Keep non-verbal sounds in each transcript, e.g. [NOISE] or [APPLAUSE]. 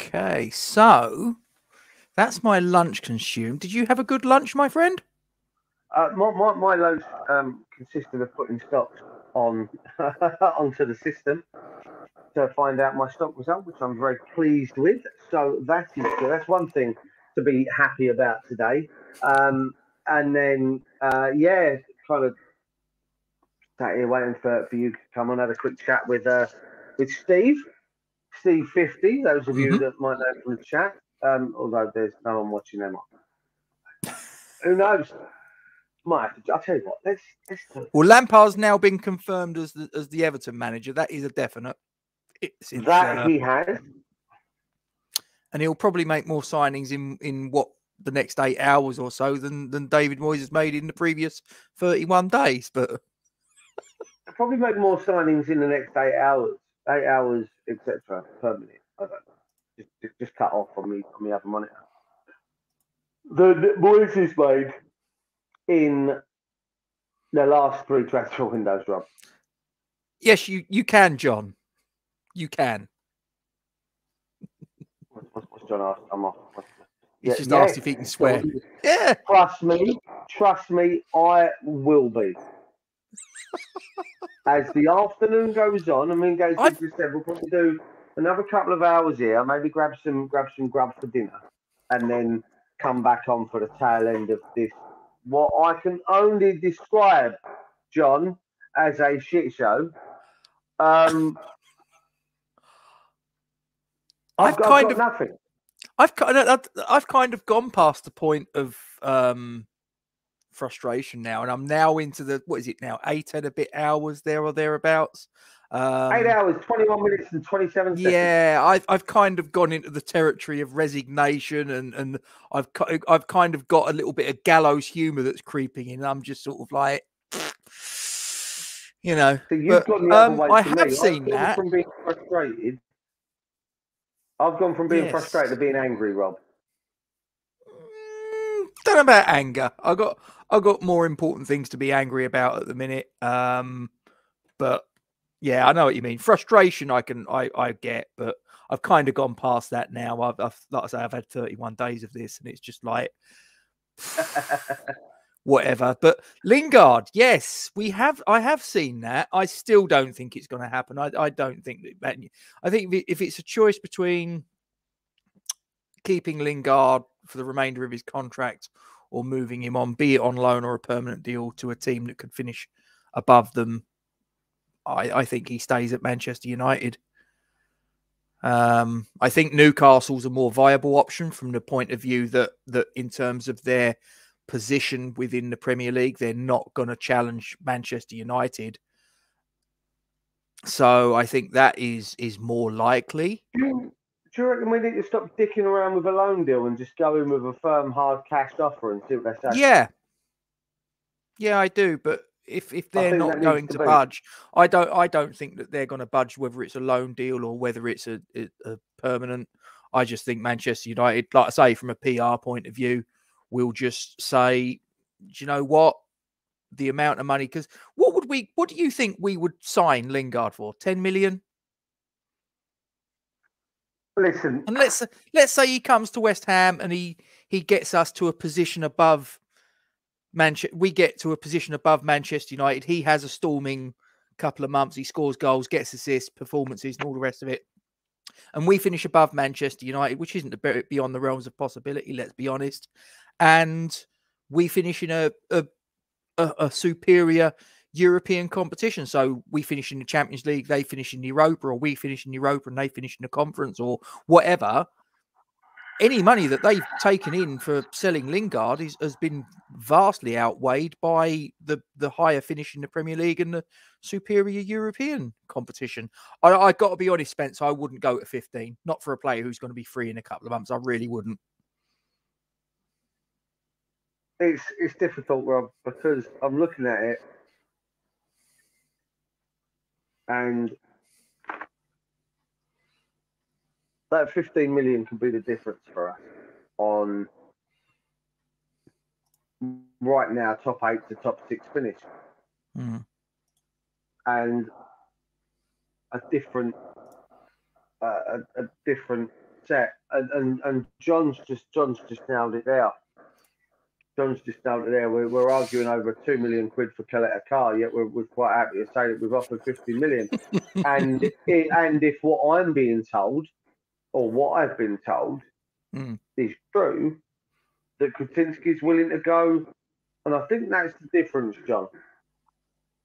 Okay, so that's my lunch consumed. Did you have a good lunch, my friend? Uh, my, my, my lunch um, consisted of putting stocks on [LAUGHS] onto the system to find out my stock result, which I'm very pleased with. So that is good. That's one thing to be happy about today. Um, and then, uh, yeah, kind of sat here waiting for, for you to come on, had a quick chat with uh, with Steve, Steve Fifty. Those of you Mhm. that might know from the chat, um, although there's no one watching them. Who knows? Might have to, I'll tell you what. Let's let's Well, Lampard's now been confirmed as the, as the Everton manager. That is a definite. That uh, he has. and he'll probably make more signings in in what the next eight hours or so than than David Moyes has made in the previous thirty one days. But I'll probably make more signings in the next eight hours, eight hours, etc. Per minute. I don't know. Just, just, just cut off on me on the other monitor. The, the Moyes is made in the last three transfer windows, Rob. yes, you you can, John. You can. What's, what's, what's John asked? I'm off. What's- He's Yeah, just yeah. asked if he can swear. Yeah. Trust me, trust me, I will be. As the afternoon goes on, I mean, guys, I've- just said we'll probably do another couple of hours here. Maybe grab some grab some grub for dinner, and then come back on for the tail end of this. What I can only describe, John, as a shit show. Um, I've got, kind got of nothing. I've kind of I've kind of gone past the point of um frustration now, and I'm now into the what is it now eight and a bit hours there or thereabouts. Um, Eight hours, twenty-one minutes, and twenty-seven seconds. Yeah, I've I've kind of gone into the territory of resignation, and and I've I've kind of got a little bit of gallows humor that's creeping in. I'm just sort of like, you know, So you've But, gone the other um, way I have me. seen I've gone that. From being frustrated, I've gone from being Yes. frustrated to being angry, Rob. Mm, don't know about anger. I got I got more important things to be angry about at the minute. Um, but yeah, I know what you mean. Frustration, I can I I get, but I've kind of gone past that now. I've, I've like I say, I've had 31 days of this, and it's just like [LAUGHS] whatever. But Lingard, yes, we have. I have seen that. I still don't think it's going to happen. I I don't think that- I think if it's a choice between keeping Lingard for the remainder of his contract or moving him on, be it on loan or a permanent deal to a team that could finish above them, I, I think he stays at Manchester United. Um, I think Newcastle's a more viable option from the point of view that that in terms of their position within the Premier League, they're not going to challenge Manchester United. So I think that is is more likely. You, do you reckon we need to stop dicking around with a loan deal and just go in with a firm, hard cash offer and see what they say? Yeah. Yeah, I do. But if if they're not going to to budge, I don't I don't think that they're going to budge whether it's a loan deal or whether it's a, a, a permanent. I just think Manchester United, like I say, from a PR point of view, will just say, do you know what? The amount of money, because what would we? What do you think we would sign Lingard for? Ten million? Listen, And let's let's say he comes to West Ham and he he gets us to a position above Manchester. We get to a position above Manchester United. He has a storming couple of months. He scores goals, gets assists, performances, and all the rest of it. And we finish above Manchester United, which isn't beyond the realms of possibility. Let's be honest. And we finish in a a, a, a superior European competition. So we finish in the Champions League, they finish in Europa, or we finish in Europa and they finish in the conference, or whatever. Any money that they've taken in for selling Lingard is, has been vastly outweighed by the the higher finish in the Premier League and the superior European competition. I, I got to be honest, Spence, I wouldn't go to 15, not for a player who's going to be free in a couple of months. I really wouldn't. it's it's difficult, Rob, because I'm looking at it and that 15 million can be the difference for us on right now top eight to top six finish. Mm. And a different uh, a, a different set, and, and and John's just John's just nailed it there. John's just it there. We're, we're arguing over two million quid for Coletta car, yet we're, we're quite happy to say that we've offered fifty million. [LAUGHS] and it, and if what I'm being told, or what I've been told, Mm. is true, that Kutinski's willing to go, and I think that's the difference, John.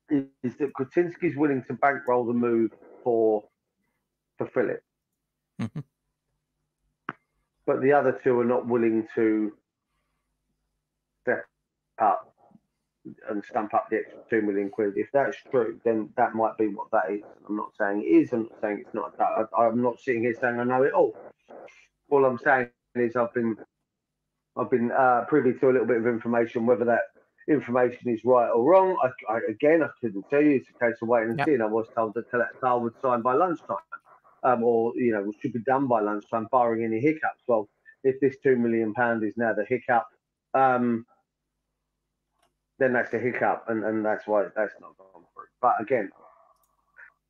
Is, is that Kutinski's willing to bankroll the move for for Philip, Mhm. but the other two are not willing to up and stamp up the extra two million quid. If that's true, then that might be what that is. I'm not saying it is. I'm not saying it's not. I, I'm not sitting here saying I know it all. All I'm saying is I've been I've been uh, privy to a little bit of information. Whether that information is right or wrong, I, I, again I couldn't tell you. It's a case of waiting and Yeah. seeing. I was told that Collector would sign by lunchtime, um, or you know should be done by lunchtime, barring any hiccups. Well, if this two million pound is now the hiccup, um, then that's the hiccup, and, and that's why that's not gone through. But again,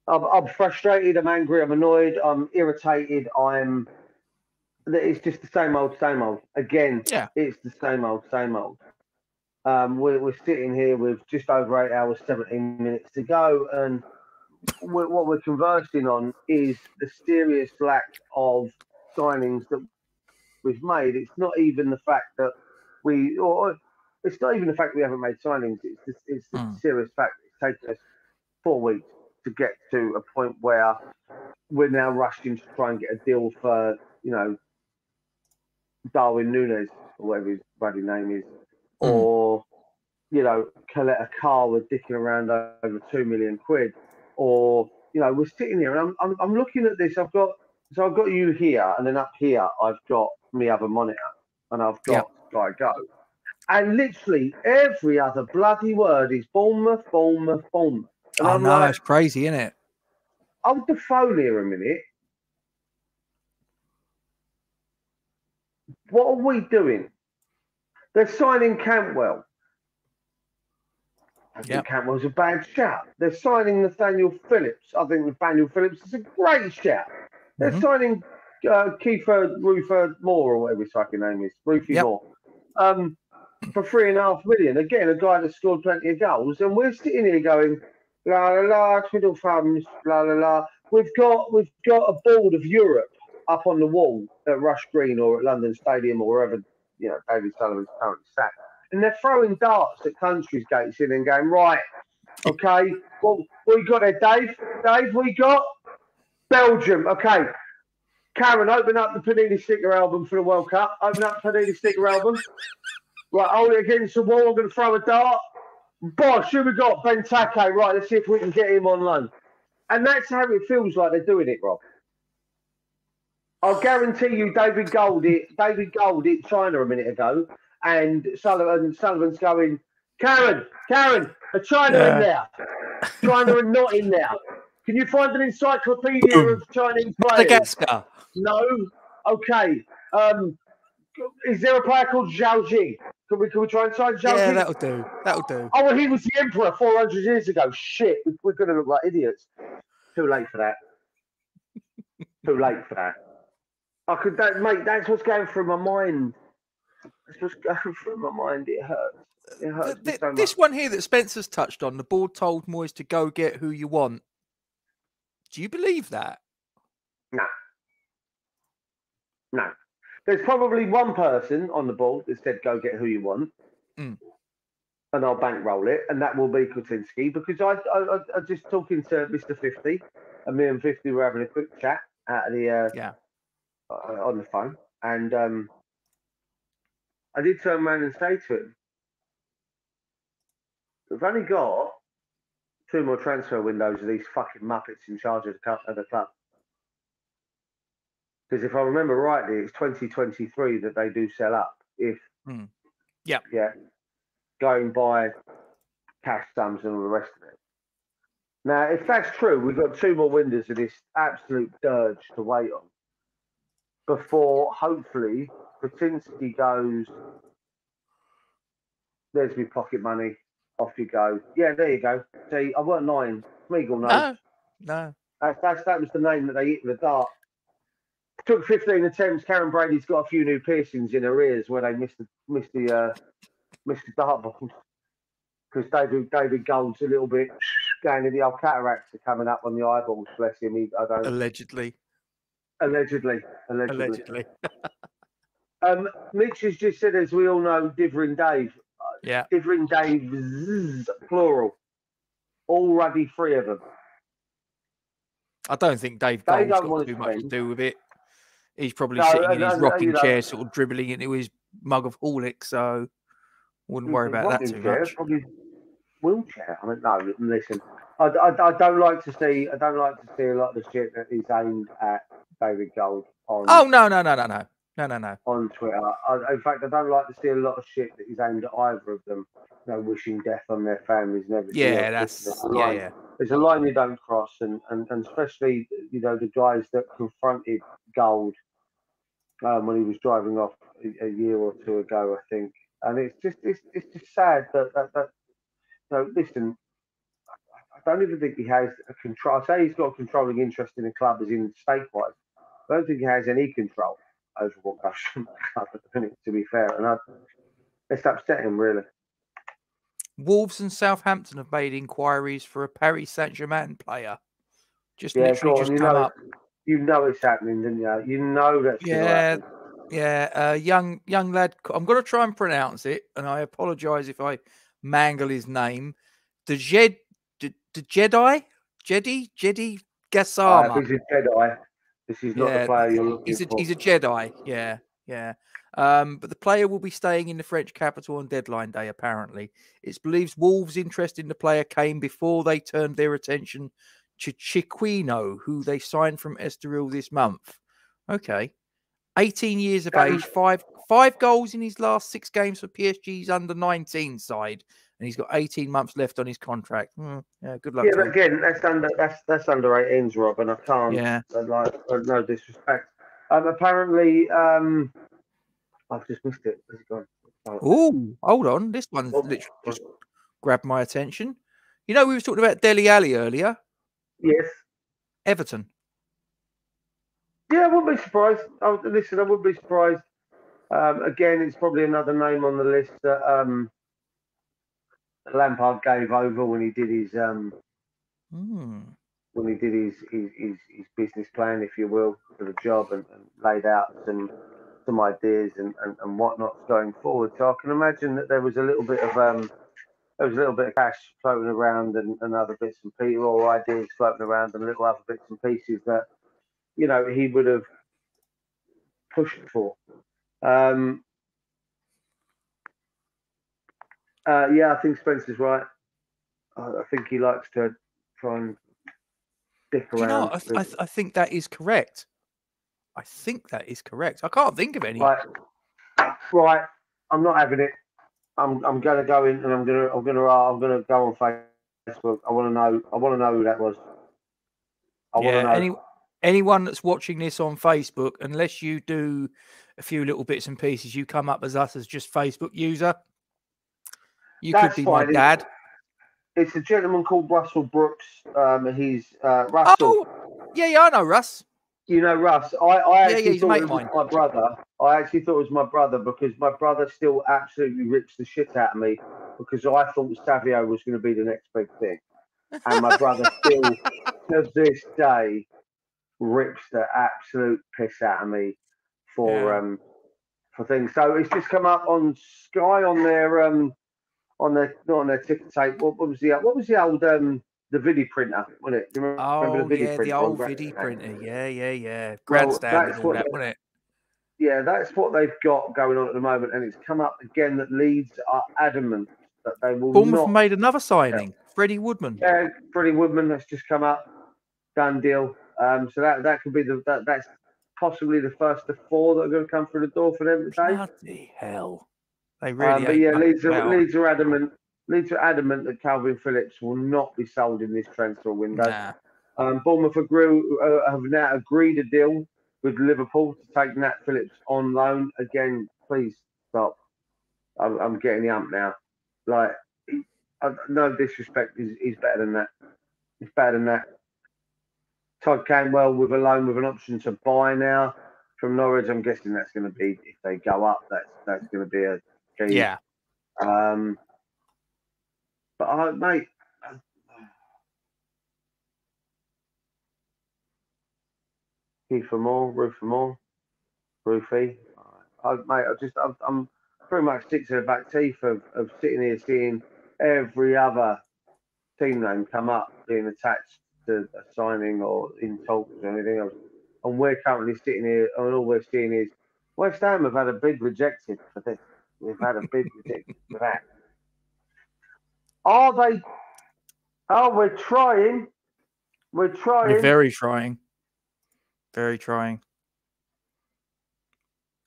I'm, I'm frustrated. I'm angry. I'm annoyed. I'm irritated. I'm. It's just the same old, same old. Again, Yeah. it's the same old, same old. Um, we're, we're sitting here with just over eight hours, 17 minutes to go, and we what we're conversing on is the serious lack of signings that we've made. It's not even the fact that we, or it's not even the fact we haven't made signings. It's the, it's the Hmm. serious fact that it's taken us four weeks to get to a point where we're now rushing to try and get a deal for, you know, Darwin Nunez or whatever his bloody name is, Hmm. or you know, Coletta Carr was dicking around over two million quid, or you know, we're sitting here and I'm, I'm I'm looking at this. I've got so I've got you here, and then up here I've got me other monitor, and I've got Sky Go, and literally every other bloody word is Bournemouth, Bournemouth, Bournemouth. And Oh I'm no, like, it's crazy, isn't it? hold the phone here a minute. What are we doing? They're signing Cantwell. I think Yep. Cantwell's a bad shout. They're signing Nathaniel Phillips. I think Nathaniel Phillips is a great shout. They're Mhm. signing uh, Kieffer Ruther Moore or whatever his fucking name is, Rufy Yep. Moore, um, for three and a half million. Again, a guy that scored plenty of goals, and we're sitting here going, la la la, twiddle thumbs, la la la. We've got we've got a board of Europe up on the wall at Rush Green or at London Stadium or wherever you know David Sullivan's currently sat, and they're throwing darts at countries gates in and going right. Okay, well, you got there, Dave? Dave, we got Belgium. Okay, Karren, open up the Panini sticker album for the World Cup. Open up the Panini sticker album. Right, hold it against the wall. I'm going to throw a dart. Bosh, who we got? Benteke. Right, let's see if we can get him on loan. And that's how it feels like they're doing it, Rob. I'll guarantee you, David Gold, it, David Gold, hit China a minute ago, and Sullivan, Sullivan's going, Karren, Karren, a China in there, China and not in there. Can you find an encyclopedia of Chinese players? Madagascar. No. Okay. Um, is there a player called Zhao Jing? Can we can we try and sign Zhao Yeah, Jing? that'll do. That'll do. Oh, well, he was the emperor 400 years ago. Shit, we- we're going to look like idiots. Too late for that. [LAUGHS] Too late for that. I could, that, mate. That's what's going through my mind. That's what's going through my mind. It hurts. It hurts so this one here that Spencer's touched on, the board told Moyes to go get who you want. Do you believe that? No. No. There's probably one person on the board that said, go get who you want. Mm. And I'll bankroll it. And that will be Kutinski because I, I, I, just talking to Mr. 50 and me and 50 were having a quick chat out of the, uh, Yeah. uh, on the phone. And um, I did turn around and say to him, we've only got two more transfer windows of these fucking Muppets in charge of the, club, of the club. Because if I remember rightly, it's 2023 that they do sell up. If Hmm. Yeah. yeah, going by cash sums and all the rest of it. Now, if that's true, we've got two more windows of this absolute dirge to wait on before hopefully Patinsky goes. There's me pocket money. Off you go. Yeah, there you go. See, I weren't lying. Smeagol knows. No, no. That's, that's that was the name that they hit with the dart. Took 15 attempts. Karren Brady's got a few new piercings in her ears where they missed the missed the uh, missed the dart ball because David David Gold's a little bit going in the old cataracts are coming up on the eyeballs. Bless him. He, I don't Allegedly. allegedly allegedly. Allegedly. [LAUGHS] Um, Mitch has just said, as we all know, Divering Dave. Yeah. Divering Dave, plural. Already three of them. I don't think Dave Gold's got want too to much to do with it. He's probably No, sitting in his and, rocking chair, sort of dribbling into his mug of Horlicks, so wouldn't worry about that too chair, much. Probably wheelchair. I mean, no, listen. I, I, I don't like to see. I don't like to see a lot of the shit that is aimed at David Gold on Oh no, no, no, no, no, no, no, no. on Twitter. I, in fact, I don't like to see a lot of shit that is aimed at either of them. You know, wishing death on their families and everything. Yeah, that's yeah, yeah. There's a line you don't cross, and, and, and especially you know the guys that confronted Gold um, when he was driving off a, a year or two ago, I think. And it's just it's, it's just sad that that, that you know, listen, I don't even think he has a control. I say he's got a controlling interest in the club as in state wise. I don't think he has any control over what goes on the club to be fair. And I, it's upsetting, really. Wolves and Southampton have made inquiries for a Paris Saint Germain player. Just Yeah, literally just you come know, up. You know it's happening, didn't you? You know that's Yeah. Yeah, uh, young young lad. I'm going to try and pronounce it, and I apologise if I mangle his name. The Jed, the, the Jedi, Jedi, Jedi Uh, Gassama. this is Jedi. This is not Yeah, the player you're looking he's a for. he's a Jedi. Yeah, yeah. Um, but the player will be staying in the French capital on deadline day. Apparently, it's believed Wolves' interest in the player came before they turned their attention to Chiquinho, who they signed from Estoril this month. Okay, 18 years of Um, age, five five goals in his last six games for PSG's under 19 side, and he's got 18 months left on his contract. Hmm, yeah, good luck. yeah, but him. again, that's under that's that's under 18s, Rob, and I can't. Yeah. uh, like uh, no disrespect. Um, apparently, um, I've just missed it. Where's it gone? Oh, hold on. This one's Oh, literally just grabbed my attention. You know, we were talking about Dele Alli earlier. yes. Everton. Yeah, I wouldn't be surprised. I, would- listen, I wouldn't be surprised. Um, again, it's probably another name on the list that um, Lampard gave over when he did his um, Hmm. when he did his his, his, his business plan, if you will, for the job and, and laid out some some ideas and, and, and whatnot going forward. So I can imagine that there was a little bit of um there was a little bit of cash floating around and, and other bits and pieces or ideas floating around and little other bits and pieces that you know he would have pushed for. Um, uh, yeah, I think Spencer's right. I, think he likes to try and stick Do you know. I, th- I, th- I think that is correct. I think that is correct. I can't think of any. Right, right. I'm not having it. I'm I'm gonna go in and I'm gonna I'm gonna uh, I'm gonna go on Facebook. I want to know. I want to know who that was. I want to yeah, know. any, anyone that's watching this on Facebook, unless you do a few little bits and pieces, you come up as us as just Facebook user. You That's could be my dad. It's a gentleman called Russell Brooks. Um, he's uh, Russell. Oh, yeah, yeah, I know, Russ. You know Russ. I, I Yeah, yeah, actually a thought it was mine. my brother. I actually thought it was my brother because my brother still absolutely rips the shit out of me because I thought Savio was going to be the next big thing, and my brother [LAUGHS] still to this day rips the absolute piss out of me for Yeah. um for things. So it's just come up on Sky on their um on their not on their ticket tape. What, what was the what was the old um the video printer? Wasn't it? Do you remember Oh, the yeah, the old video printer. Yeah, yeah, yeah. Grandstand and all that, they- wasn't it? Yeah, that's what they've got going on at the moment, and it's come up again that Leeds are adamant that they will Bournemouth made another signing, Freddie Woodman. Yeah, Freddie Woodman that's just come up, done deal. Um, so that that could be the that, that's possibly the first of four that are going to come through the door for them today. Bloody hell. They really Um, but yeah, Leeds are, about. Leeds are adamant. Leeds are adamant that Calvin Phillips will not be sold in this transfer window. Nah. Um, Bournemouth agree, uh, have now agreed a deal with Liverpool to take Nat Phillips on loan. Again, please stop. I'm, I'm getting the ump now. Like, I, no disrespect, he's, he's better than that. He's better than that. Todd Cantwell with a loan with an option to buy now from Norwich. I'm guessing that's going to be if they go up. That's that's going to be a key. Yeah. Um, but I, mate, Kieffer Moore, Roofer Moore, Roofy. I, mate, I just, I'm, I'm pretty much sick to the back teeth of, of sitting here seeing every other team name come up being attached to a signing or in talks or anything else. And we're currently sitting here, and all we're seeing is West Ham have had a bid rejected for this. We've had a bid rejected for that. Are they? Oh, we're trying. We're trying. We're very trying. Very trying.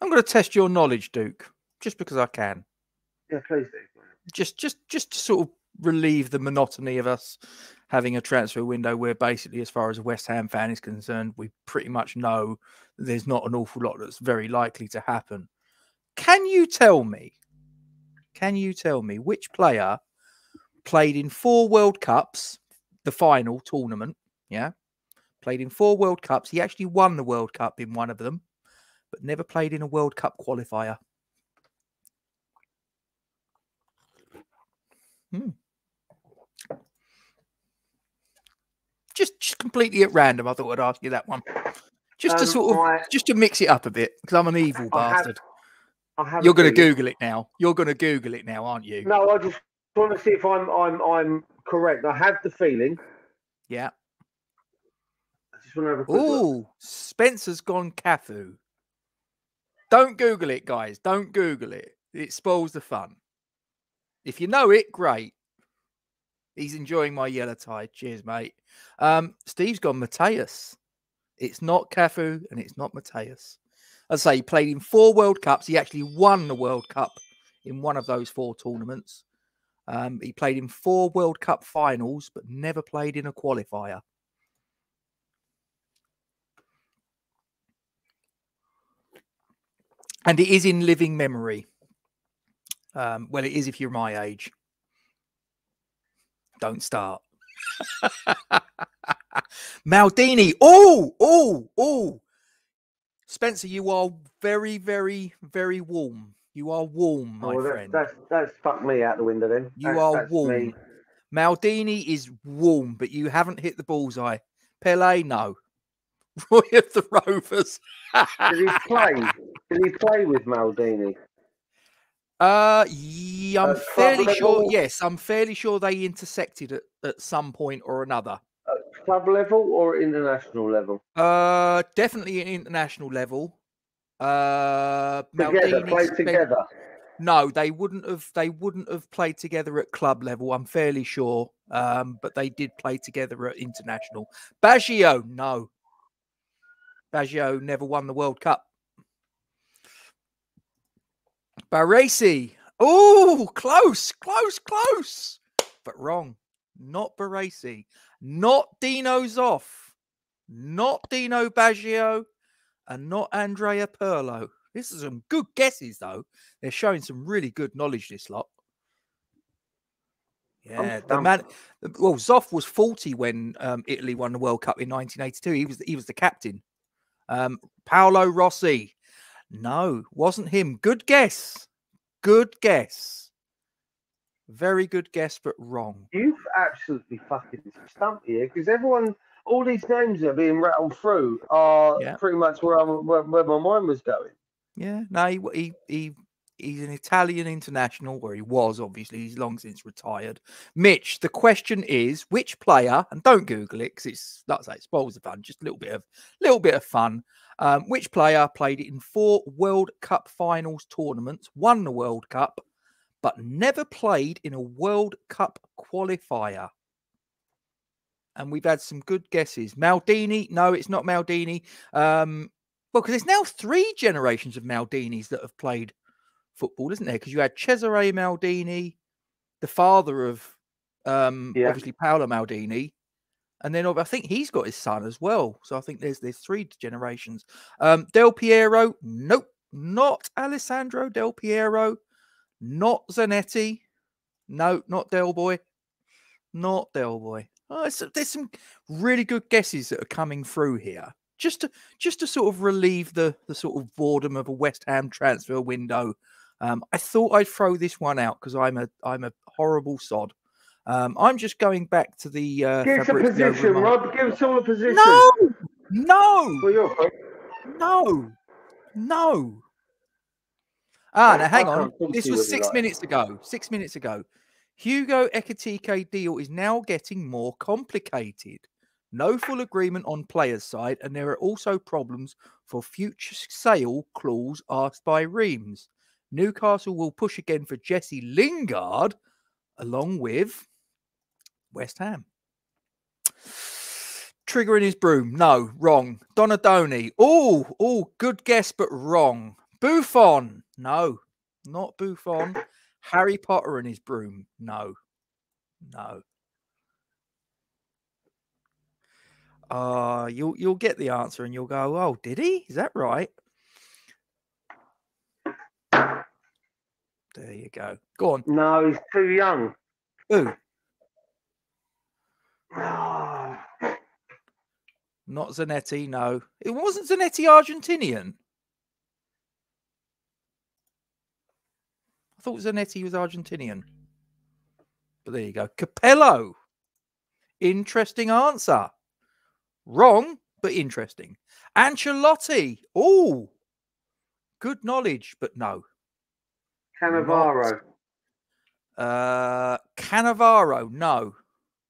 I'm going to test your knowledge, Duke, just because I can. Yeah, please do. Just, just, just to sort of relieve the monotony of us having a transfer window where basically, as far as a West Ham fan is concerned, we pretty much know there's not an awful lot that's very likely to happen. Can you tell me? Can you tell me which player played in four World Cups, the final tournament? Yeah, played in four World Cups. He actually won the World Cup in one of them, but never played in a World Cup qualifier. Hmm. Just, just completely at random. I thought I'd ask you that one, just to Um, sort of, I- just to mix it up a bit, because I'm an evil I have- bastard. Have You're going to Google it now. You're going to Google it now, aren't you? No, I just want to see if I'm I'm I'm correct. I have the feeling. Yeah. I just want to have a quick look. Oh, Spencer's gone Cafu. Don't Google it, guys. Don't Google it. It spoils the fun. If you know it, great. He's enjoying my yellow tie. Cheers, mate. Um, Steve's gone Mateus. It's not Cafu and it's not Mateus. As I say, he played in four World Cups. He actually won the World Cup in one of those four tournaments. Um, he played in four World Cup finals, but never played in a qualifier. and it is in living memory. Um, well, it is if you're my age. Don't start. [LAUGHS] Maldini. Oh, oh, oh. Spencer, you are very, very, very warm. You are warm, my Oh, friend. that's that's fucked me out the window then. You That's- are that's warm. me. Maldini is warm, but you haven't hit the bullseye. Pele, no. [LAUGHS] Roy of the Rovers. Did he play? [LAUGHS] Did he play with Maldini? Uh, yeah, I'm club fairly sure. level? Yes, I'm fairly sure they intersected at, at some point or another. At club level or international level? Uh, definitely at international level. Uh, Together, Maldini played spent- together. No, they wouldn't have. They wouldn't have played together at club level. I'm fairly sure. Um, but they did play together at international. Baggio, no. Baggio never won the World Cup. Baresi. Oh, close, close, close, but wrong. Not Baresi. Not Dino Zoff. Not Dino Baggio. And not Andrea Pirlo. This is some good guesses, though. They're showing some really good knowledge, this lot. Yeah, the man. Well, Zoff was 40 when um, Italy won the World Cup in 1982. He was he was the captain. Um, Paolo Rossi. No, wasn't him. Good guess. Good guess. Very good guess, but wrong. You've absolutely fucking stumped here because everyone, all these names that are being rattled through are Yeah. pretty much where, I'm, where, where my mind was going. Yeah, no, he, he he he's an Italian international, where he was obviously. He's long since retired. Mitch, the question is, which player? And don't Google it because it's like I it spoils the fun. Just a little bit of little bit of fun. Um, which player played in four World Cup finals tournaments, won the World Cup, but never played in a World Cup qualifier? And we've had some good guesses. Maldini, no, it's not Maldini. Um, well, because there's now three generations of Maldinis that have played football, isn't there? Because you had Cesare Maldini, the father of um, Yeah. obviously Paolo Maldini, and then I think he's got his son as well. So I think there's there's three generations. Um, Del Piero, nope, not Alessandro Del Piero, not Zanetti, no, not Del Boy, not Del Boy. Oh, so there's some really good guesses that are coming through here. Just to just to sort of relieve the the sort of boredom of a West Ham transfer window. Um, I thought I'd throw this one out because I'm a I'm a horrible sod. Um, I'm just going back to the. Uh, Give us a position, Rob. Give all a position. No, no, Well, no, no. Ah, now hang on. This was six minutes ago. Six minutes ago. Hugo Ekitike deal is now getting more complicated. No full agreement on players' side, and there are also problems for future sale clause asked by Reims. Newcastle will push again for Jesse Lingard, along with West Ham. Triggering his broom. No, wrong. Donadoni. Oh, oh, good guess, but wrong. Buffon. No, not Buffon. Harry Potter and his broom. No, no. Uh, you'll you'll get the answer and you'll go, oh, did he? Is that right? There you go. Go on. No, he's too young. Ah, [SIGHS] not Zanetti. No, it wasn't Zanetti Argentinian. Thought Zanetti was Argentinian. But there you go. Capello. Interesting answer. Wrong, but interesting. Ancelotti. Oh, good knowledge, but no. Cannavaro. Uh, Cannavaro, no.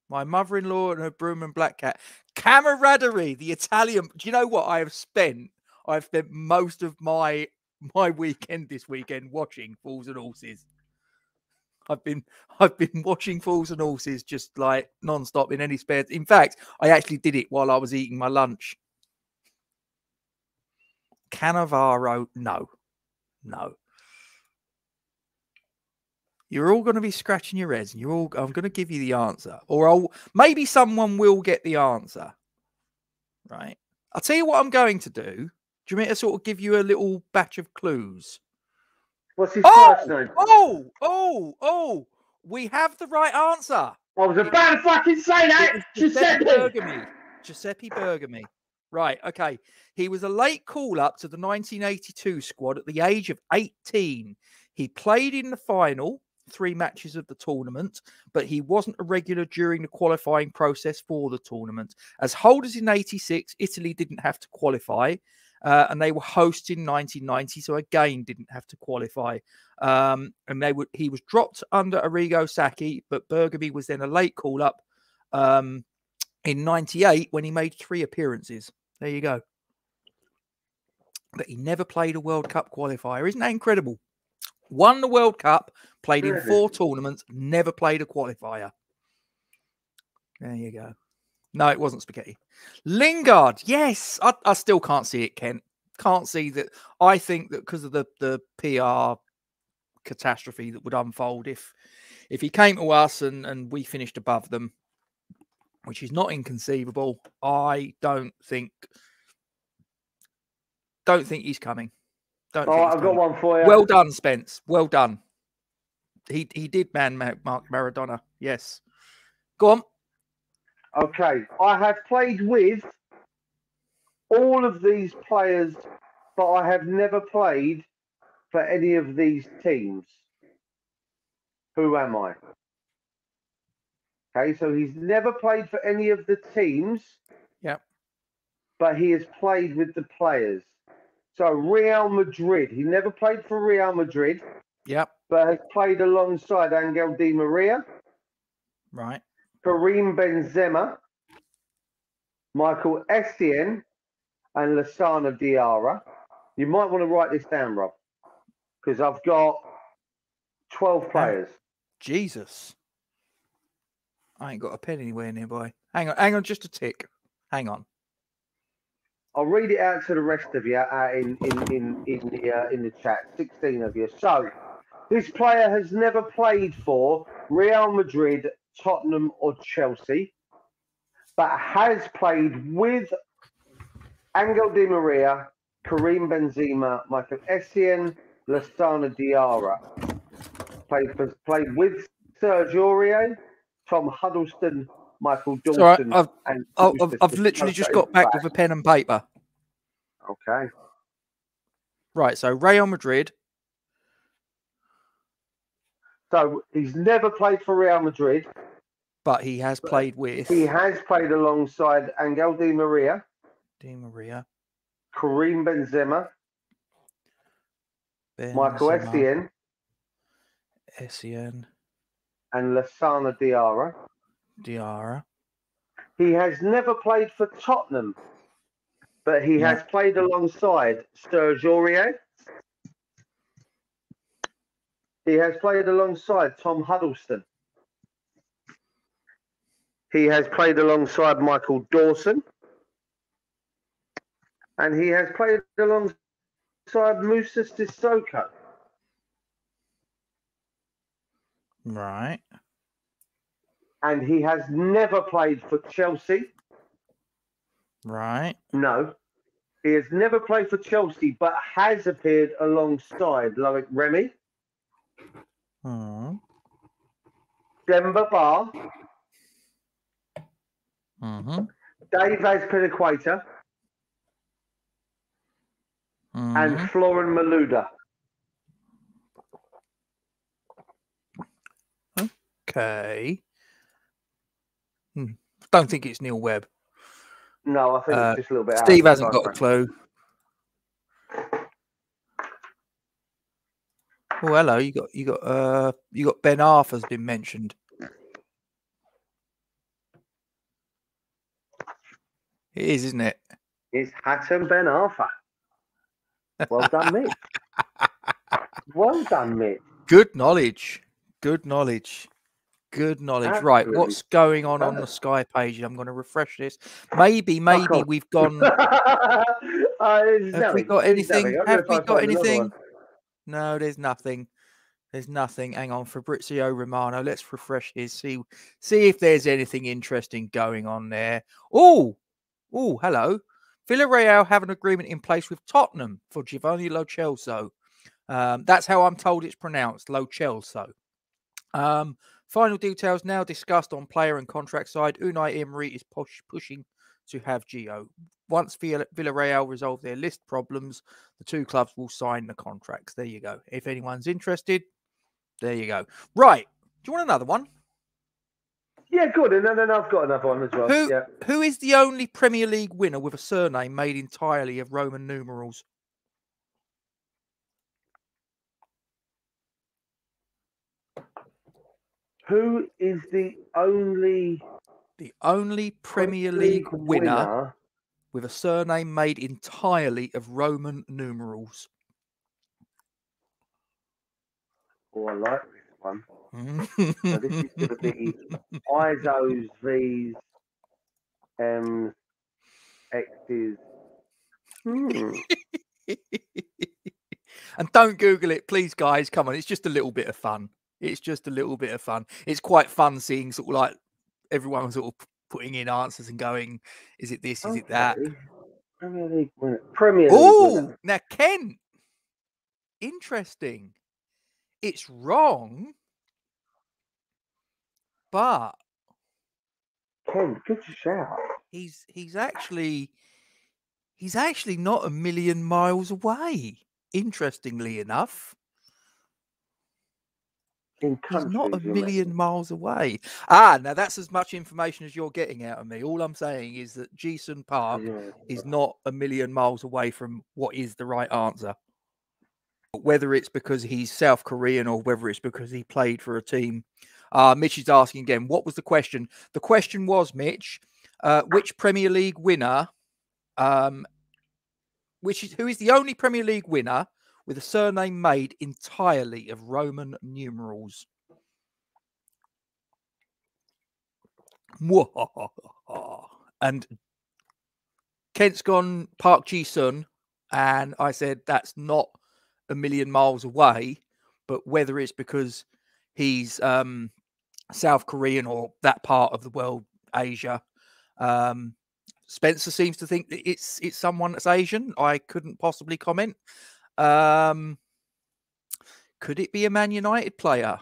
My mother-in-law and her broom and black cat. Camaraderie, the Italian. Do you know what I have spent? I've spent most of my [LAUGHS] my weekend this weekend watching Fools and Horses. I've been I've been watching Fools and Horses just like non-stop in any spare. In fact, I actually did it while I was eating my lunch. Cannavaro, no, no. You're all going to be scratching your heads, and you're all. I'm going to give you the answer, or I'll maybe someone will get the answer. Right. I'll tell you what I'm going to do. Do you want me to sort of give you a little batch of clues? What's his Oh, first name? oh, oh, oh! We have the right answer. I was about to fucking say that. Eh? Giuseppe Giuseppe. Bergomi. Giuseppe Bergomi. Right. Okay. He was a late call up to the 1982 squad at the age of 18. He played in the final three matches of the tournament, but he wasn't a regular during the qualifying process for the tournament. As holders in 86, Italy didn't have to qualify. Uh, and they were hosts in 1990, so again didn't have to qualify. Um, and they would he was dropped under Arrigo Sacchi, but Bergomi was then a late call up um, in 98 when he made three appearances. There you go. But he never played a World Cup qualifier. Isn't that incredible? Won the World Cup, played in four tournaments, never played a qualifier. There you go. No, it wasn't spaghetti. Lingard, yes. I, I still can't see it, Kent. Can't see that. I think that because of the, the PR catastrophe that would unfold if if he came to us and, and we finished above them, which is not inconceivable, I don't think don't think he's coming. Don't Oh, I've got one for you. Well done, Spence. Well done. He he did man Mark Maradona. Yes. Go on. Okay, I have played with all of these players, but I have never played for any of these teams. Who am I? Okay, so he's never played for any of the teams. Yep. But he has played with the players. So Real Madrid, he never played for Real Madrid, Yep. but has played alongside Angel Di Maria. Right. Karim Benzema, Michael Essien, and Lassana Diarra. You might want to write this down, Rob, because I've got 12 players. Jesus. I ain't got a pen anywhere nearby. Hang on, hang on, just a tick. Hang on. I'll read it out to the rest of you uh, in, in, in, in, the, uh, in the chat, 16 of you. So, this player has never played for Real Madrid, Tottenham, or Chelsea, but has played with Angel Di Maria, Karim Benzema, Michael Essien, Lassana Diarra. Played, for, played with Serge Aurier, Tom Huddlestone, Michael It's all right. Dawson. I've, and I've, I've, I've literally just got back with a pen and paper. Okay. Right. So Real Madrid. So he's never played for Real Madrid. But he has played with He has played alongside Angel Di Maria, Di Maria, Karim Benzema, Michael Benzema, Essien, Essien, and Lassana Diarra. Diarra. He has never played for Tottenham, but he has played alongside Serge Aurier. He has played alongside Tom Huddlestone. He has played alongside Michael Dawson. And he has played alongside Moussa Sissoko. Right. And he has never played for Chelsea. Right. No. He has never played for Chelsea, but has appeared alongside Loic Remy, Hmm. Demba Ba, Mm-hmm. Dave Azpilicueta, mm-hmm. and Florent Malouda. Okay. Hmm. Don't think it's Neil Webb. No, I think Uh, it's just a little bit. Steve of hasn't got a clue. Oh, hello. You got you got uh you got Ben Arfa's been mentioned. It is, isn't it? It's Hatem Ben Arfa. Well done, Mitch. [LAUGHS] well done, Mitch. Good knowledge. Good knowledge. Good knowledge. Right. What's going on on the. Sky page? I'm going to refresh this. Maybe, maybe we've gone. [LAUGHS] uh, Have we got anything? Have we got anything? No, there's nothing. There's nothing. Hang on, Fabrizio Romano. Let's refresh his. See, see if there's anything interesting going on there. Oh, oh, hello. Villarreal have an agreement in place with Tottenham for Giovanni Lo Celso. Um, that's how I'm told it's pronounced, Lo Celso. Um, final details now discussed on player and contract side. Unai Emery is push, pushing to have Gio. Once Vill- Villarreal resolve their list problems, the two clubs will sign the contracts. There you go. If anyone's interested, there you go. Right. Do you want another one? Yeah, good. And then, then I've got another one as well. Who Yeah. who is the only Premier League winner with a surname made entirely of Roman numerals? Who is the only The only Premier League winner with a surname made entirely of Roman numerals. Oh, I like this one. So this is going to be ISOs, V's, M's, X's. Hmm. [LAUGHS] and don't Google it, please, guys. Come on, it's just a little bit of fun. It's just a little bit of fun. It's quite fun seeing sort of like everyone sort of putting in answers and going, "Is it this? Is it that?" Premier League winner. Premier. Oh, now Kent. Interesting. It's wrong, but Ken, good shout. he's he's actually he's actually not a million miles away. Interestingly enough, In he's not a million miles away. Ah, now that's as much information as you're getting out of me. All I'm saying is that Ji-sung Park Yeah. is not a million miles away from what is the right answer. Whether it's because he's South Korean or whether it's because he played for a team. Uh, Mitch is asking again, what was the question? The question was, Mitch, uh, which Premier League winner, um, which is who is the only Premier League winner with a surname made entirely of Roman numerals? [LAUGHS] and Kent's gone Park Ji-sung, and I said that's not a million miles away, but whether it's because he's um, South Korean or that part of the world, Asia. Um, Spencer seems to think that it's it's someone that's Asian. I couldn't possibly comment. Um, could it be a Man United player?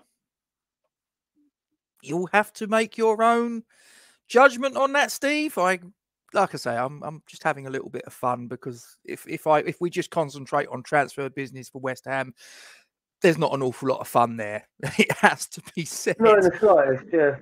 You'll have to make your own judgment on that, Steve? I like I say, I'm I'm just having a little bit of fun because if if I if we just concentrate on transfer business for West Ham, there's not an awful lot of fun there. [LAUGHS] It has to be said. In the slightest, yeah.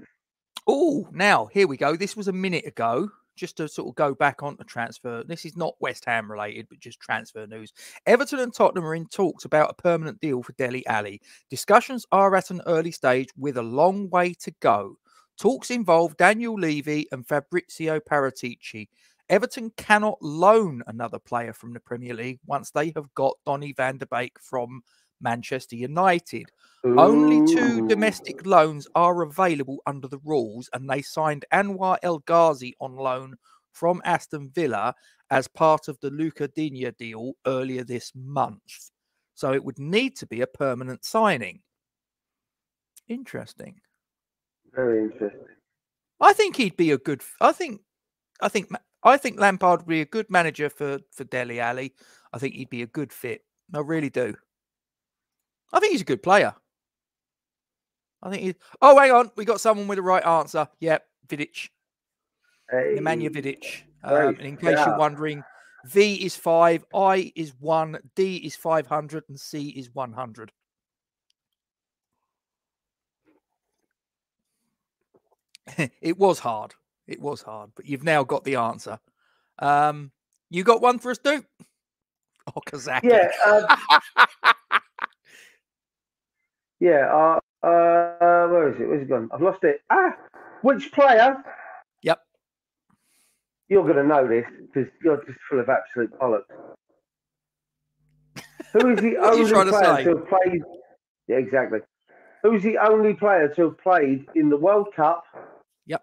Oh, now here we go. This was a minute ago. Just to sort of go back on the transfer. This is not West Ham related, but just transfer news. Everton and Tottenham are in talks about a permanent deal for Dele Alli. Discussions are at an early stage with a long way to go. Talks involve Daniel Levy and Fabrizio Paratici. Everton cannot loan another player from the Premier League once they have got Donny van der Beek from Manchester United. Only two domestic loans are available under the rules, and they signed Anwar El Ghazi on loan from Aston Villa as part of the Luca Digne deal earlier this month. So it would need to be a permanent signing. Interesting. Very interesting. I think he'd be a good. I think, I think, I think Lampard would be a good manager for for Dele Alli. I think he'd be a good fit. I really do. I think he's a good player. I think he. Oh, hang on, we got someone with the right answer. Yep, Vidic, Hey, Nemanja Vidic. Um, and in case yeah. you're wondering, V is five, I is one, D is five hundred, and C is one hundred. [LAUGHS] it was hard. It was hard, but you've now got the answer. Um, you got one for us, Duke? [LAUGHS] Oh, Kazaki. Yeah, uh, [LAUGHS] yeah. Uh, uh, where is it? Where's it gone? I've lost it. Ah, which player? Yep. You're going to know this because you're just full of absolute bollocks. Who is the [LAUGHS] What are you only trying to player to have played? Yeah, exactly. Who's the only player to have played in the World Cup? Yep.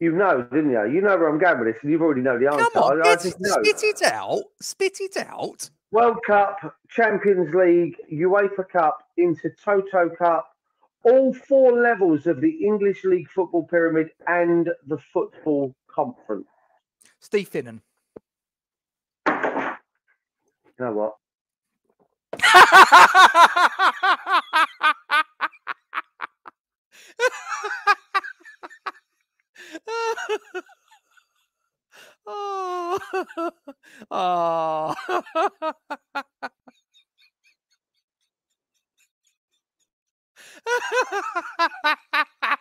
You know, didn't you? You know where I'm going with this, and you've already know the answer. Come on, I, I spit it out. Spit it out. World Cup, Champions League, UEFA Cup, Intertoto Cup, all four levels of the English League football pyramid and the football conference. Steve Finnan. You know what? [LAUGHS] oh. [LAUGHS] oh. [LAUGHS] [LAUGHS] but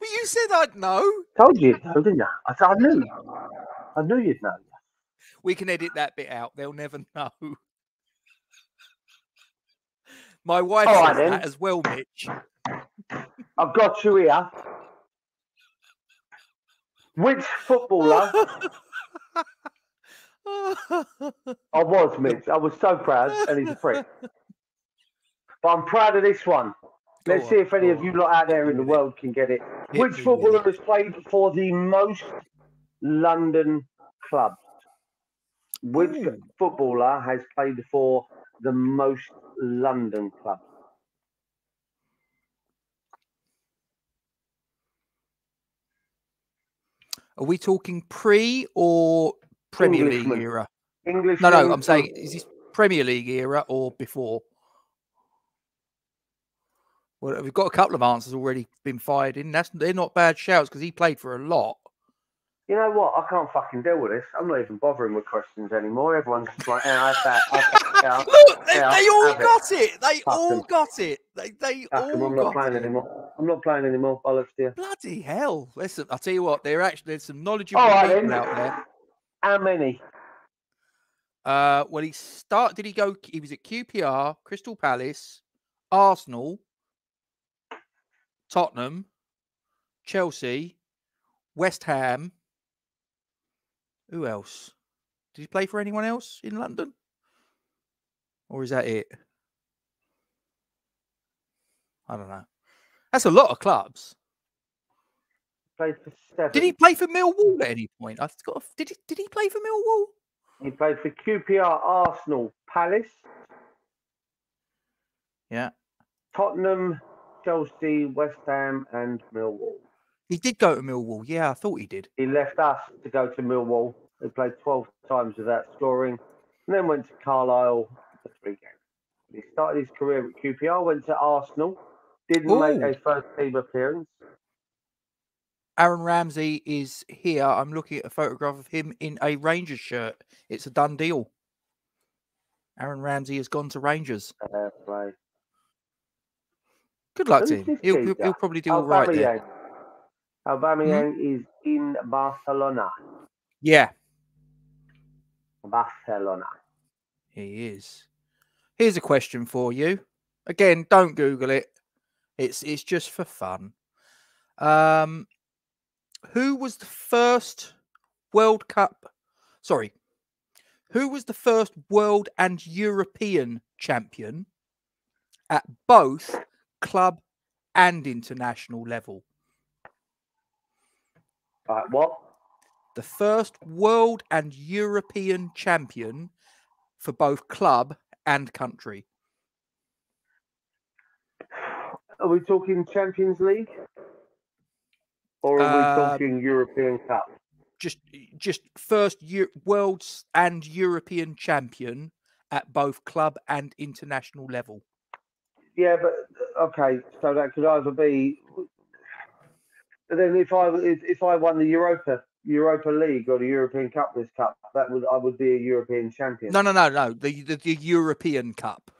you said I'd know. Told you, know, didn't you? I, I knew. I knew you'd know. We can edit that bit out. They'll never know. My wife All then. that as well, Mitch. I've got you here. Which footballer? [LAUGHS] I was, Mitch. I was so proud, and he's a prick. [LAUGHS] But I'm proud of this one. Go Let's on, see if any of you lot out there in the me with it. world can get it. Hit Which footballer has played for the most London clubs? Which Ooh. footballer has played for the most London clubs? Are we talking pre or Premier League era? English. No, no, I'm saying is this Premier League era or before? Well, we've got a couple of answers already been fired in. That's they're not bad shouts because he played for a lot. You know what? I can't fucking deal with this. I'm not even bothering with questions anymore. Everyone's just like, yeah, I have that. That. [LAUGHS] Look, they, they all it. got it. They Fuck all them. got it. They they fuck all I'm not playing it. anymore. I'm not playing anymore. Bollocks to you. Bloody hell! Listen, I'll tell you what. There actually there's some knowledgeable right, people then. out there. How many? Uh, well, he start. Did he go? He was at QPR, Crystal Palace, Arsenal, Tottenham, Chelsea, West Ham. Who else? Did he play for anyone else in London? Or is that it? I don't know. That's a lot of clubs. Played for seven. Did he play for Millwall at any point? I've got. a- Did he? Did he play for Millwall? He played for QPR, Arsenal, Palace, Yeah, Tottenham, Chelsea, West Ham, and Millwall. he did go to Millwall. Yeah, I thought he did. He left us to go to Millwall. He played 12 times without scoring, and then went to Carlisle for three games. He started his career at QPR, went to Arsenal, didn't make Ooh. a first team appearance. Aaron Ramsey is here. I'm looking at a photograph of him in a Rangers shirt. It's a done deal. Aaron Ramsey has gone to Rangers. Play. Good luck to him. He'll, he'll, he'll probably do all right there. Aubameyang. Aubameyang is in Barcelona. Yeah, Barcelona. he is. Here's a question for you. Again, don't Google it. It's it's just for fun. Um, who was the first World Cup? Sorry, who was the first world and European champion at both club and international level? Right, what? The first world and European champion for both club and country. Are we talking Champions League? Or are we Um, talking European Cup? just just first world's and European champion at both club and international level. Yeah, but okay, so that could either be. But then, if I if, if I won the Europa Europa League or the European Cup this cup, that would I would be a European champion. No, no, no, no. The the, the European Cup.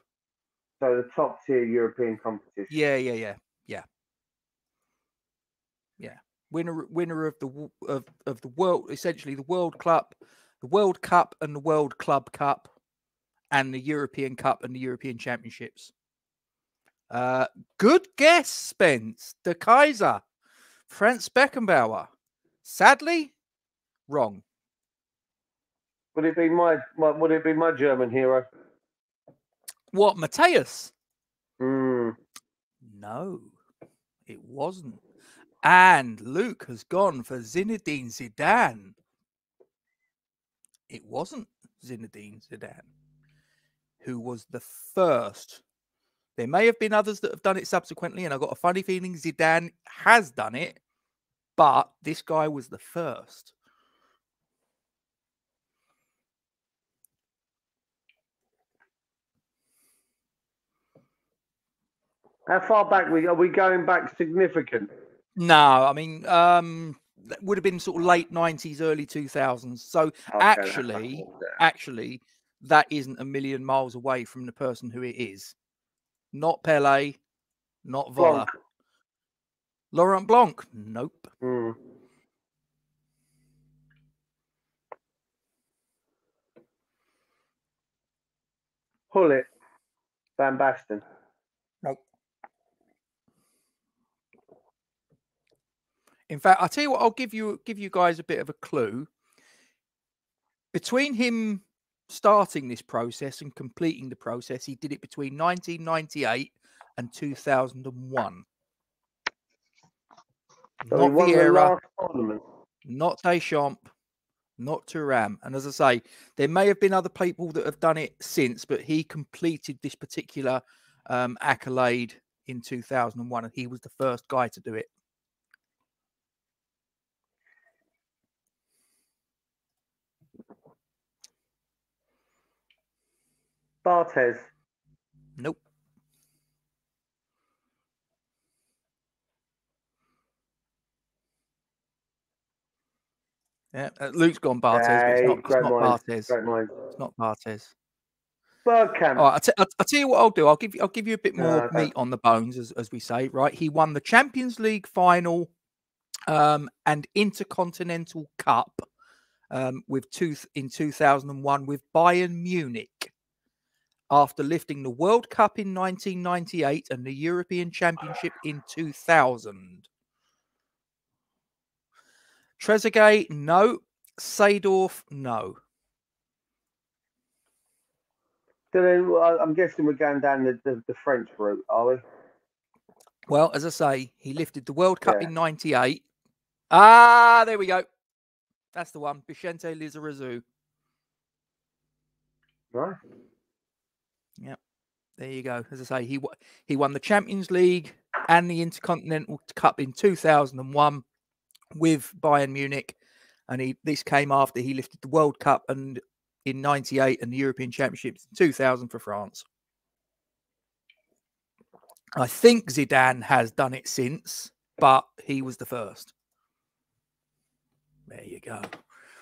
So the top tier European competition. Yeah, yeah, yeah, yeah, yeah. Winner winner of the of of the world essentially the World Cup, the World Cup and the World Club Cup, and the European Cup and the European Championships. Uh, good guess, Spence. De Kaiser, Franz Beckenbauer. Sadly, wrong. Would it be my, my would it be my German hero? What, Matthias? Hmm. No, it wasn't. And Luke has gone for Zinedine Zidane. It wasn't Zinedine Zidane, who was the first. There may have been others that have done it subsequently, and I've got a funny feeling Zidane has done it, but this guy was the first. How far back we are we going back significant? No, I mean, um, that would have been sort of late 90s, early 2000s. So Okay, actually, actually, that isn't a million miles away from the person who it is. Not Pele, not Vola. Laurent Blanc. Nope. Hmm. Pull it, Van Basten. Nope. In fact, I'll tell you what, I'll give you give you guys a bit of a clue. Between him starting this process and completing the process, he did it between 1998 and 2001. So Not Vieira, not Deschamps, not Thuram. And as I say, there may have been other people that have done it since, but he completed this particular um, accolade in 2001, and he was the first guy to do it. Barthez. Nope. Yeah, uh, Luke's gone Barthez, but it's Hey, not, it's not minds, Barthez. Great mind. It's not Barthez. Bergkamp. All right, I'll, t- I'll, I'll tell you what I'll do. I'll give you, I'll give you a bit more okay. meat on the bones, as, as we say. Right, he won the Champions League final um, and Intercontinental Cup um, with two in two thousand and one with Bayern Munich. After lifting the World Cup in 1998 and the European Championship in 2000. Trezeguet, no. Seedorf, no. So then, I'm guessing we're going down the, the, the French route, are we? Well, as I say, he lifted the World Cup Yeah. in '98. Ah, there we go. That's the one. Bixente Lizarazu. Right. There you go. As I say, he he won the Champions League and the Intercontinental Cup in 2001 with Bayern Munich, and he this came after he lifted the World Cup and in '98 and the European Championships in 2000 for France. I think Zidane has done it since, but he was the first. There you go.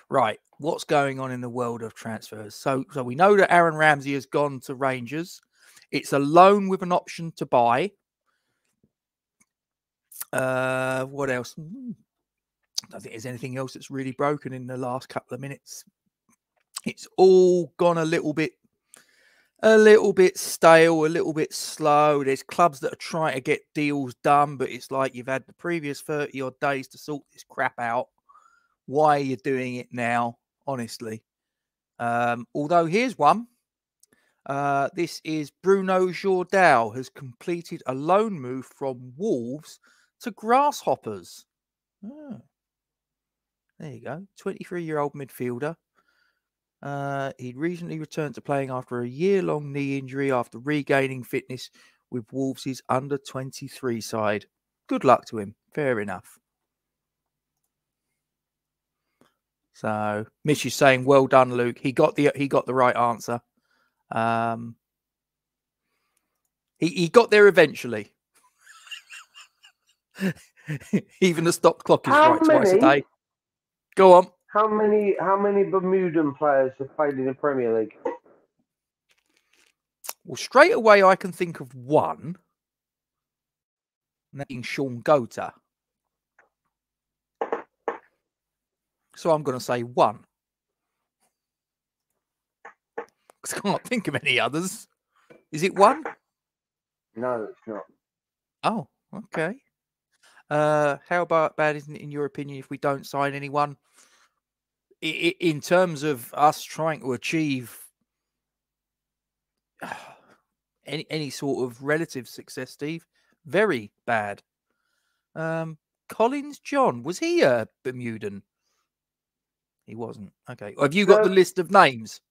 Right, what's going on in the world of transfers? So, so we know that Aaron Ramsey has gone to Rangers. It's a loan with an option to buy. Uh, what else? Hmm, I don't think there's anything else that's really broken in the last couple of minutes. It's all gone a little bit, a little bit stale, a little bit slow. There's clubs that are trying to get deals done, but it's like you've had the previous 30 odd days to sort this crap out. Why are you doing it now? Honestly. Um, although here's one. Uh, this is Bruno Jordao has completed a loan move from Wolves to Grasshoppers. Oh. There you go. 23 year old midfielder. Uh, he'd recently returned to playing after a year long knee injury after regaining fitness with Wolves' under 23 side. Good luck to him. Fair enough. So Mitch is saying, "Well done, Luke. He got the he got the right answer. Um, he he got there eventually. [LAUGHS] Even the stop clock is How right twice a day. Go on. How many how many Bermudan players have played in the Premier League? Well, straight away I can think of one. being Shaun Goater. So I'm going to say one. Because I can't think of any others. Is it one? No, it's not. Oh, okay. Uh, how about bad isn't in your opinion if we don't sign anyone? I- i- In terms of us trying to achieve [SIGHS] any any sort of relative success, Steve, very bad. Um, Collins John was he a Bermudan? He wasn't. Okay. Have you got the list of names?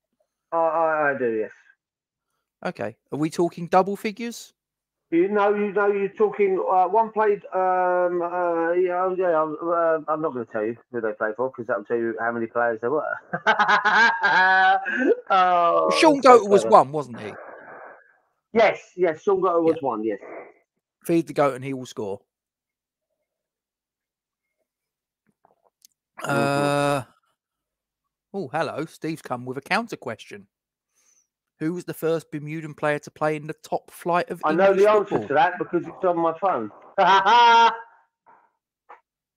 I, I, I do, yes. Okay. Are we talking double figures? You know, you know, you're talking. Uh, one played. Um, uh, yeah, oh, yeah. I'm, uh, I'm not going to tell you who they played for because that'll tell you how many players there were. [LAUGHS] oh, Shaun Goater was one, wasn't he? Yes, yes. Sean Goat was one. Yes. Feed the goat and he will score. Mhm. Uh, oh, hello. Steve's come with a counter question. Who was the first Bermudan player to play in the top flight of I know English the answer to that because it's on my phone. [LAUGHS]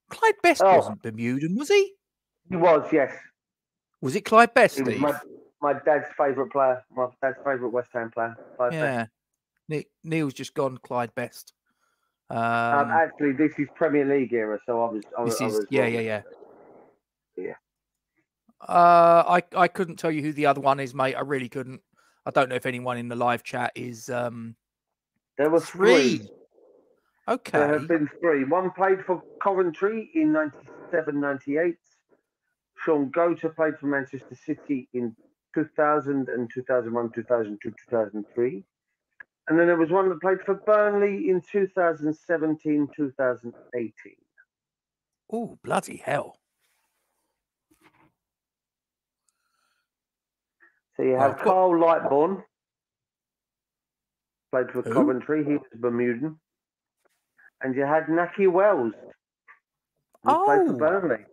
Clyde Best Oh. wasn't Bermudan, was he? he was, yes. Was it Clyde Best, He was Steve? my, my dad's favourite player. My dad's favourite West Ham player. Best. Yeah. Ne- Neil's just gone Clyde Best. Um, Um, actually, this is Premier League era, so I was. I was, this I is was yeah, yeah, yeah. Yeah. Uh, I I couldn't tell you who the other one is, mate. I really couldn't. I don't know if anyone in the live chat is um There were three. three. Okay. There have been three. One played for Coventry in 97 98. Shaun Goater played for Manchester City in 2000 and 2001, 2002, 2003. And then there was one that played for Burnley in 2017, 2018. Oh, bloody hell. So you have got- Kyle Lightbourne, played for Who? Coventry. He was Bermudan. And you had Nahki Wells, who played for Oh. Burnley.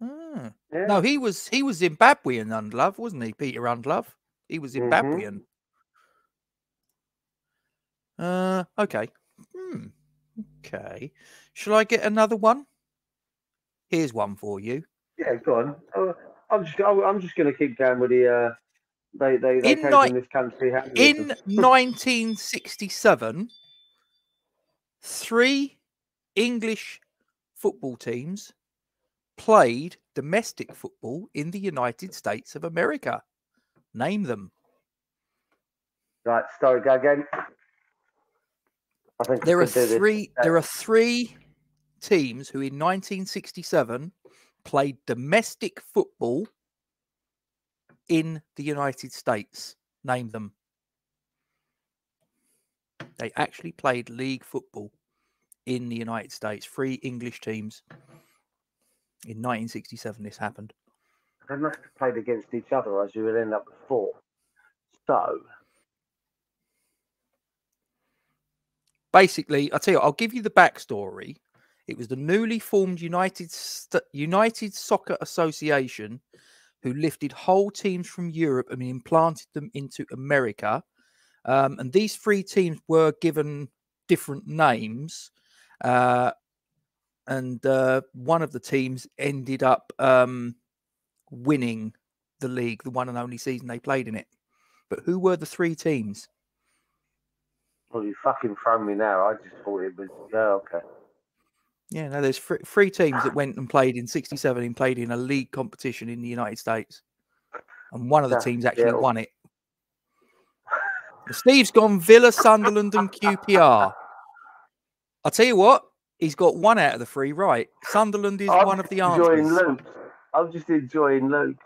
Hmm. Yeah. No, he was he was Zimbabwean Ndlovu, wasn't he? Peter Ndlovu. He was Mhm. Zimbabwean. Uh okay. Hmm. Okay. Shall I get another one? Here's one for you. Yeah, go on. Oh, I'm just, I'm just going to keep going with the. Uh, they they, they In came ni- from this country. how many of In 1967, three English football teams played domestic football in the United States of America. Name them. right, start again. I think There are could do this. three. There are three teams who, in 1967, played domestic football in the United States. Name them. They actually played league football in the United States. Three English teams. In 1967, this happened. They must have played against each other, as you would end up with four. So Basically, I'll tell you, I'll give you the backstory. It was the newly formed United St- United Soccer Association who lifted whole teams from Europe and implanted them into America. Um, and these three teams were given different names. Uh, and uh, one of the teams ended up um, winning the league, the one and only season they played in it. But who were the three teams? Well, you fucking thrown me now. I just thought it was. Yeah, okay. Yeah, no, there's three, three teams that went and played in 67 and played in a league competition in the United States. And one of the Yeah, teams actually yeah. won it. Steve's gone Villa, Sunderland, and QPR. I'll tell you what, he's got one out of the three right. Sunderland is I'm one of the just enjoying answers. Luke. I'm just enjoying Luke.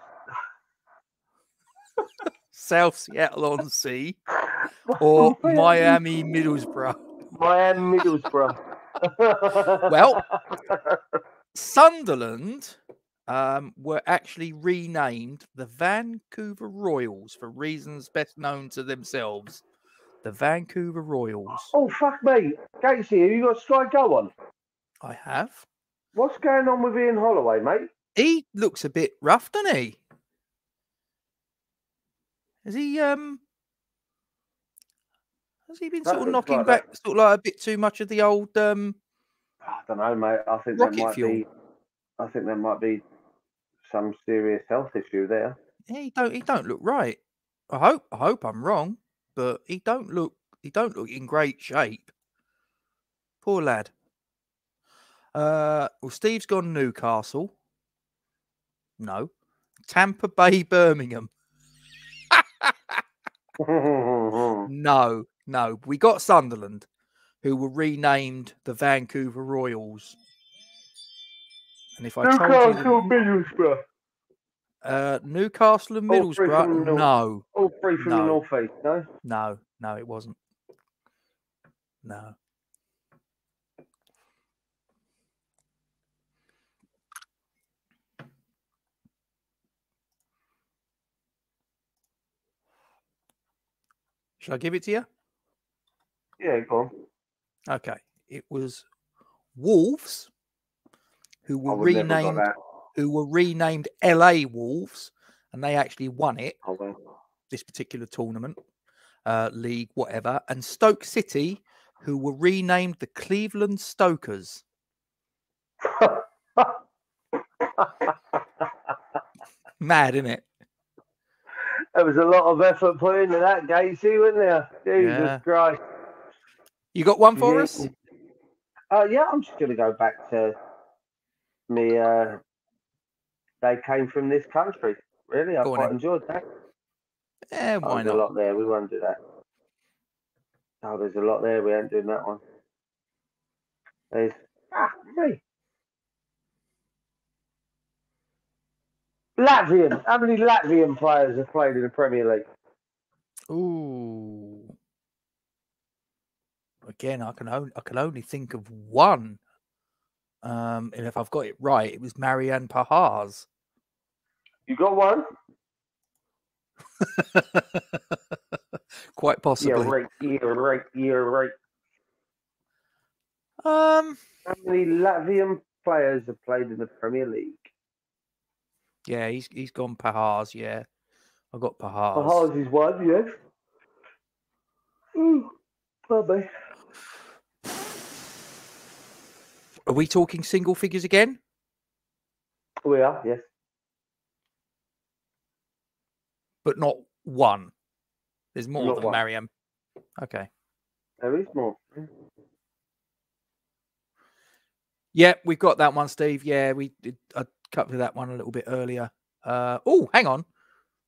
South Seattle on Sea [LAUGHS] or Miami, Middlesbrough. Miami Middlesbrough. Well- Sunderland um, were actually renamed the Vancouver Royals for reasons best known to themselves. The Vancouver Royals. oh fuck me, Gatesy, have you got Sky Go on? I have. What's going on with Ian Holloway, mate? He looks a bit rough, doesn't he? Has he um has he been That sort of knocking like back sort of like a bit too much of the old um I don't know, mate. I think there might fuel. be. I think there might be some serious health issue there. yeah, he don't he don't look right. I hope I hope I'm wrong, but he don't look he don't look in great shape. Poor lad. Uh well Steve's gone Newcastle. No. Tampa Bay Birmingham. [LAUGHS] [LAUGHS] No, no. We got Sunderland, who were renamed the Vancouver Royals. And if I told you Newcastle, Middlesbrough. uh, Newcastle and All Middlesbrough, north. no, All three from No. the northeast, no? no, no, it wasn't. No. Shall I give it to you? Yeah, go on. Okay. It was Wolves, who were would never got renamed who were renamed LA Wolves, and they actually won it, this particular tournament, uh, league, whatever. And Stoke City, who were renamed the Cleveland Stokers. [LAUGHS] Mad, isn't it? There was a lot of effort put into that, Gatesy, wasn't there? Jesus Yeah. Christ. You got one for Yeah. us? Uh, yeah, I'm just going to go back to me. Uh, they came from this country. Really, I Go quite enjoyed that. Yeah, Oh, why there's a not? lot there. We won't do that. Oh, there's a lot there. We ain't doing that one. There's ah me. Latvian. How many Latvian players have played in the Premier League? Ooh. Again, I can only I can only think of one. Um, and if I've got it right, it was Marian Pahars. You got one? [LAUGHS] Quite possibly. Yeah, right. Yeah, right. Yeah, right. Um, How many Latvian players have played in the Premier League? yeah, he's he's gone Pahars. Yeah, I got Pahars. Pahars is one, yes. Ooh, probably. Are we talking single figures again? We are, yes. But not one. There's more Not than one. Marian. Okay. There is more. Yeah, we've got that one, Steve. Yeah, we did. I covered that one a little bit earlier. Uh, oh, hang on.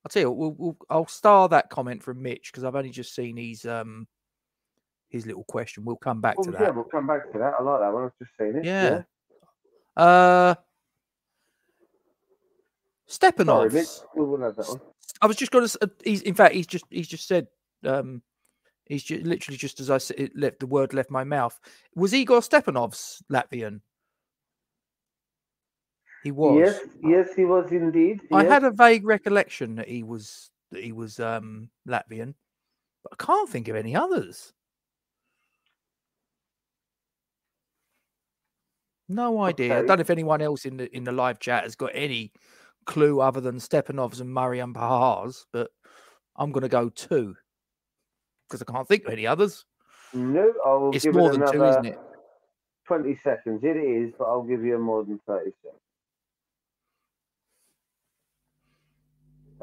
I'll tell you. What, we'll, we'll, I'll star that comment from Mitch because I've only just seen his um his little question. We'll come back Well, to yeah, that. we'll come back to that. I like that one. I've just seen it. Yeah. Uh, Sorry, Stepanovs. We will have that one. I was just going to. He's in fact. He's just. He's just said. Um, he's just literally just as I said, it left the word left my mouth. Was Igor Stepanovs Latvian? He was. Yes, yes, he was indeed. I yes. had a vague recollection that he was that he was um Latvian, but I can't think of any others. No idea. I don't know if anyone else in the in the live chat has got any clue other than Stepanovs and Marian Pahars, but I'm going to go two because I can't think of any others. No, I will It's give more it than two, isn't it? 20 seconds. It is, but I'll give you more than 30 seconds.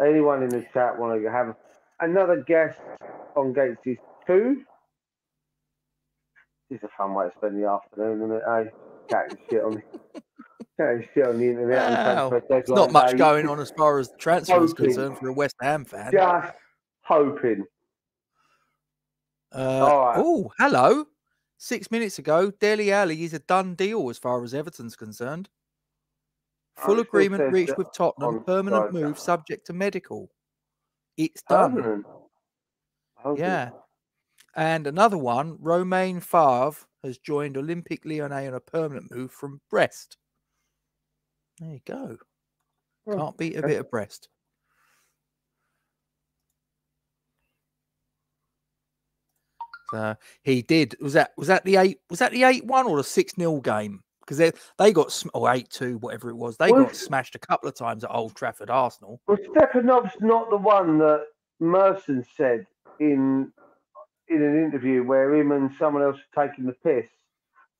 Anyone in the chat want to have another guess on Gates' two? This is a fun way to spend the afternoon, isn't it? Eh? Chatting shit on the, chatting shit on the internet. and Well, transfer It's not much day. going on as far as the transfer is concerned for a West Ham fan. Just hoping. Uh, Alright. Oh, hello. Six minutes ago, Dele Alli is a done deal as far as Everton's concerned. Full still agreement reached with Tottenham. on Permanent side. move subject to medical. It's done. Permanent. Yeah. And another one, Romain Faivre has joined Olympic Lyonnais on a permanent move from Brest. There you go. Oh, Can't beat a bit of Brest. So he did. Was that was that the eight? Was that the eight one or the six 0 game? Because they they got sm- or eight two, whatever it was. They got smashed a couple of times at Old Trafford, Arsenal. Well, Stepanov's not the one that Merson said in in an interview where him and someone else were taking the piss,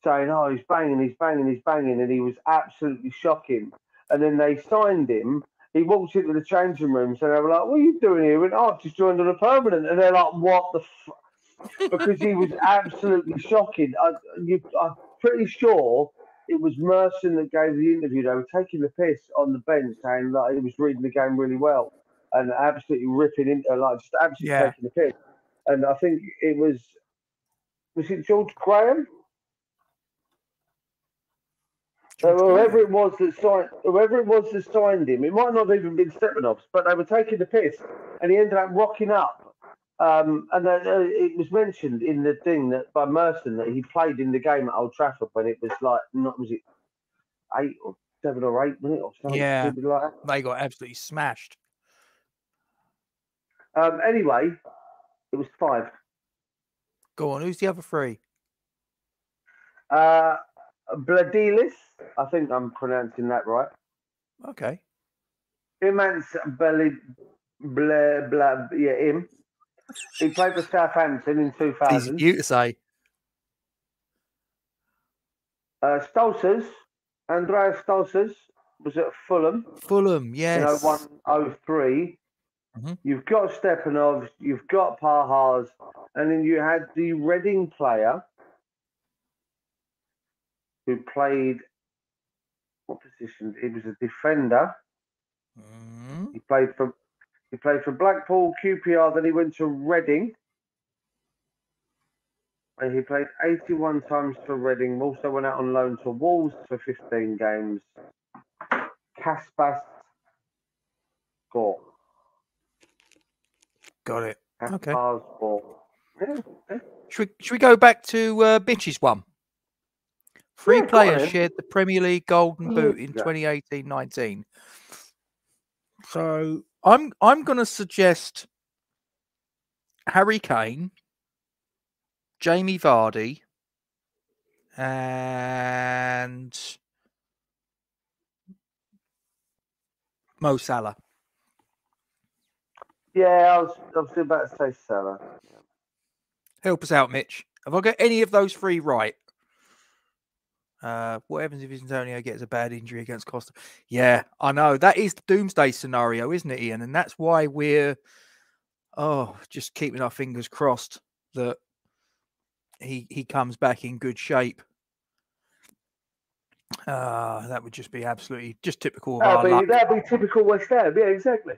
saying, "Oh, he's banging, he's banging, he's banging," and he was absolutely shocking. And then they signed him. He walked into the changing rooms and they were like, "What are you doing here?" He went, "Oh, I've just joined on a permanent." And they're like, "What the?" F-? [LAUGHS] Because he was absolutely shocking. I, you, I'm pretty sure it was Merson that gave the interview. They were taking the piss on the bench, saying that he was reading the game really well and absolutely ripping into like just absolutely Yeah. taking the piss. And I think it was was it George Graham? So whoever it was that signed, whoever it was that signed him, it might not have even been Stepanovs, but they were taking the piss, and he ended up rocking up. Um, and uh, uh, it was mentioned in the thing that by Merson that he played in the game at Old Trafford when it was like not was it eight or seven or eight minutes or something Yeah. like. They got absolutely smashed. Um, anyway, it was five. Go on, who's the other three? Uh, Bleidelis, I think I'm pronouncing that right. Okay. Imans Belly. blah, blah, yeah, him. He played for Southampton in 2000. for you to say. Uh, Stolcers, Andreas Stolcers was at Fulham Fulham, yes. 01 03. Mhm. You've got Stepanovs, you've got Pahars, and then you had the Reading player who played what position? He was a defender. Mm, He played for he played for Blackpool, QPR, then he went to Reading. And he played 81 times for Reading. Also went out on loan to Wolves for 15 games. Kaspars Gorkss. Got it. Okay. Kaspars Yeah, yeah. Should we, should we go back to uh, Bitch's one? Three Yeah, players shared the Premier League Golden Boot in 2018-19. So I'm I'm going to suggest Harry Kane, Jamie Vardy, and Mo Salah. Yeah, I was, I was about to say Salah. Help us out, Mitch. Have I got any of those three right? Uh, what happens if Antonio gets a bad injury against Costa? Yeah, I know that is the doomsday scenario, isn't it, Ian? And that's why we're oh, just keeping our fingers crossed that he he comes back in good shape. Uh, that would just be absolutely just typical of That'd be, that'd be typical West Ham. Yeah, exactly.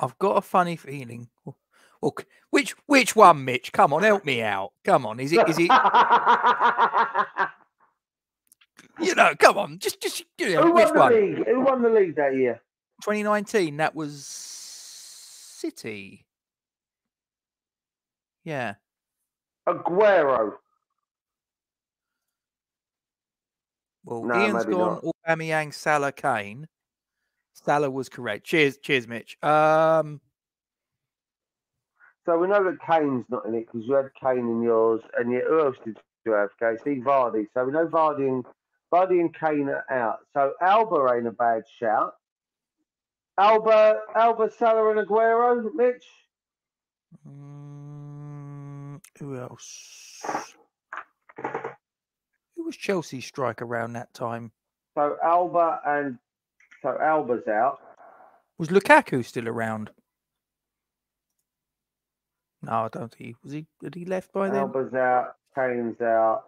I've got a funny feeling. Oh, oh, well, which which one, Mitch? Come on, help me out. Come on, is it is it [LAUGHS] you know? Come on, just just you know, Who which won the one? league? Who won the league that year? 2019. That was City. Yeah. Aguero. Well, No, Ian's gone. Aubameyang, Salah, Kane. Salah was correct. Cheers, cheers, Mitch. Um, So we know that Kane's not in it because you had Kane in yours, and yet who else did you have? Okay, Steve Vardy. So we know Vardy and Buddy and Kane are out. So Auba ain't a bad shout. Auba, Auba, Salah, and Aguero, Mitch. Mm, who else? Who was Chelsea's striker around that time? So Auba and so Auba's out. Was Lukaku still around? No, I don't think he was. He had he left by then? Auba's out. Kane's out.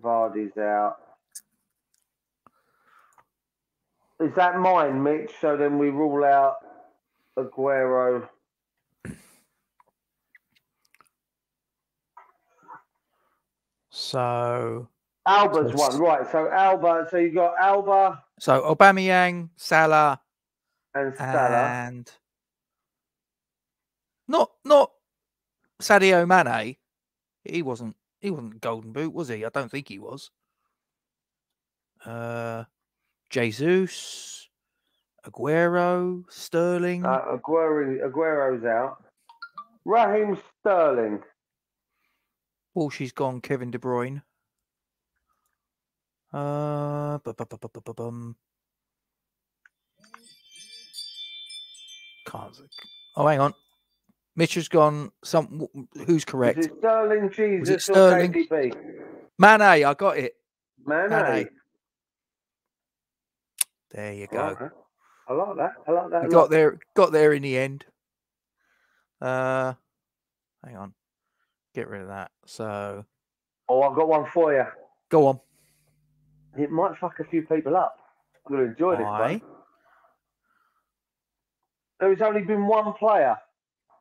Vardy's out. Is that mine, Mitch? So then we rule out Aguero. So, Auba's one, right? So Auba. So you got Auba so Aubameyang, Salah, and Salah. and not not Sadio Mane. He wasn't. He wasn't Golden Boot, was he? I don't think he was. Uh, Jesus, Aguero, Sterling. Uh, Aguero, Aguero's out. Raheem Sterling. Oh, she's gone. Kevin De Bruyne. Uh. Oh, hang on. Mitch has gone. Some. Who's correct? Is it Sterling, Jesus, or Sterling? KDB? Mane. I got it. Man, Mane. eh? There you go. Right. I like that. I like that. Got there. Got there in the end. Uh, hang on. Get rid of that. So Oh, I've got one for you. go on. It might fuck a few people up. I'm going to enjoy this Why? one. There's only been one player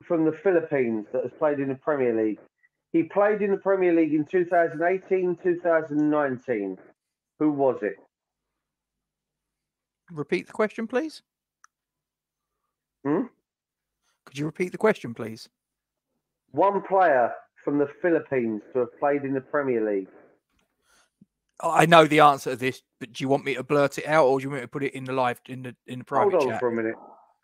from the Philippines that has played in the Premier League. He played in the Premier League in 2018, 2019. Who was it? Repeat the question, please. Hmm? Could you repeat the question, please? One player from the Philippines to have played in the Premier League. I know the answer to this, but do you want me to blurt it out, or do you want me to put it in the live in the in the private Hold on chat? for a minute.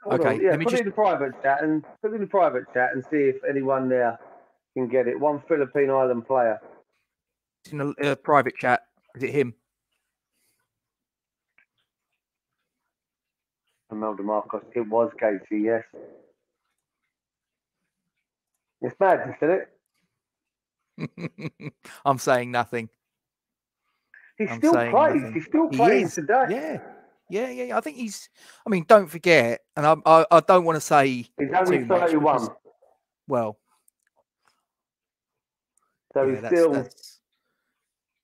Hold Okay, on. Yeah, let me put just- it in the private chat and put it in the private chat and see if anyone there can get it. One Philippine Island player. It's in the uh, private chat. Is it him? Imelda Marcos. It was Casey, yes. It's madness, isn't it? [LAUGHS] I'm saying nothing. He I'm still plays. nothing. He's still He playing is, today. Yeah, yeah, yeah. I think he's. I mean, don't forget, and I, I, I don't want to say He's only too much 31, because- well. so yeah, he's that's- still. that's-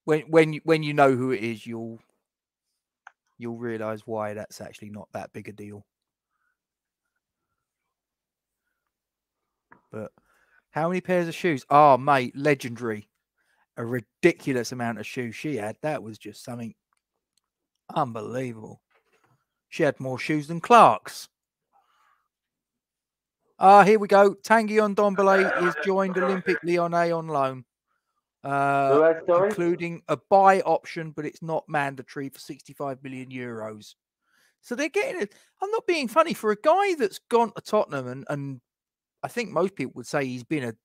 when when you when you know who it is, you'll you'll realise why that's actually not that big a deal. But how many pairs of shoes? Oh, mate, legendary. A ridiculous amount of shoes she had. That was just something unbelievable. She had more shoes than Clark's. Ah, here we go. Tanguy Ndombele is joined Olympique Lyonnais on loan. Uh, Who has, sorry? including a buy option, but it's not mandatory for 65 million euros. So they're getting it. I'm not being funny for a guy that's gone to Tottenham, and, and I think most people would say he's been a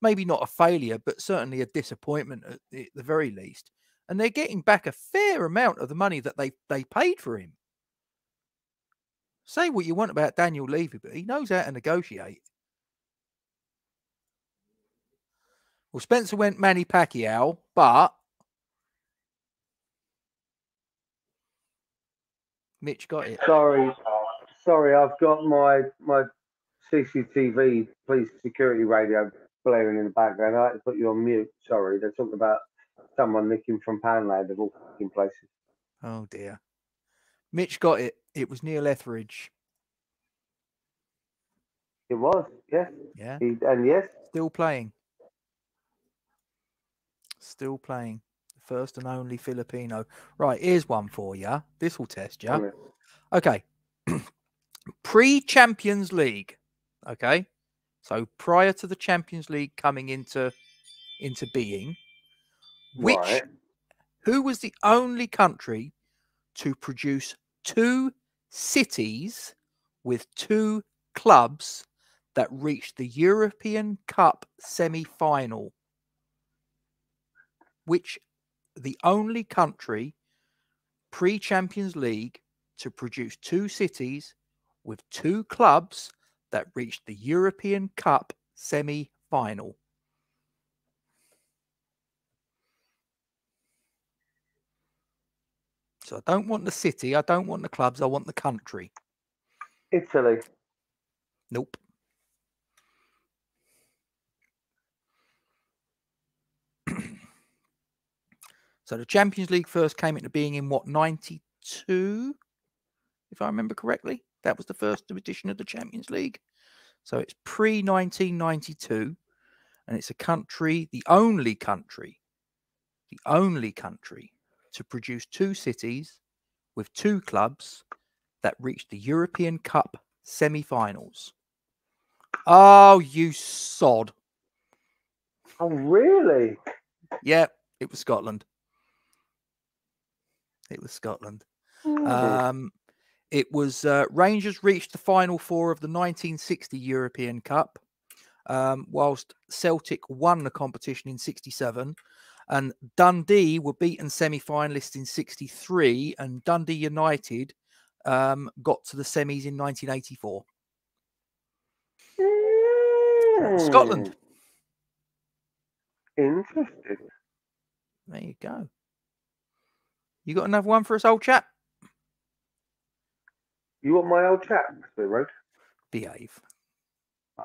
maybe not a failure, but certainly a disappointment at the, at the very least. And they're getting back a fair amount of the money that they they paid for him. Say what you want about Daniel Levy, but he knows how to negotiate. Well, Spencer went Manny Pacquiao, but Mitch got it. Sorry, sorry. I've got my my CCTV police security radio blaring in the background. I had to put you on mute. Sorry, they're talking about someone nicking from Poundland of all fucking places. Oh dear. Mitch got it. It was Neil Etheridge. It was, yes, Yeah, he, and yes, still playing. Still playing. The first and only Filipino. Right, here's one for you. This will test you. Okay. [CLEARS THROAT] Pre Champions League. Okay. So prior to the Champions League coming into into being, which Right. who was the only country to produce two cities with two clubs that reached the European Cup semi-final? Which the only country pre Champions League to produce two cities with two clubs that reached the European Cup semi final. So I don't want the city, I don't want the clubs, I want the country. Italy. Nope. [CLEARS THROAT] so the Champions League first came into being in what 92 if I remember correctly. That was the first edition of the Champions League. So it's pre 1992 and it's a country, the only country, the only country to produce two cities with two clubs that reached the European Cup semi finals. Oh, you sod. Oh, really? Yeah, it was Scotland. It was Scotland. Um, it was uh, Rangers reached the final four of the 1960 European Cup, um, whilst Celtic won the competition in 67. And Dundee were beaten semi finalists in 63, and Dundee United um, got to the semis in 1984. Scotland. Hmm. Interesting. There you go. You got another one for us, old chap? You want my old chap, Mr. Road? Behave. Oh,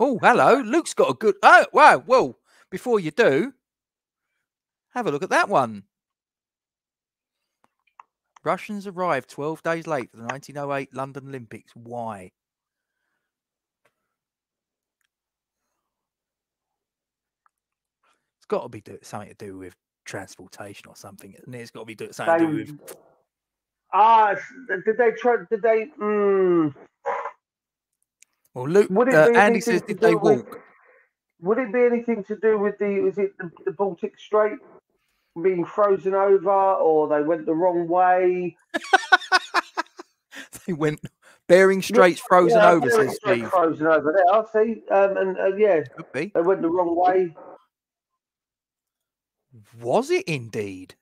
Oh, hello. Luke's got a good. Oh, wow. Well, before you do, have a look at that one. Russians arrived 12 days late for the 1908 London Olympics. Why? It's got to be do, something to do with transportation or something. And it's got to be do, something to do with. Ah, did they try? Did they? Mm, Well, Luke, would it uh, be Andy anything says, did they with- walk? would it be anything to do with the? Was it the, the Baltic Strait being frozen over, or they went the wrong way? [LAUGHS] they went Bering Strait's frozen Yeah, over, Bering says Steve. Frozen over there. I see. Um, and uh, yeah, they went the wrong way. Was it indeed?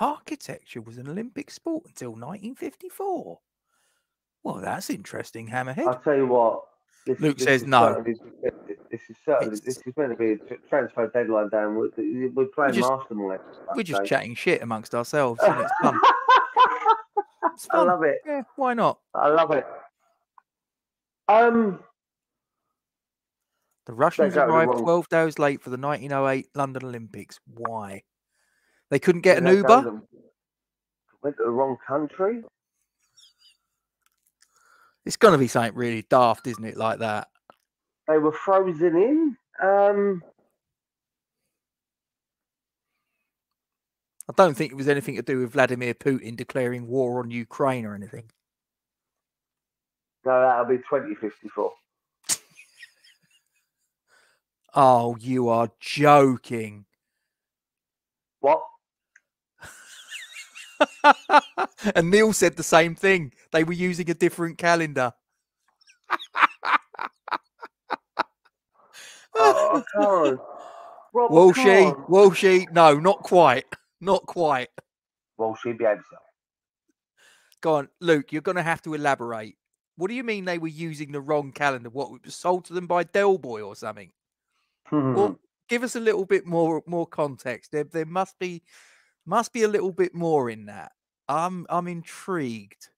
Architecture was an Olympic sport until 1954. Well, that's interesting, Hammerhead. I'll tell you what. This, Luke this says no. This is certainly It's- this is meant to be a transfer deadline down. We're, we're playing just- Mastermind. next We're just chatting shit amongst ourselves. and it's [LAUGHS] fun. It's I love it. Yeah, why not? I love it. Um, The Russians go to the arrived 12 days late for the 1908 London Olympics. Why? They couldn't get an Uber? Went to the wrong country. It's going to be something really daft, isn't it? Like that. They were frozen in. Um, I don't think it was anything to do with Vladimir Putin declaring war on Ukraine or anything. no, that'll be 2054. [LAUGHS] Oh, you are joking. What? [LAUGHS] and Neil said the same thing. They were using a different calendar. Oh, I can't. Rob, Will she? Will she? No, not quite. Not quite. Well, she behave herself. Go on, Luke. You're going to have to elaborate. What do you mean they were using the wrong calendar? What it was sold to them by Del Boy or something? Hmm. Well, give us a little bit more more context. There, there must be must be a little bit more in that. I'm I'm intrigued.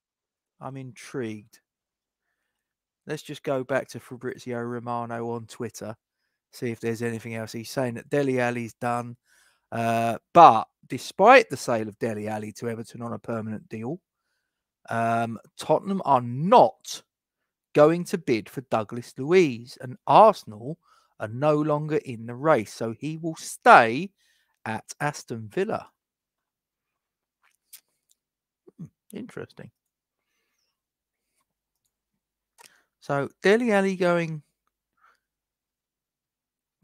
I'm intrigued. Let's just go back to Fabrizio Romano on Twitter, see if there's anything else. He's saying that Dele Alli's done, uh, but despite the sale of Dele Alli to Everton on a permanent deal, um, Tottenham are not going to bid for Douglas Luiz, and Arsenal are no longer in the race. So he will stay at Aston Villa. Hmm, Interesting. So Dele Alli going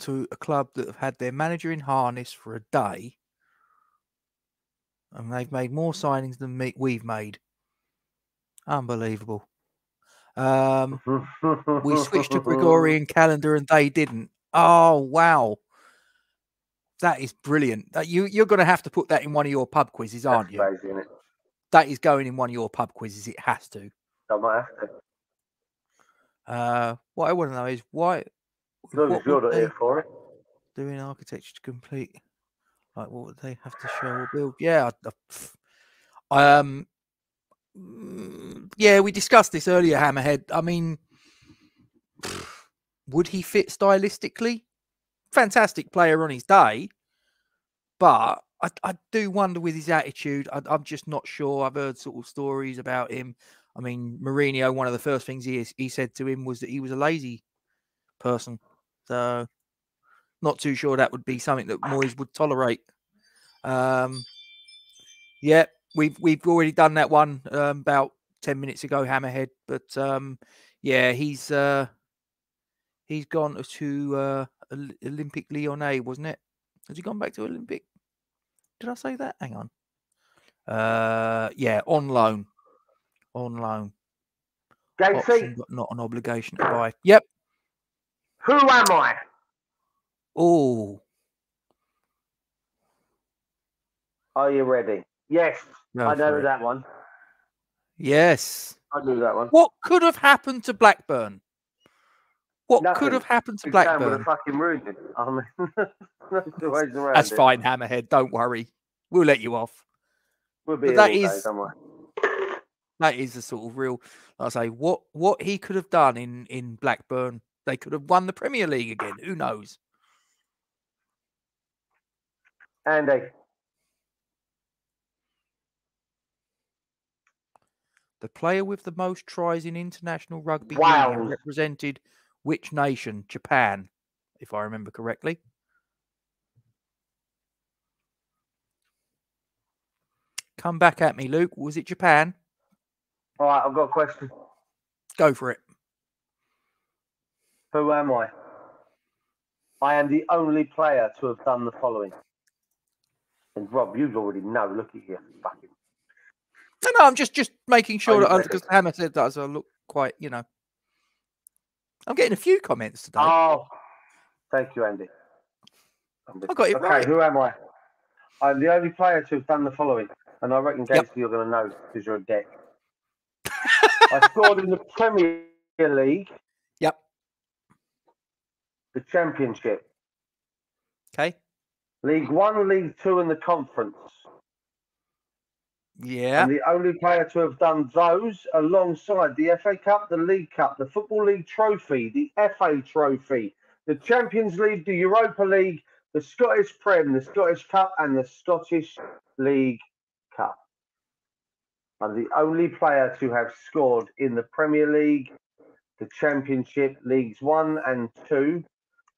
to a club that have had their manager in harness for a day, and they've made more signings than me, we've made. Unbelievable. Um, we switched to Gregorian [LAUGHS] calendar and they didn't. Oh wow. That is brilliant. That you you're going to have to put that in one of your pub quizzes, aren't That's you? crazy, isn't it? That is going in one of your pub quizzes. It has to. I might have to. Uh, what I want to know is why. What as you're not they here for it. do in architecture to complete? Like, what would they have to show or build? Yeah, I- I- um, yeah, we discussed this earlier. Hammerhead. I mean, would he fit stylistically? Fantastic player on his day, but I, I do wonder with his attitude. I, I'm just not sure. I've heard sort of stories about him. I mean, Mourinho. One of the first things he he said to him was that he was a lazy person. So, not too sure that would be something that Moyes would tolerate. Um, yeah, we've we've already done that one um, about ten minutes ago, Hammerhead. But um, yeah, he's uh, he's gone to uh, Ol- Olympique Lyonnais, wasn't it? Has he gone back to Olympic? Did I say that? Hang on. Uh, yeah, on loan, on loan, option, but not an obligation to buy. Yep. who am I? Oh, Are you ready? Yes, go I know that one. Yes. I knew that one. What could have happened to Blackburn? What Nothing. could have happened to Sam would Blackburn? have fucking ruined it. I mean, [LAUGHS] no two ways That's it. fine, Hammerhead. Don't worry. We'll let you off. We'll be that day, is-. That is the sort of real. like I say what what he could have done in in Blackburn. They could have won the Premier League again. Who knows? Andy, The player with the most tries in international rugby union represented which nation? Japan, if I remember correctly. Come back at me, Luke. Was it Japan? all right, I've got a question. Go for it. Who am I? I am the only player to have done the following. And Rob, you already know. Look at you, fucking. No, no, I'm just just making sure that because Hammer said that, so I look quite, you know. I'm getting a few comments today. Oh, thank you, Andy. Andy. I got it okay, right. who am I? I'm the only player to have done the following, and I reckon, Gacy, Yep. you're going to know because you're a dick. [LAUGHS] I scored in the Premier League, Yep. the Championship, Okay. League One, League Two, and the Conference. Yeah. And the only player to have done those alongside the FA Cup, the League Cup, the Football League Trophy, the FA Trophy, the Champions League, the Europa League, the Scottish Prem, the Scottish Cup, and the Scottish League Cup. I'm the only player to have scored in the Premier League, the Championship, Leagues One and Two,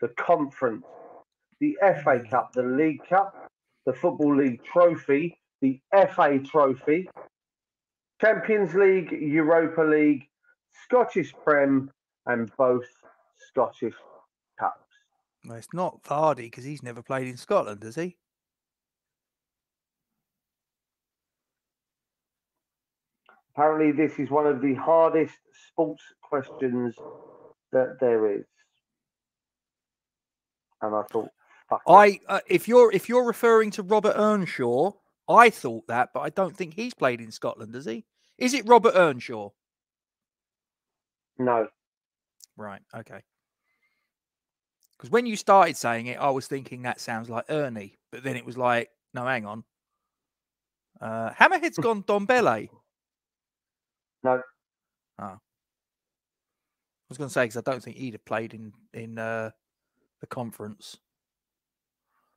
the Conference, the FA Cup, the League Cup, the Football League Trophy, the FA Trophy, Champions League, Europa League, Scottish Prem, and both Scottish Cups. Well, it's not Vardy because he's never played in Scotland, has he? Apparently, this is one of the hardest sports questions that there is. And I thought, fuck. I uh, if you're if you're referring to Robert Earnshaw, I thought that, but I don't think he's played in Scotland, does he? Is it Robert Earnshaw? no, Right. Okay. Because when you started saying it, I was thinking that sounds like Ernie, but then it was like, no, hang on. Uh, Hammerhead's [LAUGHS] gone Don Bele. no, I was going to say because I don't think he'd have played in in uh, the conference.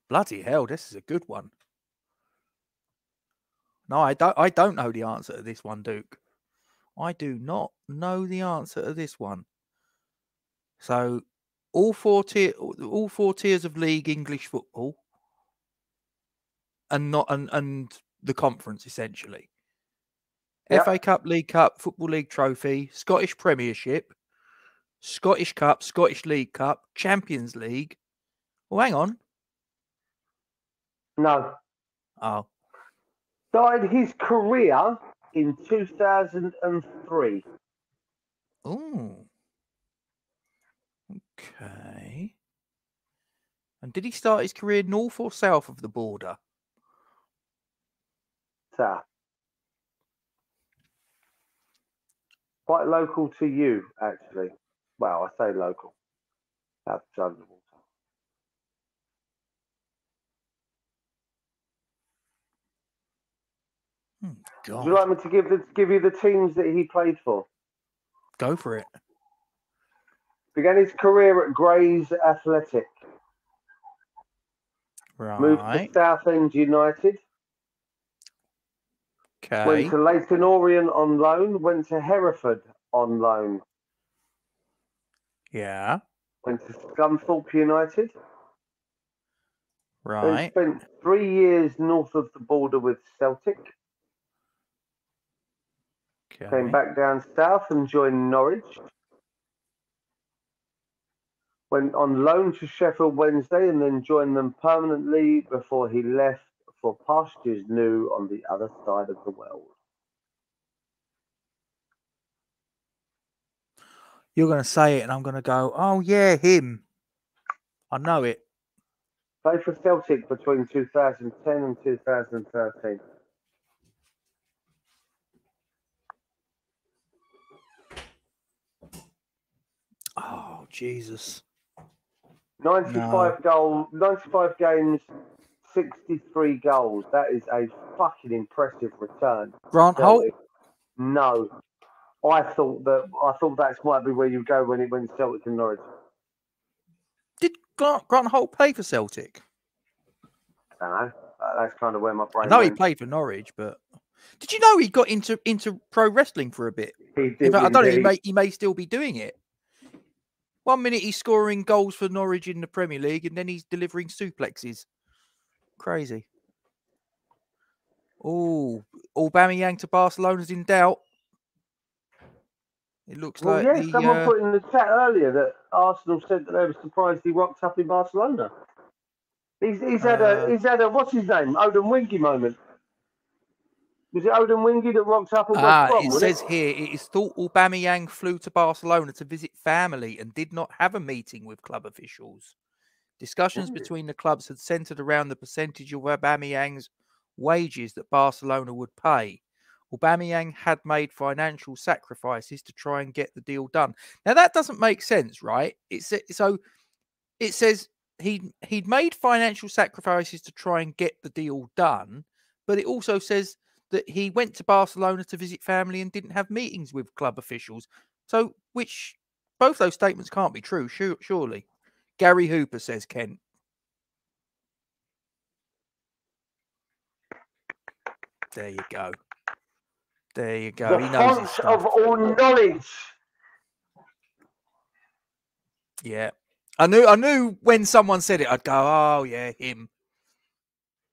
Bloody hell, this is a good one. No, I don't. I don't know the answer to this one, Duke. I do not know the answer to this one. So, all four tier, all four tiers of league English football, and not and and the conference essentially. Yep. FA Cup, League Cup, Football League Trophy, Scottish Premiership, Scottish Cup, Scottish League Cup, Champions League. Oh, hang on. no. Oh, Started his career in 2003. oh. Okay. And did he start his career north or south of the border? South. Quite local to you, actually. Well, I say local. South side water. Hmm, Would you like me to give the, give you the teams that he played for? go for it. Began his career at Grays Athletic. Right. Moved to Southend United. Okay. Went to Leyton Orient on loan. Went to Hereford on loan. Yeah. Went to Scunthorpe United. Then Right. spent three years north of the border with Celtic. Okay. Came back down south and joined Norwich. Went on loan to Sheffield Wednesday and then joined them permanently before he left for pastures new on the other side of the world. You're going to say it, and I'm going to go, oh, yeah, him. I know it. Played for Celtic between 2010 and 2013. Jesus. 95 goal, 95 games, 63 goals. That is a fucking impressive return. Grant Holt? No, I thought that I thought that might be where you go when it went Celtic and Norwich. Did Grant, Grant Holt play for Celtic? I don't know. Uh, That's kind of where my I brain. know he played for Norwich, but did you know he got into into pro wrestling for a bit? He did. Fact, I don't know. He may, he may still be doing it. One minute he's scoring goals for Norwich in the Premier League, and then he's delivering suplexes. Crazy. Oh, Aubameyang to Barcelona's in doubt. It looks Well, like yeah, the, someone uh, put in the chat earlier that Arsenal said that they were surprised he rocked up in Barcelona. He's, he's had Uh, a he's had a what's his name Odemwingie moment. Was it Odemwingie that rocked up West Ah, Brom? it says here it is thought Aubameyang flew to Barcelona to visit family and did not have a meeting with club officials. Discussions between the clubs had centered around the percentage of Aubameyang's wages that Barcelona would pay. Aubameyang had made financial sacrifices to try and get the deal done. Now that doesn't make sense, right? It's so it says he he'd made financial sacrifices to try and get the deal done, but it also says that he went to Barcelona to visit family and didn't have meetings with club officials. So, which both those statements can't be true, surely. Gary Hooper says Kent. There you go. There you go. The he knows of all knowledge. Yeah. I knew I knew when someone said it, I'd go, Oh yeah, him.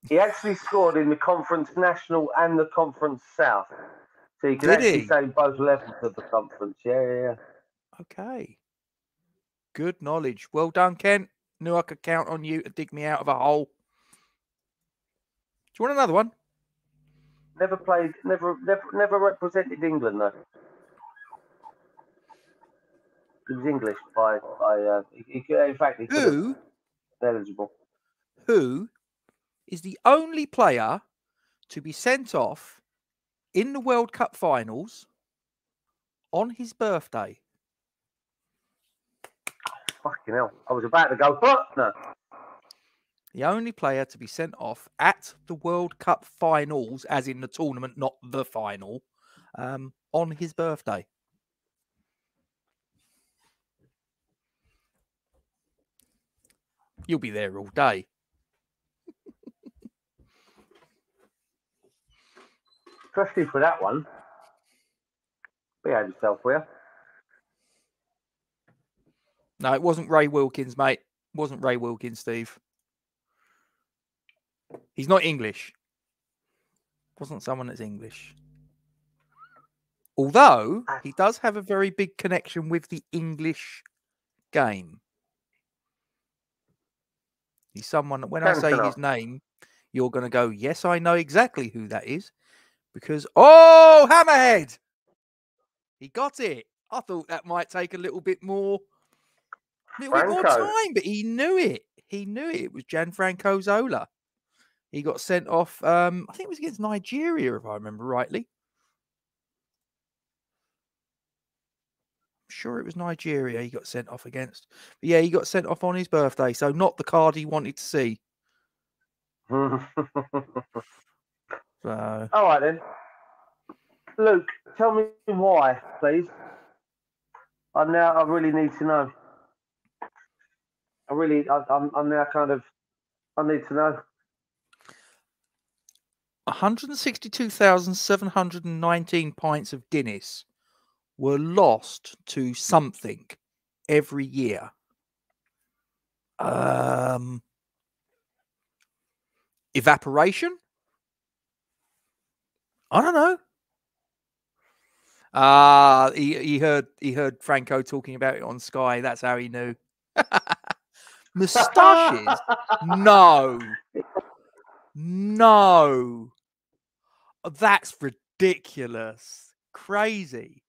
He actually scored in the Conference National and the Conference South. So you can Did actually he? say both levels of the conference. Yeah, yeah, yeah. Okay. Good knowledge. Well done, Kent. Knew I could count on you to dig me out of a hole. Do you want another one? Never played, never, never, never represented England though. He was English by, by. Uh, he, he, in fact, he Who eligible. who is the only player to be sent off in the World Cup finals on his birthday? Fucking hell! I was about to go, but. The only player to be sent off at the World Cup finals, as in the tournament, not the final, um, on his birthday. You'll be there all day. Especially for that one. Behave yourself, will you? No, it wasn't Ray Wilkins, mate. It wasn't Ray Wilkins, Steve. He's not English. Wasn't someone that's English. Although Ah. he does have a very big connection with the English game. He's someone that when I say his name, you're going to go, Yes, I know exactly who that is. Because, oh, Hammerhead! He got it. I thought that might take a little bit more, little bit more time, but he knew it. he knew it. It was Gianfranco Zola. He got sent off. Um, I think it was against Nigeria, if I remember rightly. I'm sure it was Nigeria he got sent off against. But yeah, he got sent off on his birthday, so not the card he wanted to see. [LAUGHS] All So right then, Luke, tell me why, please. I now I really need to know. I really, I, I'm, I'm now kind of, I need to know. 162,719 pints of Guinness were lost to something every year. Um, evaporation? I don't know. Ah, he, he heard he heard Franco talking about it on Sky. That's how he knew. [LAUGHS] Moustaches? no. No. That's ridiculous. Crazy.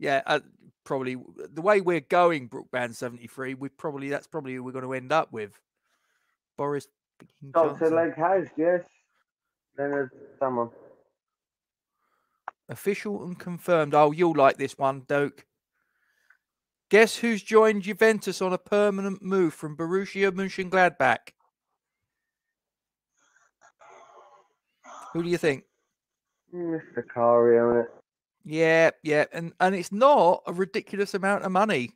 Yeah, uh, probably the way we're going, Brookband 73, we probably that's probably who we're going to end up with. Boris Doctor Johnson. Leg has, yes. Leonard, someone. Official and confirmed. Oh, you'll like this one, Doke. Guess who's joined Juventus on a permanent move from Borussia Mönchengladbach? Who do you think? Mr. Cario, isn't it? Yeah, yeah, and and it's not a ridiculous amount of money.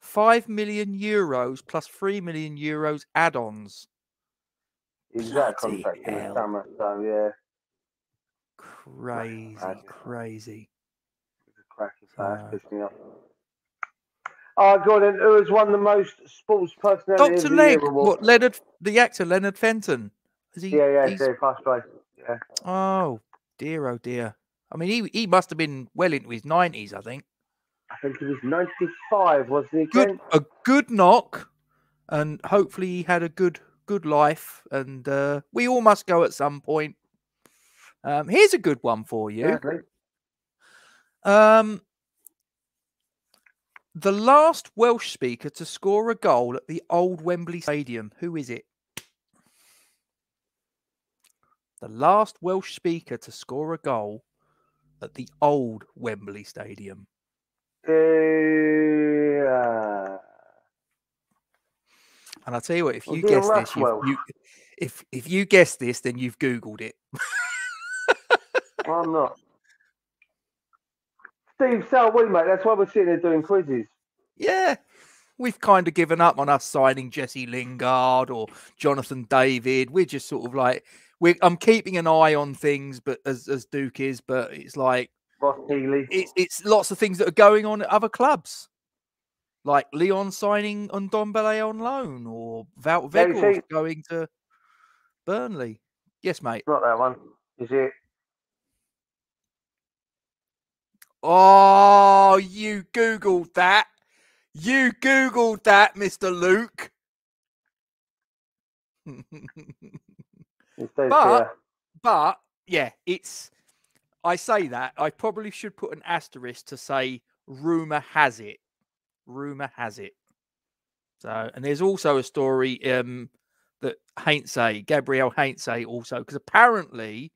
Five million euros plus three million euros add-ons. A Bloody contract in the hell. so yeah, Crazy, crazy. it's a cracking player. Uh, Pissed me off. Oh, Gordon, who has won the most sports personality Doctor of the Leg, year award? what Leonard, the actor Leonard Fenton? Is he? Yeah, yeah, he's- yeah, place. Yeah. Oh dear, oh dear. I mean, he he must have been well into his nineties, I think. I think he was 95, wasn't he? Good, a good knock, and hopefully he had a good good life. And uh, we all must go at some point. Um, here's a good one for you. Yeah, Um, the last Welsh speaker to score a goal at the old Wembley Stadium. Who is it? The last Welsh speaker to score a goal at the old Wembley Stadium. Uh, And I'll tell you what, if you a guess this, you've, you, if if you guess this, then you've googled it. I'm not. [LAUGHS] Steve, so are we, mate. That's why we're sitting here doing quizzes. Yeah, we've kind of given up on us signing Jesse Lingard or Jonathan David. We're just sort of like we. I'm keeping an eye on things, but as as Duke is, but it's like it's it's lots of things that are going on at other clubs, like Leon signing on Ndombele on loan or Val Yeah, you Vegels see- going to Burnley. Yes, mate. Not that one. Is it? Oh, you googled that. You googled that, Mister Luke. But- but yeah, it's. I say that I probably should put an asterisk to say rumor has it. Rumor has it. So, and there's also a story um that Heinze, Gabriel Heinze, also because apparently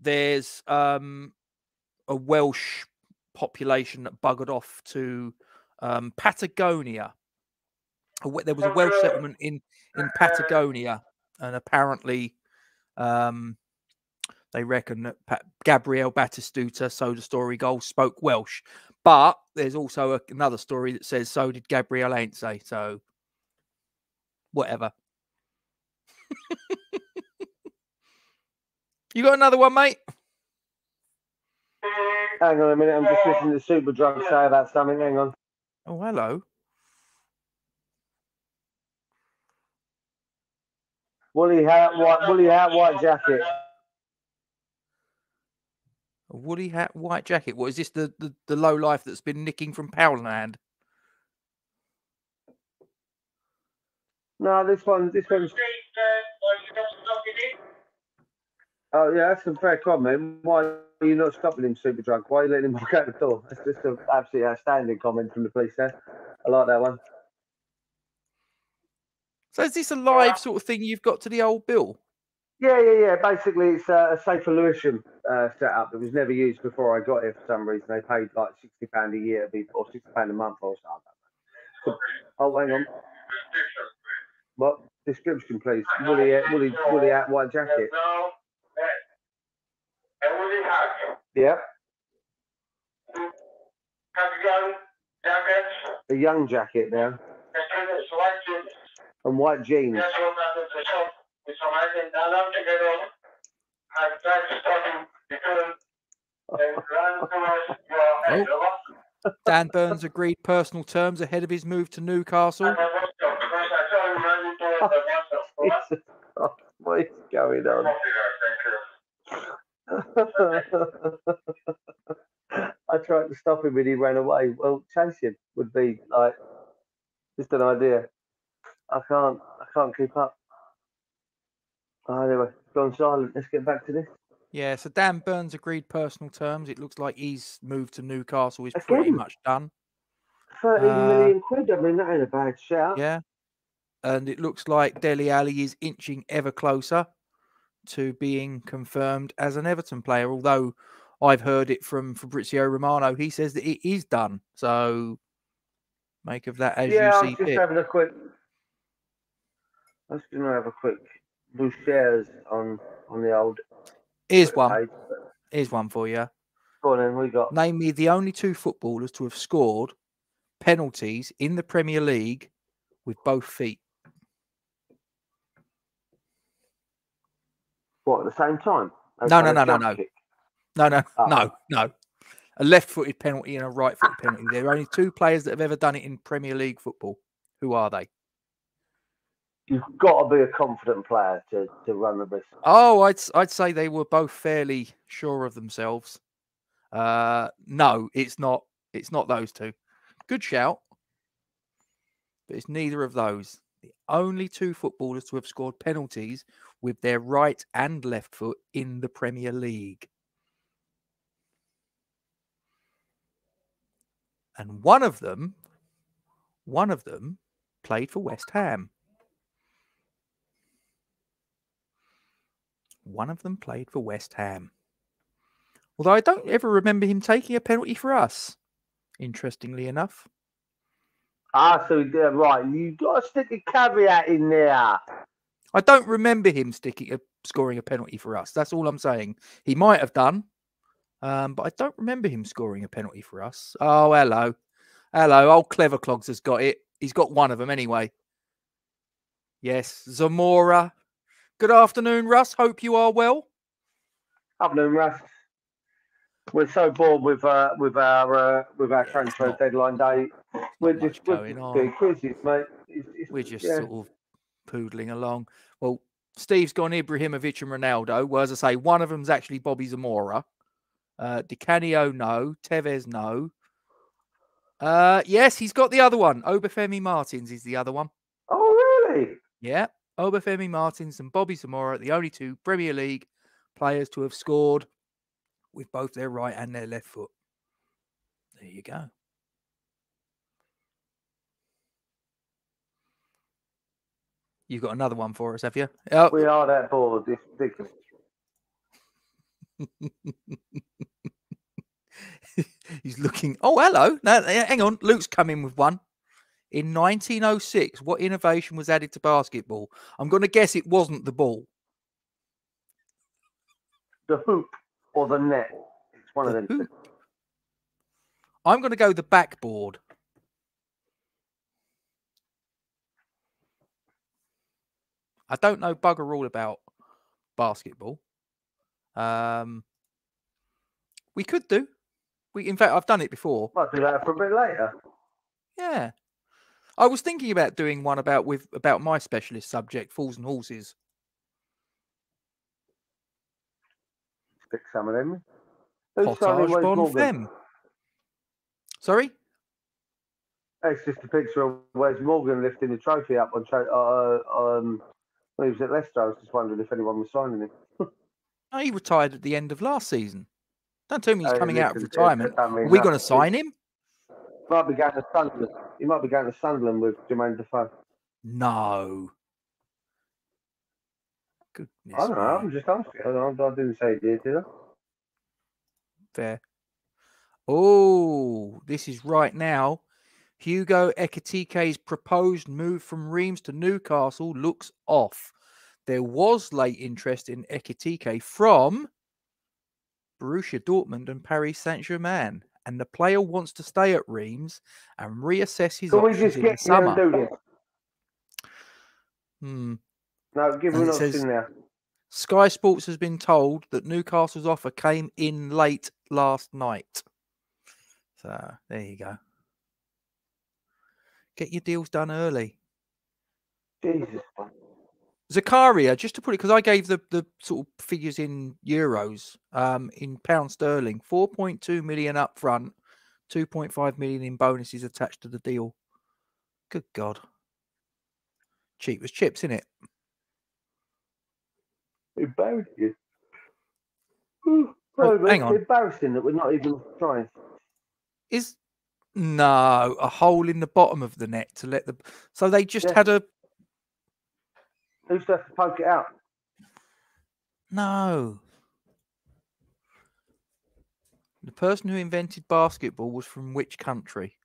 there's um a Welsh population that buggered off to um Patagonia. There was a Welsh settlement in in Patagonia, and apparently um, they reckon that pa- Gabriel Batistuta, so the story goes, spoke Welsh. But there's also a, another story that says so did Gabriel Ainsley. So whatever. [LAUGHS] you got another one, mate? Hang on a minute. I'm just listening to Super Drunk say about something. Hang on. Oh, hello. Woolly hat, white, woolly hat, white jacket. A woolly hat, white jacket. What is this? The, the, the low life that's been nicking from Powland? No, this one, this one's. Oh yeah, that's a fair comment. Why are you not stopping him, super drunk? Why are you letting him [LAUGHS] walk out the door? That's just an absolutely outstanding comment from the police there. I like that one. So is this a live sort of thing you've got to the old bill? Yeah, yeah, yeah. Basically, it's a, a safer Lewisham uh, setup that was never used before I got here for some reason. They paid like sixty pound a year, or sixty pound a month, or something. Oh, hang on. What description, please? Woolly, uh, woolly, woolly hat, white jacket. Yeah. A gun, jacket. A young jacket now. And white jeans. Oh. Dan Burn's agreed personal terms ahead of his move to Newcastle. [LAUGHS] what is going on? [LAUGHS] I tried to stop him and he ran away. Well, chasing would be like just an idea. I can't. I can't keep up. Oh, anyway, gone silent. Let's get back to this. Yeah, so Dan Burn's agreed personal terms. It looks like he's moved to Newcastle. He's Again, pretty much done. Thirteen uh, million quid. I mean, that ain't a bad shout. Yeah, and it looks like Dele Alli is inching ever closer to being confirmed as an Everton player. Although I've heard it from Fabrizio Romano, he says that it is done. So make of that as yeah, you see I'm just fit. having a quick. I was going to have a quick blue shares on on the old. Here's one. Here's one for you. Go on then. We got. Name me the only two footballers to have scored penalties in the Premier League with both feet. What at the same time? no, no, no, no, no. no, no, oh. no, no. A left-footed penalty and a right-footed penalty. There are only two players that have ever done it in Premier League football. Who are they? You've got to be a confident player to, to run the risk. Oh, I'd I'd say they were both fairly sure of themselves. Uh, no, it's not. It's not those two. Good shout, but it's neither of those. The only two footballers to have scored penalties with their right and left foot in the Premier League. And one of them, one of them played for West Ham. One of them played for West Ham. Although I don't ever remember him taking a penalty for us, interestingly enough. Ah, so yeah, right. You got to stick a caveat in there. I don't remember him sticking a, scoring a penalty for us. That's all I'm saying. He might have done, um, but I don't remember him scoring a penalty for us. Oh, hello, hello. Old clever clogs has got it. He's got one of them anyway. Yes, Zamora. Good afternoon, Russ. Hope you are well. Afternoon, Russ. We're so bored with uh, with our uh, with our transfer deadline day. We're just going on. quizzes, mate. It's, it's, we're just yeah. sort of poodling along. Well, Steve's gone Ibrahimovic and Ronaldo. Well, as I say, one of them's actually Bobby Zamora. Uh, Di Canio, no. Tevez, no. Uh, yes, he's got the other one. Obafemi Martins is the other one. Oh, really? Yeah. Obafemi Martins and Bobby Zamora, the only two Premier League players to have scored with both their right and their left foot. There you go. You've got another one for us, have you? Oh. We are that bored. It's ridiculous. [LAUGHS] He's looking. Oh, hello. No, hang on. Luke's coming with one. In 1906, what innovation was added to basketball? I'm going to guess it wasn't the ball. The hoop or the net. It's one the of them. I'm going to go the backboard. I don't know bugger all about basketball. Um, we could do. We, in fact, I've done it before. Might do that for a bit later. Yeah, I was thinking about doing one about with about my specialist subject, fools and horses. Pick some of them. Potage bon femme. Sorry. It's just a picture of Wes Morgan lifting the trophy up on uh, um, when he was at Leicester, I was just wondering if anyone was signing him. [LAUGHS] oh, he retired at the end of last season. Don't tell me he's oh, coming out of retirement. Are we going to sign him? Might be going to Sunderland. He might be going to Sunderland with Jermaine Defoe. No, Goodness. I don't know. I'm just asking. I, I, didn't say it did, did I? Fair. Oh, this is right now. Hugo Ekitike's proposed move from Reims to Newcastle looks off. There was late interest in Ekitike from Borussia Dortmund and Paris Saint Germain, and the player wants to stay at Reims and reassess his Can options just in the get here and summer. Hmm. No, give him says- now. Sky Sports has been told that Newcastle's offer came in late last night. So there you go. Get your deals done early. Jesus. Zakaria, just to put it, because I gave the, the sort of figures in euros, um, in pound sterling, 4.2 million up front, 2.5 million in bonuses attached to the deal. Good God. Cheap as chips, innit? Embarrassing. Ooh, Oh, sorry, hang it's on. embarrassing that we're not even trying. Is no a hole in the bottom of the net to let the so they just Yeah. had a Who's to have to poke it out? no. The person who invented basketball was from which country?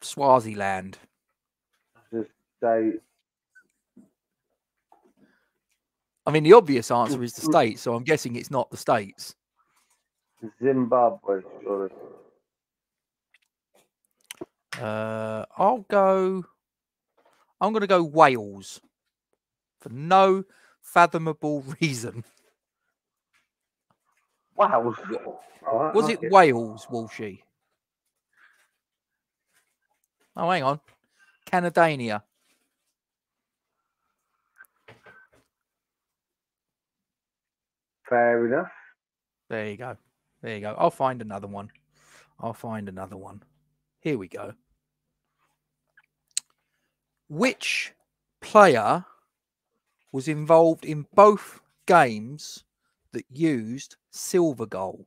Swaziland. Just say I mean, the obvious answer is the states, so I'm guessing it's not the states. Zimbabwe, surely. Uh, I'll go. I'm going to go Wales for no fathomable [LAUGHS] reason. Wow. Right, Was it get- Wales, Walshy? Oh, hang on. Canadania. Fair enough. There you go. There you go. I'll find another one. I'll find another one. Here we go. Which player was involved in both games that used silver goal?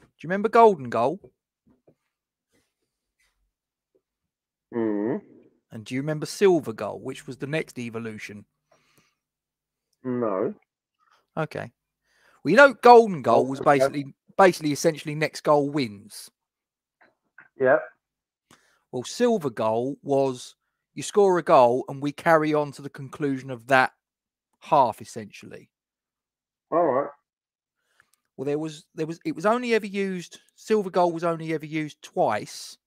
Do you remember golden goal? Mm. And do you remember silver goal, which was the next evolution? No. Okay. Well, you know, golden goal was basically basically essentially next goal wins. Yep. Well, silver goal was you score a goal and we carry on to the conclusion of that half essentially. All right. Well, there was there was it was only ever used silver goal was only ever used twice.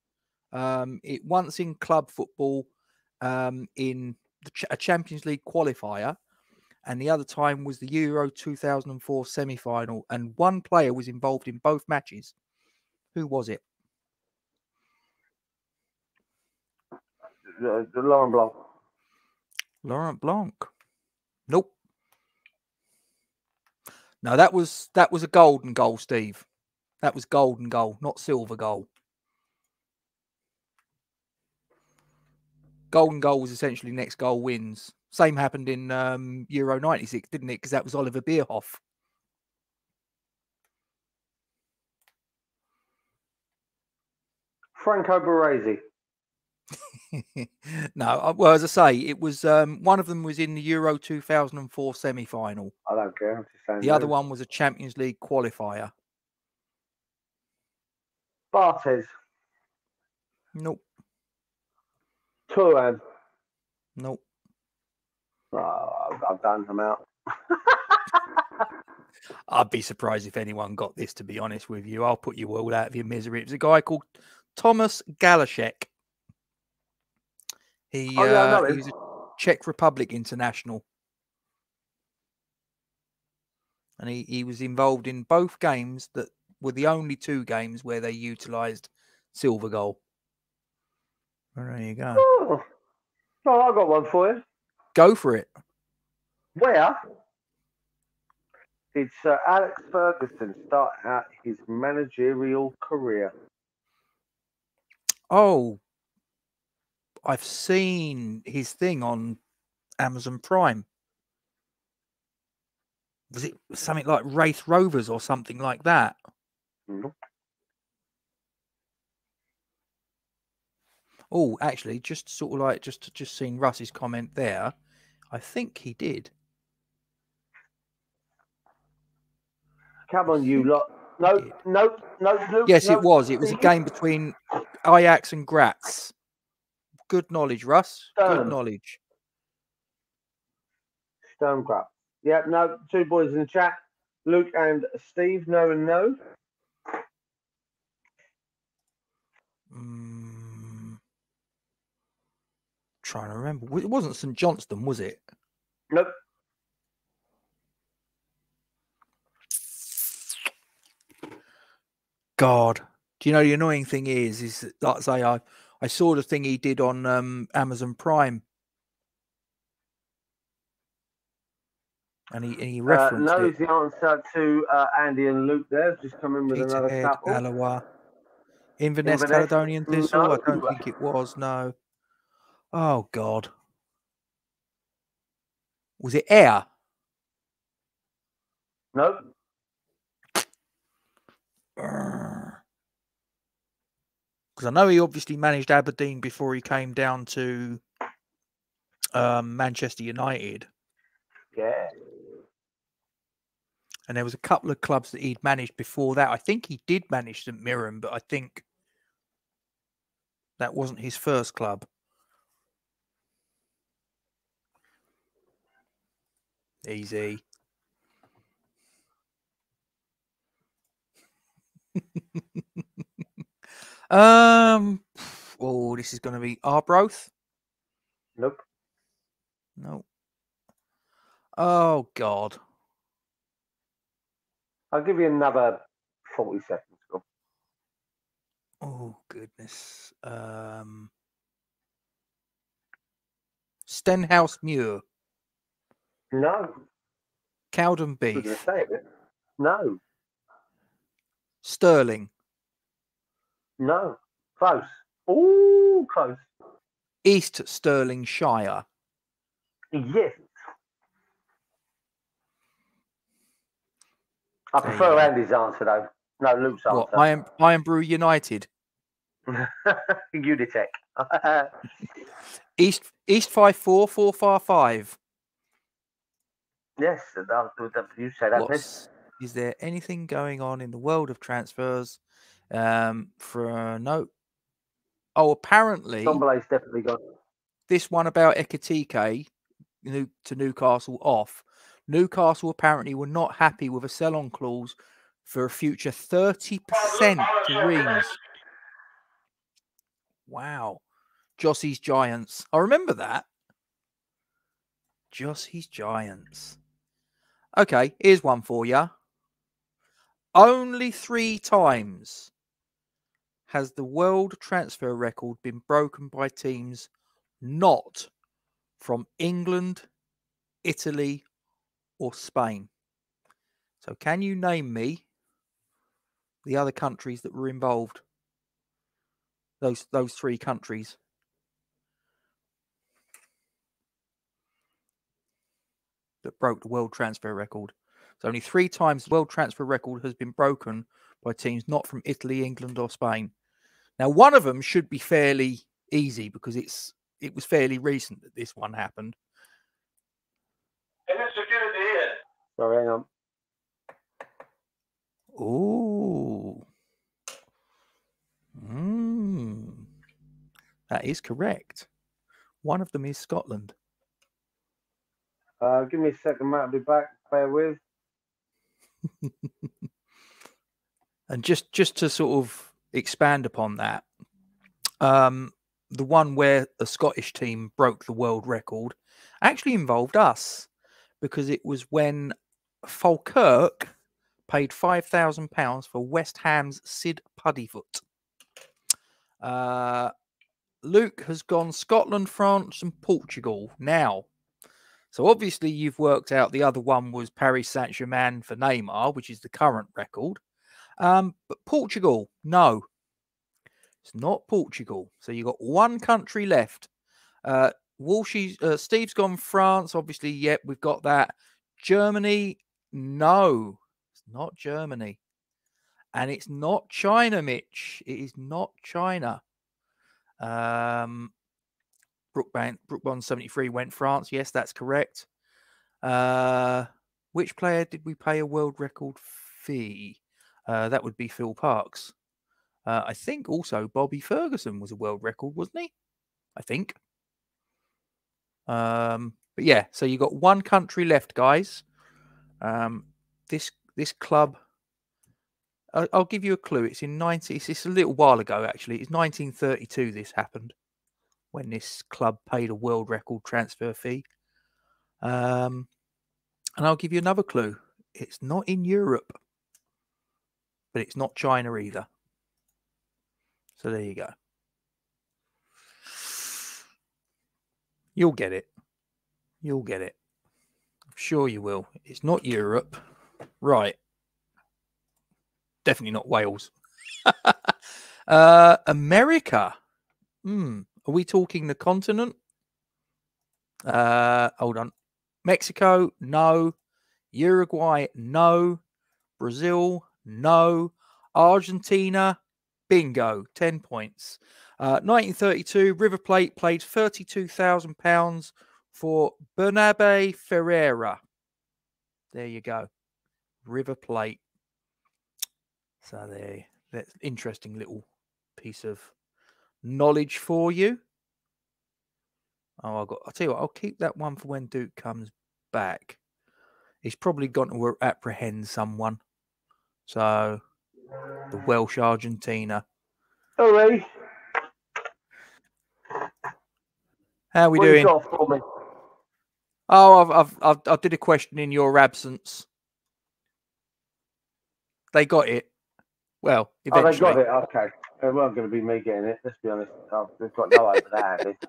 Um, it once in club football, um, in the ch- a Champions League qualifier, and the other time was the Euro 2004 semi-final. And one player was involved in both matches. Who was it? The Laurent Blanc. Laurent Blanc. Nope. No, that was that was a golden goal, Steve. That was golden goal, not silver goal. Golden goal was essentially next goal wins. Same happened in um, Euro '96, didn't it? Because that was Oliver Bierhoff. Franco Baresi. [LAUGHS] no, uh, well, as I say, it was um, one of them was in the Euro 2004 semi-final. I don't care. I'm just saying. The other one was a Champions League qualifier. Barthez. Nope, Turan. nope. Oh, I've, I've done them out. [LAUGHS] I'd be surprised if anyone got this, to be honest with you. I'll put you all out of your misery. It was a guy called Thomas Galásek. He, Oh, yeah, uh, he was a Czech Republic international. And he, he was involved in both games that were the only two games where they utilised silver goal. Well, there you go. Oh. oh, I've got one for you. Go for it. Where did Sir Alex Ferguson start out his managerial career? Oh, I've seen his thing on Amazon Prime. Was it something like Raith Rovers or something like that? Nope. Oh, actually, just sort of like just just seen Russ's comment there. I think he did. Come on, you lot. No, no, no. Luke, Yes, no. it was. It was a [LAUGHS] game between Ajax and Graz. Good knowledge, Russ. Good knowledge. Stonecrop. Yeah, no, two boys in the chat. Luke and Steve, no and no. Mm, trying to remember. It wasn't St Johnstone, was it? Nope. God. Do you know the annoying thing is, is that, like say, I, I saw the thing he did on um, Amazon Prime. And he, and he Uh, referenced no it. is the answer to uh, Andy and Luke there. Just come in with another Peterhead, couple. Alloa. Inverness, Inverness, Caledonian Thistle? I don't think it was, no. Oh, God. Was it Ayr? No, Because I know he obviously managed Aberdeen before he came down to um, Manchester United. yeah. And there was a couple of clubs that he'd managed before that. I think he did manage St Mirren, but I think that wasn't his first club. Easy. [LAUGHS] um. Oh, this is going to be Arbroath. Nope. No. Oh God. I'll give you another 40 seconds. Go. Oh goodness. Um. Stenhousemuir, No. Cowden I was going Beef, to say it. No. Stirling, No. Close. Ooh, close. East Stirlingshire, Yes. I prefer go. Andy's answer though. No, Luke's what? am. Iron Iron Brew United, [LAUGHS] Unitech. [LAUGHS] East East five four four five five. yes, you say that. Is there anything going on in the world of transfers? Um, for no. Oh, apparently Tombolay's definitely got. this one about Ekitike New, to Newcastle off. Newcastle apparently were not happy with a sell-on clause for a future 30% to Reims. Wow. Jossy's Giants. I remember that. Jossy's Giants. Okay, here's one for you. Only three times has the world transfer record been broken by teams not from England, Italy, or Spain. So, can you name me the other countries that were involved? Those those three countries. That broke the world transfer record. So only three times the world transfer record has been broken by teams not from Italy, England, or Spain. Now, one of them should be fairly easy because it's it was fairly recent that this one happened. Sorry, hang on. Oh. Mm. That is correct. One of them is Scotland. Uh, give me a second, mate. I'll be back. Bear with. [LAUGHS] And just just to sort of expand upon that, um, the one where the Scottish team broke the world record actually involved us because it was when Falkirk paid five thousand pounds for West Ham's Syd Puddefoot. Uh, Luke has gone Scotland, France, and Portugal now. So obviously you've worked out the other one was Paris Saint Germain for Neymar, which is the current record. Um, but Portugal, no, it's not Portugal. So you've got one country left. Uh, Walshy, uh, Steve's gone France. Obviously, yep, we've got that. Germany, no, it's not Germany. And it's not China, Mitch. It is not China. Um, Brook Bond, Brook Bond 73 went France. Yes, that's correct. Uh, which player did we pay a world record fee? Uh, that would be Phil Parkes. Uh, I think also Bobby Ferguson was a world record, wasn't he? I think. Um, but yeah, so you got one country left, guys. Um, this this club. I'll, I'll give you a clue. It's in 90. It's, it's a little while ago, actually. It's 1932. This happened when this club paid a world record transfer fee. Um, and I'll give you another clue. It's not in Europe, but it's not China either. So there you go. You'll get it. You'll get it. I'm sure you will. It's not Europe. Right. Definitely not Wales. [LAUGHS] uh, America. Hmm. Are we talking the continent? Uh, hold on. Mexico, no. Uruguay, no. Brazil, no. Argentina, bingo, 10 points. Uh, 1932, River Plate played £32,000 for Bernabe Ferreyra. There you go. River Plate. So there, that's interesting little piece of knowledge for you. Oh, I got. I'll tell you what. I'll keep that one for when Duke comes back. He's probably gone to apprehend someone. So the Welsh Argentina. All right. How are we What doing? you got for me? Oh, I've, I've, I've, I did a question in your absence. They got it. Well, Oh, they got it. Okay. It weren't going to be me getting it. Let's be honest. Oh, they've got no over that. [LAUGHS]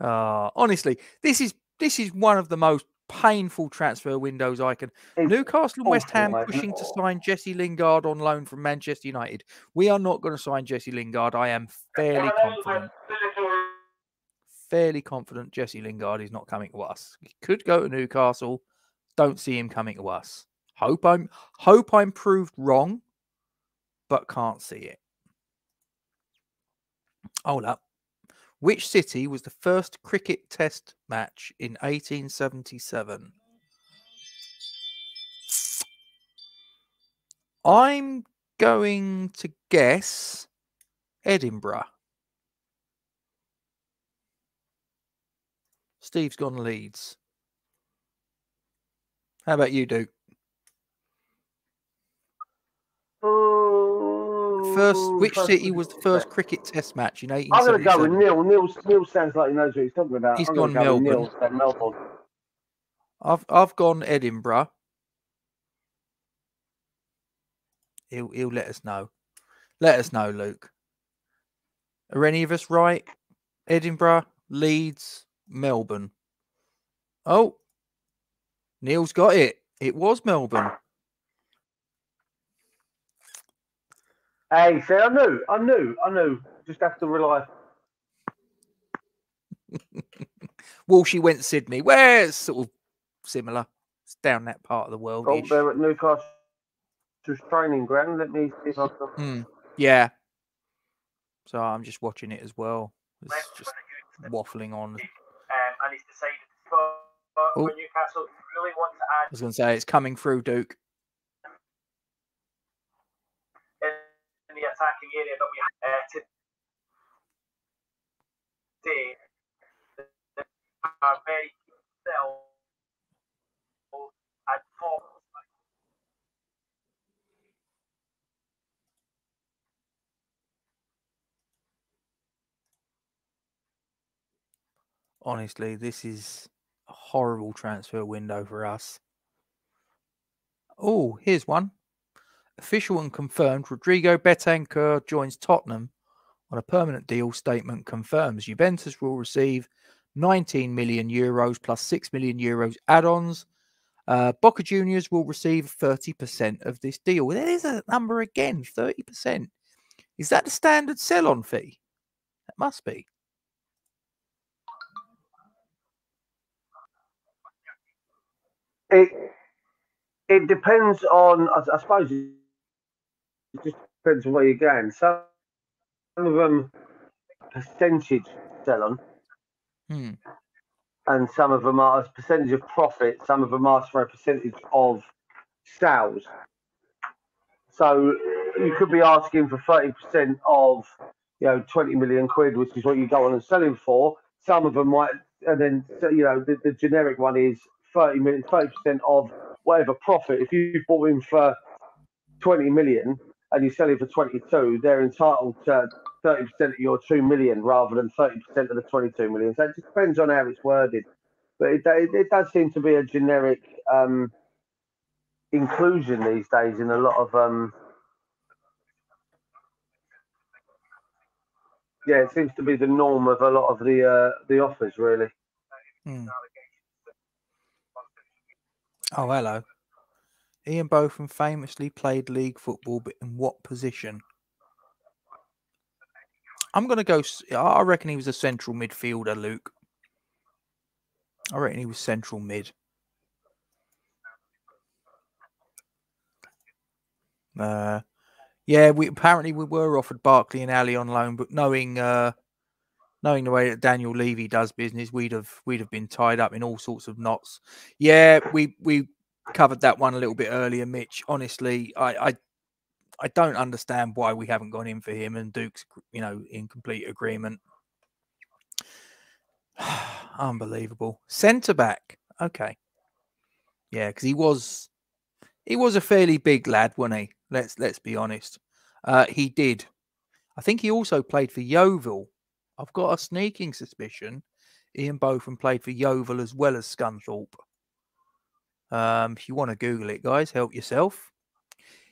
Ah, honestly, this is this is one of the most painful transfer windows I can. It's Newcastle and West Ham pushing to sign Jesse Lingard on loan from Manchester United. We are not going to sign Jesse Lingard. I am fairly confident. Fairly confident Jesse Lingard is not coming to us. He could go to Newcastle. Don't see him coming to us. Hope I'm hope I'm proved wrong, but can't see it. Hold up. Which city was the first cricket test match in 1877? I'm going to guess Edinburgh. Steve's gone Leeds. How about you, Duke? First, which city was the first cricket test match in I'm going to go with Neil. Neil. Neil sounds like he knows what he's talking about. He's I'm gone go Melbourne. Neil, Melbourne. I've I've gone Edinburgh. He'll he'll let us know. Let us know, Luke. Are any of us right? Edinburgh, Leeds, Melbourne. Oh, Neil's got it. It was Melbourne. Hey, see, I knew, I knew, I knew. Just have to rely. [LAUGHS] well, she went Sydney. Where it's sort of similar. It's down that part of the world. Oh, there at Newcastle's training ground. Let me see if I can. Hmm. Yeah. So I'm just watching it as well. It's just waffling on. um, and he's decided for, for Oh. Newcastle really want to I was going to say it's coming through, Duke. The attacking area, but we uh, today are very still and top. Honestly, this is a horrible transfer window for us. Oh, here's one. Official and confirmed Rodrigo Bentancur joins Tottenham on a permanent deal. Statement confirms Juventus will receive 19 million euros plus 6 million euros add ons. Uh, Boca Juniors will receive 30% of this deal. There is a number again 30%. Is that the standard sell on fee? That must be. It it depends on. I, I suppose it just depends on where you're going. Some of them percentage sell on, Hmm. and some of them are a percentage of profit. Some of them ask for a percentage of sales. So you could be asking for thirty percent of, you know, twenty million quid, which is what you go on and selling for. Some of them might, and then you know, the, the generic one is thirty million, thirty percent of whatever profit. If you bought him for twenty million and you sell it for twenty-two, they're entitled to thirty percent of your two million rather than thirty percent of the twenty-two million. So it just depends on how it's worded. But it, it, it does seem to be a generic um, inclusion these days in a lot of um, yeah, it seems to be the norm of a lot of the uh, the offers really. Hmm. Oh, hello. Ian Botham famously played league football, but in what position? I'm going to go. I reckon he was a central midfielder, Luke. I reckon he was central mid. Uh, yeah, we apparently we were offered Barkley and Ali on loan, but knowing uh, knowing the way that Daniel Levy does business, we'd have we'd have been tied up in all sorts of knots. Yeah, we we covered that one a little bit earlier, Mitch. Honestly, I I, I don't understand why we haven't gone in for him and Duke's, you know, in complete agreement. [SIGHS] Unbelievable. Centre back. Okay. Yeah, because he was he was a fairly big lad, wasn't he? Let's let's be honest. Uh, he did. I think he also played for Yeovil. I've got a sneaking suspicion Ian Botham played for Yeovil as well as Scunthorpe. Um, if you want to Google it, guys, help yourself.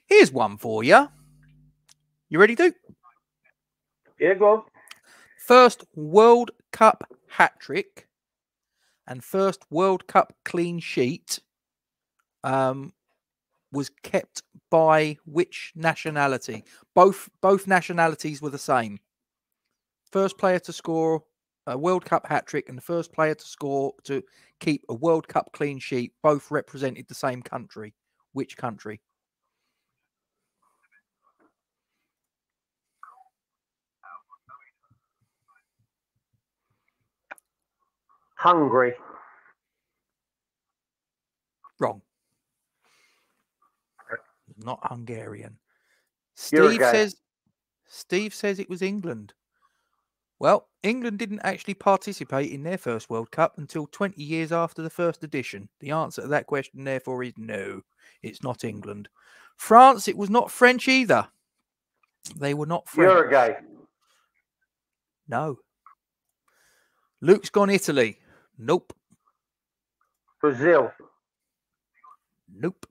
Here's one for you. You ready, Duke? Yeah, go on. First World Cup hat trick and first World Cup clean sheet um, was kept by which nationality? Both both nationalities were the same. First player to score a World Cup hat trick and the first player to score to keep a World Cup clean sheet both represented the same country. Which country? Hungry. Wrong. Not Hungarian. Steve Uruguay. says Steve says it was England. Well, England didn't actually participate in their first World Cup until 20 years after the first edition. The answer to that question, therefore, is no. It's not England. France, it was not French either. They were not French. Uruguay. No. Luke's gone Italy. Nope. Brazil. Nope.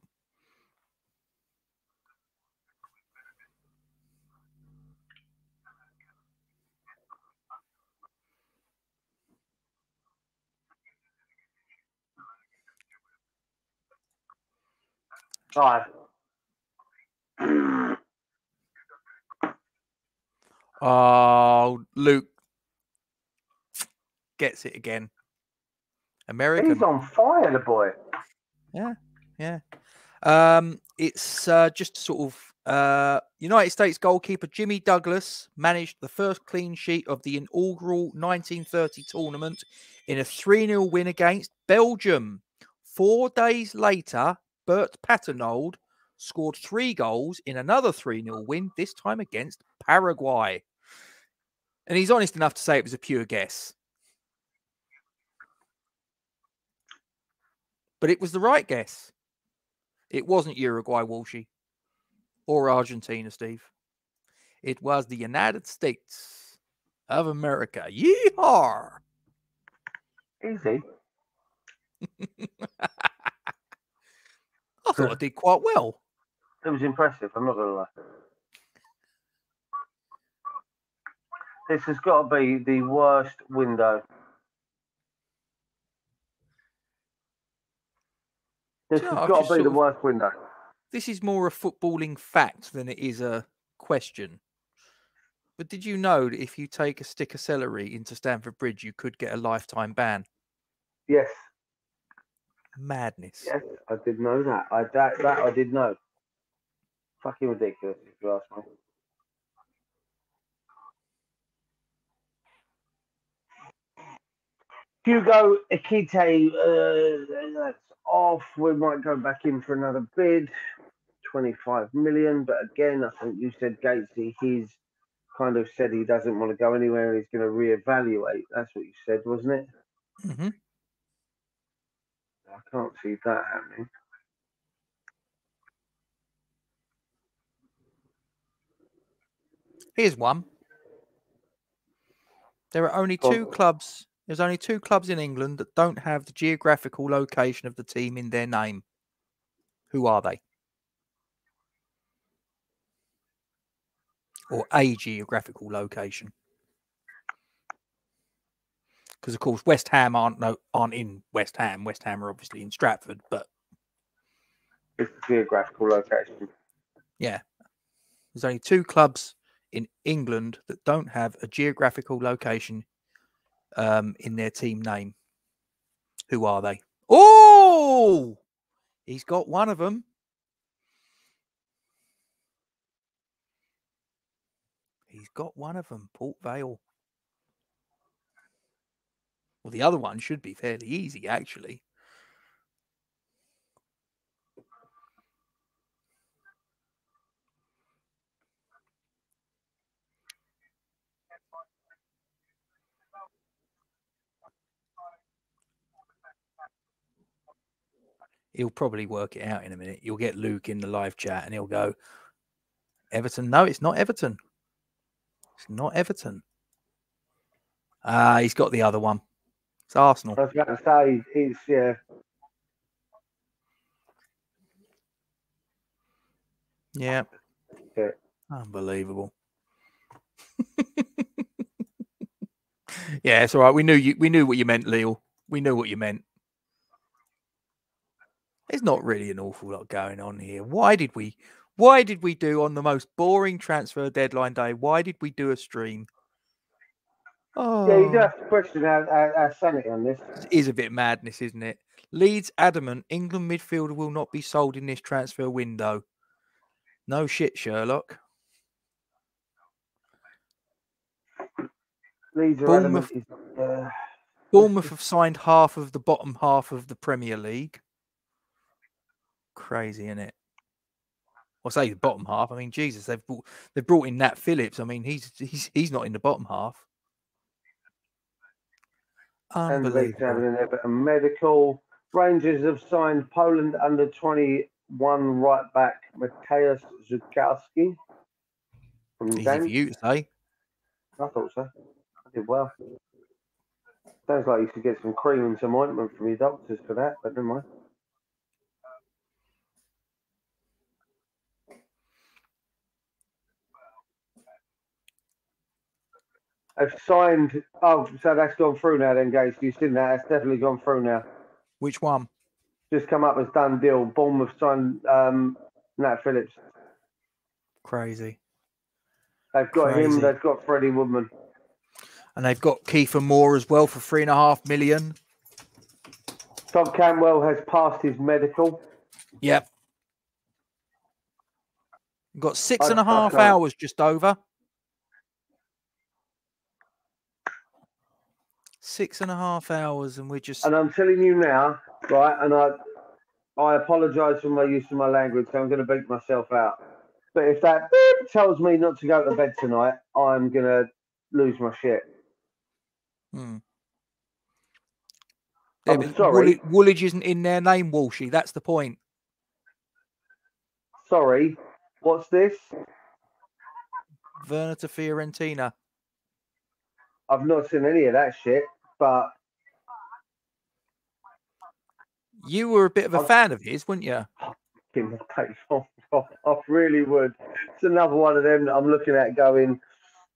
Five. Oh, Luke gets it again. American. He's on fire, the boy. Yeah, yeah. Um, it's uh, just sort of uh, United States goalkeeper Jimmy Douglas managed the first clean sheet of the inaugural 1930 tournament in a 3 0 win against Belgium. Four days later, Bert Patenaude scored three goals in another 3 0 win, this time against Paraguay. And he's honest enough to say it was a pure guess. But it was the right guess. It wasn't Uruguay, Walshy, or Argentina, Steve. It was the United States of America. Yeehaw! Easy. [LAUGHS] I thought I did quite well. It was impressive. I'm not gonna lie. This has got to be the worst window. This Yeah, has got to be the of- worst window. This is more a footballing fact than it is a question. But did you know that if you take a stick of celery into Stamford Bridge, you could get a lifetime ban? Yes, Madness. yes, I did know that. I that, that I did know. Fucking ridiculous, if you ask me. Hugo Ekitike, uh, that's off. We might go back in for another bid, 25 million. But again, I think you said Gatesy, he's kind of said he doesn't want to go anywhere he's going to reevaluate. That's what you said, wasn't it? hmm I can't see that happening. Here's one. There are only two clubs. There's only two clubs in England that don't have the geographical location of the team in their name. Who are they? Or a geographical location? Because of course West Ham aren't no aren't in West Ham. West Ham are obviously in Stratford, but It's geographical location. Yeah, there's only two clubs in England that don't have a geographical location um, in their team name. Who are they? Oh, he's got one of them. He's got one of them, Port Vale. Well, the other one should be fairly easy, actually. he'll probably work it out in a minute. You'll get Luke in the live chat and he'll go, Everton. No, it's not Everton. It's not Everton. Ah, he's got the other one. It's Arsenal. I was about to say, it's, yeah, Yeah. Yeah. Unbelievable. [LAUGHS] yeah, it's all right. We knew you we knew what you meant, Leo. We knew what you meant. There's not really an awful lot going on here. Why did we why did we do on the most boring transfer deadline day? Why did we do a stream? Oh, yeah, you do have to question our, our, our sanity on this. it is a bit madness, isn't it? Leeds adamant England midfielder will not be sold in this transfer window. No shit, Sherlock. Leeds are Bournemouth- adamant is, uh, Bournemouth have signed half of the bottom half of the Premier League. Crazy, isn't it? Well, say the bottom half. I mean, Jesus, they've brought they've brought in Nat Phillips. I mean, he's he's he's not in the bottom half. And Unbelievable. having an Everton medical. Rangers have signed Poland under 21 right back Mateusz Zukowski from Easy Dansk. you to say. I thought so. I did well. Sounds like you should get some cream and some ointment from your doctors for that, but never mind. I've signed. Oh, so that's gone through now, then, Gates. You've seen that? That's definitely gone through now. Which one? Just come up as done deal. Bournemouth signed um, Nat Phillips. Crazy. They've got Crazy. him. They've got Freddie Woodman. And they've got Kieffer Moore as well for three and a half million. Tom Campbell has passed his medical. Yep. Got six I- and a half hours just over. Six and a half hours, and we're just And I'm telling you now, right? And I, I apologise for my use of my language. So I'm going to beat myself out. But if that tells me not to go to bed tonight, I'm going to lose my shit. Hmm. I'm Yeah, sorry. Woolwich, isn't in their name, Walshy. That's the point. Sorry. What's this? Werner to Fiorentina. I've not seen any of that shit. But You were a bit of a I've- fan of his, weren't you? in face off, off, I really would. It's another one of them that I'm looking at going,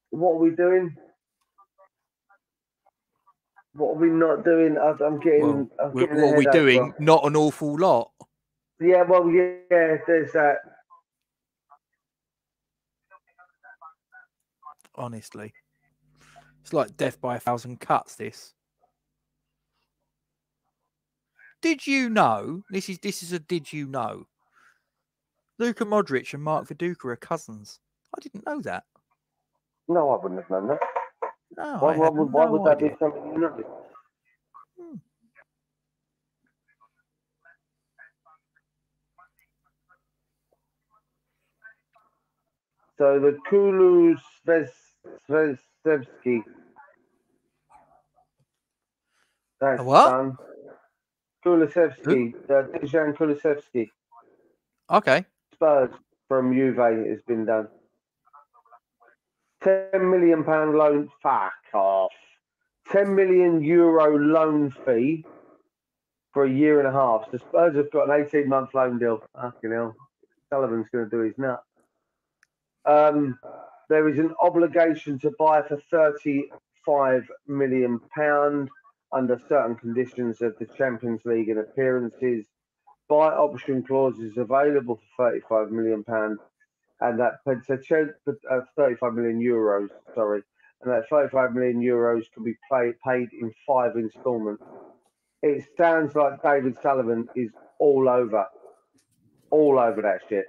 what are we doing? What are we not doing? I- I'm getting. Well, I'm getting what are we doing? bro. Not an awful lot. Yeah, well, yeah, there's that. Honestly, it's like death by a thousand cuts. This. Did you know? This is this is a did you know? Luka Modric and Mark Viduka are cousins. I didn't know that. No, I wouldn't have known that. No, why, why, would, why no would that be something you know? Hmm. So the Kulu Svez, Svezevsky that's what? done. Kulusevski, uh, Dejan Kulusevski. Okay. Spurs from Juve has been done. Ten million pound loan. Fuck off. Ten million euro loan fee for a year and a half. So Spurs have got an eighteen month loan deal. Fucking hell. Sullivan's going to do his nut. Um, there is an obligation to buy for thirty-five million pound under certain conditions of the Champions League and appearances. Buy option clauses available for 35 million pound, and that uh, 35 million euros. Sorry, and that 35 million euros can be paid in five instalments. It sounds like David Sullivan is all over, all over that shit.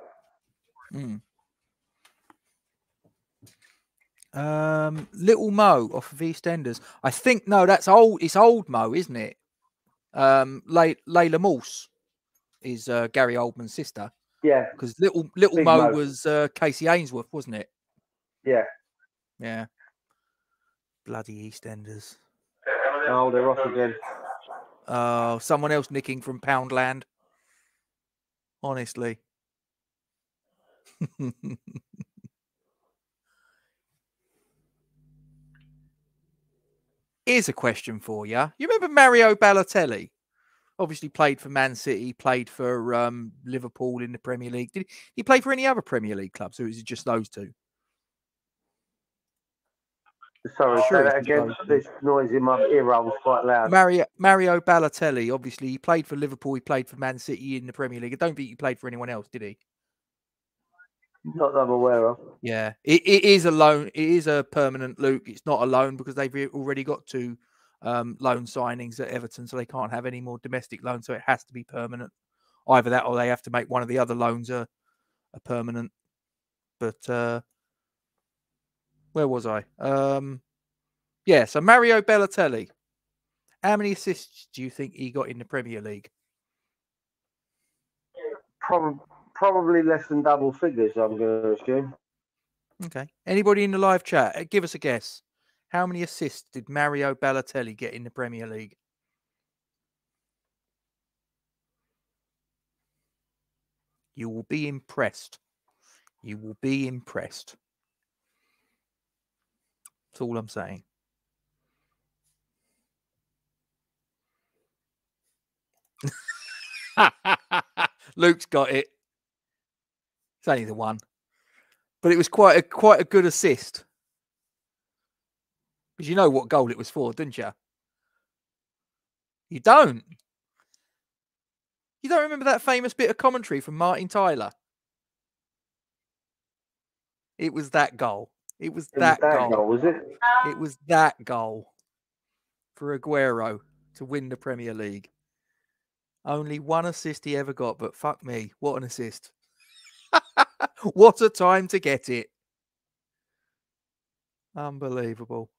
Mm. Um, Little Mo off of EastEnders. I think no, that's old. It's old Mo, isn't it? Um, Le- Layla Morse is uh, Gary Oldman's sister Yeah, because Little Little Big Mo Mo. was uh, Kacey Ainsworth, wasn't it? yeah. Yeah. Bloody EastEnders. Oh, they're off again. Oh, someone else nicking from Poundland. Honestly. [LAUGHS] Here's a question for you. You remember Mario Balotelli? Obviously played for Man City, played for um, Liverpool in the Premier League. Did he, play for any other Premier League clubs, or is it just those two? Sorry, Sure, say that again. This noise in my ear rolls quite loud. Mario Mario Balotelli, obviously, he played for Liverpool, he played for Man City in the Premier League. I don't think he played for anyone else, did he? Not that I'm aware of. Yeah, it, it is a loan. It is a permanent Luke. It's not a loan because they've already got two um, loan signings at Everton, so they can't have any more domestic loans. So it has to be permanent. Either that, or they have to make one of the other loans a, a permanent. But uh, where was I? Um, yeah, so Mario Balotelli. How many assists do you think he got in the Premier League? Prob- probably less than double figures, I'm going to assume. Okay. Anybody in the live chat, uh, give us a guess. How many assists did Mario Balotelli get in the Premier League? You will be impressed. You will be impressed. That's all I'm saying. [LAUGHS] Luke's got it. It's only the one, but it was quite a quite a good assist. Because you know what goal it was for, didn't you? You don't. You don't remember that famous bit of commentary from Martin Tyler? It was that goal. It was It was that, that goal. goal, was it? It was that goal for Aguero to win the Premier League. Only one assist he ever got, but fuck me, what an assist. [LAUGHS] what a time to get it. Unbelievable.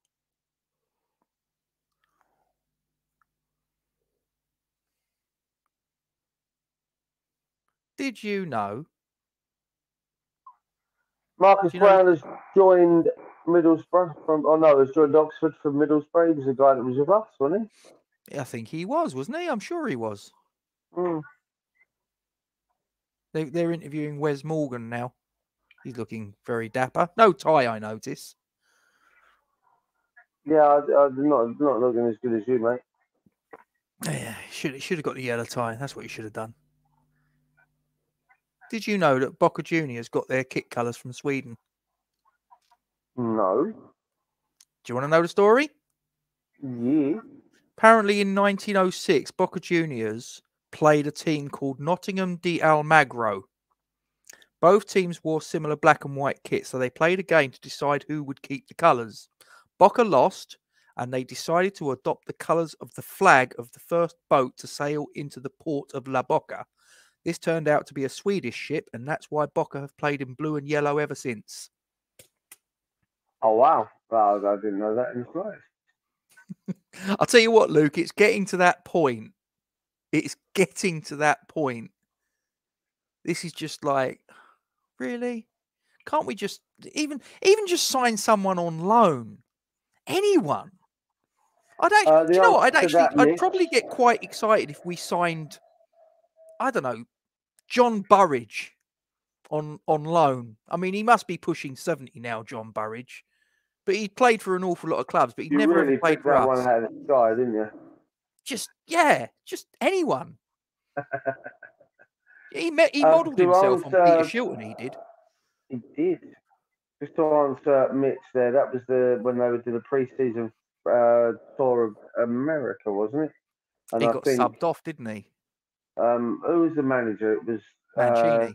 Did you know? Marcus you know- Brown has joined Middlesbrough from. Oh no, has joined Oxford from Middlesbrough. He was the guy that was with us, wasn't he? I think he was, wasn't he? I'm sure he was. Mm. They, they're interviewing Wes Morgan now. He's looking very dapper. No tie, I notice. Yeah, I, I'm not not looking as good as you, mate. Yeah, should should have got the yellow tie. That's what you should have done. Did you know that Boca Juniors got their kit colours from Sweden? No. Do you want to know the story? Yeah. Apparently, in 1906, Boca Juniors played a team called Nottingham de Almagro. Both teams wore similar black and white kits, so they played a game to decide who would keep the colours. Boca lost, and they decided to adopt the colours of the flag of the first boat to sail into the port of La Boca. This turned out to be a Swedish ship, and that's why Boca have played in blue and yellow ever since. Oh wow. Well, I didn't know that in the. [LAUGHS] I'll tell you what, Luke, it's getting to that point. It's getting to that point. This is just like, really? Can't we just even even just sign someone on loan? Anyone? I'd actually, Uh, do you know what? I'd actually, I'd probably get quite excited if we signed, I don't know, John Burridge on on loan. I mean, he must be pushing seventy now, John Burridge, but he played for an awful lot of clubs, but he You never really played for that us. one out of the sky, didn't you? Just yeah, just anyone. [LAUGHS] he met, he Um, modelled himself on Peter answer- Shilton. He did. He did. Just to answer Mitch there, that was the when they were doing the pre-season uh, tour of America, wasn't it? And he I got think subbed off, didn't he? um, who was the manager? It was Mancini. Uh,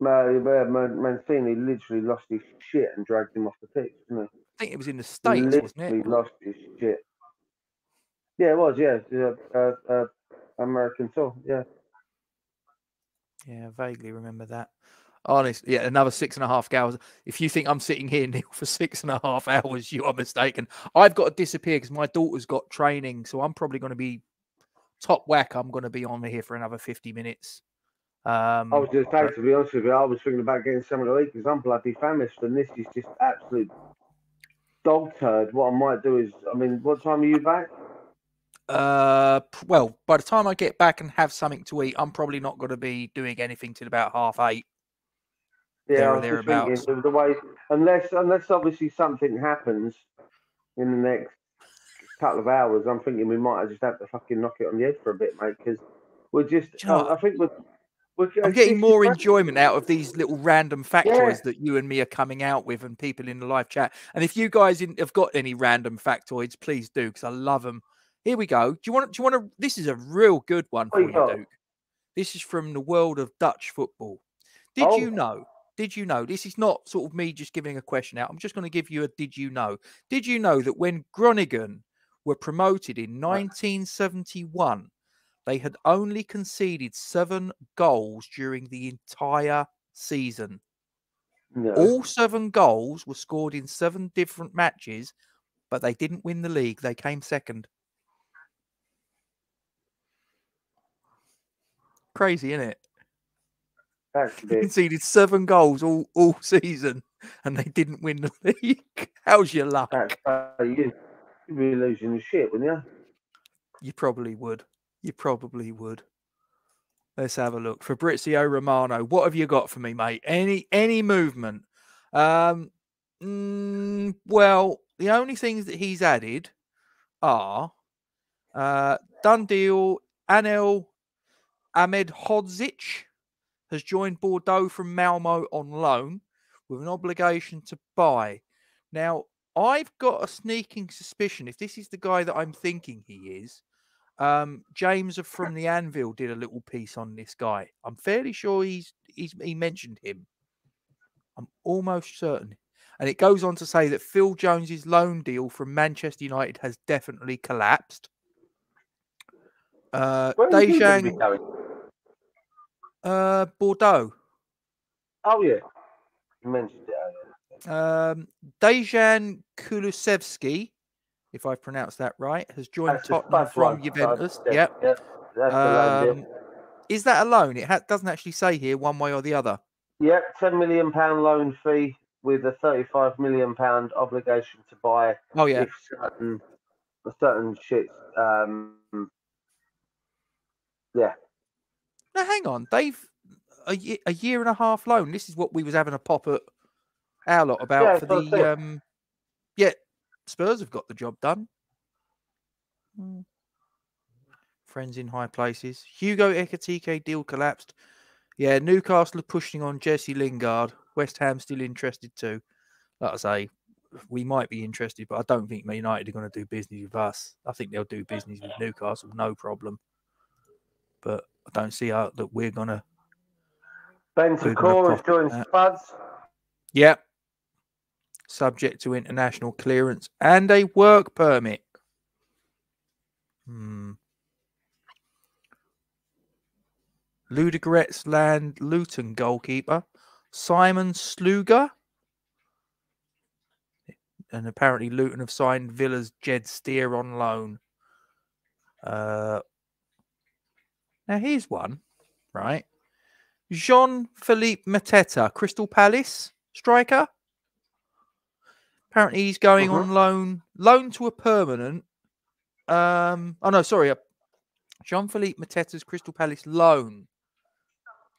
no, uh, Man- Mancini literally lost his shit and dragged him off the pitch, didn't he? I think it was in the He States, wasn't it? lost his shit. Yeah, it was. Yeah, yeah uh, uh, American tour. Yeah. Yeah, I vaguely remember that. Honestly, yeah, another six and a half hours. If you think I'm sitting here, [LAUGHS] Neil, for six and a half hours, you are mistaken. I've got to disappear because my daughter's got training, so I'm probably going to be top whack. I'm going to be on here for another 50 minutes. Um, I was just saying, to be honest with you, I was thinking about getting some of the week because I'm bloody famished, and this is just absolute dog turd. What I might do is, I mean, what time are you back? Uh, well, by the time I get back and have something to eat, I'm probably not going to be doing anything till about half eight. Yeah, There I or was just thereabouts. thinking the way, unless unless obviously something happens in the next couple of hours, I'm thinking we might just have to fucking knock it on the head for a bit, mate, because we're just. You know I- I think we're. we're I'm getting more enjoyment out of these little random factoids that you and me are coming out with, and people in the live chat. And if you guys in, have got any random factoids, please do because I love them. Here we go. Do you want? Do you want to? This is a real good one for you. Duke. This is from the world of Dutch football. Did Oh. you know? Did you know? This is not sort of me just giving a question out. I'm just going to give you a did you know? Did you know that when Groningen were promoted in 1971, they had only conceded seven goals during the entire season? No. All seven goals were scored in seven different matches, but they didn't win the league. They came second. Crazy, isn't it? That's [LAUGHS] They conceded seven goals all, all season and they didn't win the [LAUGHS] league. How's your luck? Uh, you, you'd be losing the shit, wouldn't you? You probably would. You probably would. Let's have a look. Fabrizio Romano, what have you got for me, mate? Any any movement? Um, mm, well, the only things that he's added are uh, done deal. Anel Ahmedhodzic has joined Bordeaux from Malmo on loan with an obligation to buy. Now, I've got a sneaking suspicion if this is the guy that I'm thinking he is. Um, James from the Anvil did a little piece on this guy. I'm fairly sure he's, he's he mentioned him. I'm almost certain. And it goes on to say that Phil Jones's loan deal from Manchester United has definitely collapsed. Uh, Where is he gonna be Dejan, going? Uh, Bordeaux. Oh yeah, you mentioned it. earlier. Um, Dejan Kulusevski, if I've pronounced that right, has joined That's Tottenham from one. Juventus. Yeah, Yep. yeah, that's the loan Um, is that a loan? It ha- doesn't actually say here one way or the other. Yep, ten million pound loan fee with a thirty-five million pound obligation to buy Oh yeah, if certain certain shit. Um, yeah, Now hang on, Dave. A year, a year and a half loan. This is what we was having a pop at our lot about Yeah, for that's what I the. Um, yeah, Spurs have got the job done. Hmm. Friends in high places. Hugo Ekitike deal collapsed. Yeah, Newcastle are pushing on Jesse Lingard. West Ham still interested too. Like I say, we might be interested, but I don't think Man United are going to do business with us. I think they'll do business with Newcastle, no problem. But I don't see how that we're going to Ben We're gonna has profit joined that. Spuds. Yep. Subject to international clearance and a work permit. Hmm. Ludogorets land Luton goalkeeper Simon Sluga. And apparently Luton have signed Villa's Jed Steer on loan. Uh, now here's one, right? Jean Philippe Mateta, Crystal Palace. striker. Apparently, he's going Mhm. on loan, loan to a permanent. Um, oh no, sorry, Jean Philippe Mateta's Crystal Palace loan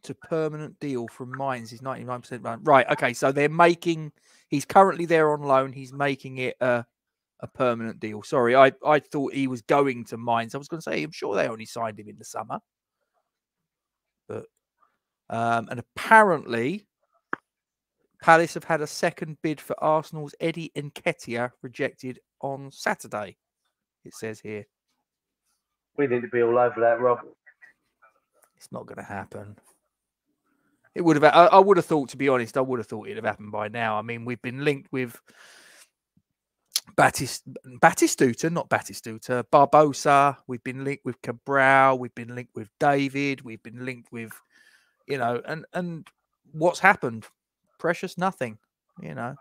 to permanent deal from Mainz. He's ninety nine percent right. Okay, so they're making. He's currently there on loan. He's making it a a permanent deal. Sorry, I I thought he was going to Mainz. I was going to say I'm sure they only signed him in the summer, but um, and apparently. Palace have had a second bid for Arsenal's Eddie Nketiah rejected on Saturday. It says here. We need to be all over that, Rob. It's not going to happen. It would have. I, I would have thought, to be honest, I would have thought it'd have happened by now. I mean, we've been linked with Batist, Batistuta, not Batistuta, Barbosa. We've been linked with Cabral. We've been linked with David. We've been linked with, you know, and and what's happened? Precious nothing. You know.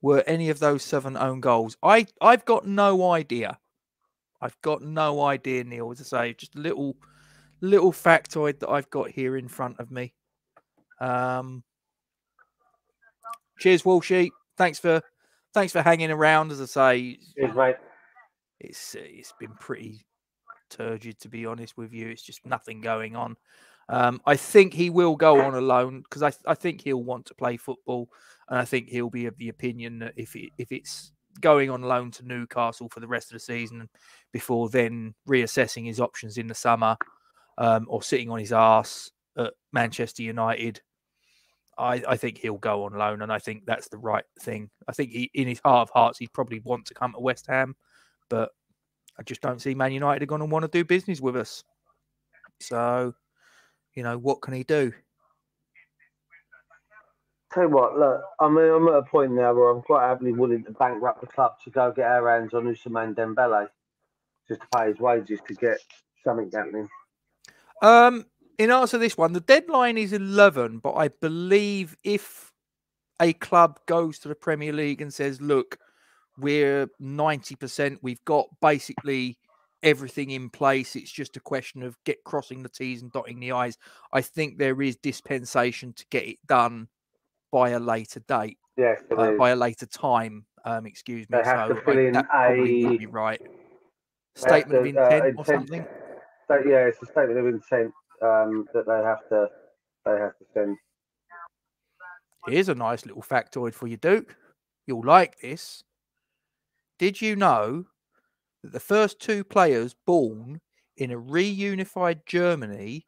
Were any of those seven own goals? I I've got no idea. I've got no idea, Neil. As I say, just a little little factoid that I've got here in front of me. Um, cheers, Walshy. Thanks for thanks for hanging around. As I say, Cheers, mate. it's it's been pretty turgid to be honest with you. It's just nothing going on. Um, I think he will go on alone because I I think he'll want to play football, and I think he'll be of the opinion that if it, if it's going on loan to Newcastle for the rest of the season before then reassessing his options in the summer um, or sitting on his ass at Manchester United. I, I think he'll go on loan, and I think that's the right thing. I think he, in his heart of hearts, he'd probably want to come to West Ham, but I just don't see Man United are going to want to do business with us. So, you know, what can he do? Tell you what, look, I mean, I'm at a point now where I'm quite happily willing to bankrupt the club to go get our hands on Ousmane Dembele, just to pay his wages to get something happening. Um, in answer to this one, the deadline is 11, but I believe if a club goes to the Premier League and says, look, we're 90%, we've got basically everything in place, it's just a question of get crossing the T's and dotting the I's. I think there is dispensation to get it done by a later date, Yes, uh, by a later time. Um, excuse me. They have to so fill I- in that probably would a- right. Statement of to, uh, intent or intent- something. So, yeah, it's a statement of intent um, that they have to they have to send. Here's a nice little factoid for you, Duke. You'll like this. Did you know that the first two players born in a reunified Germany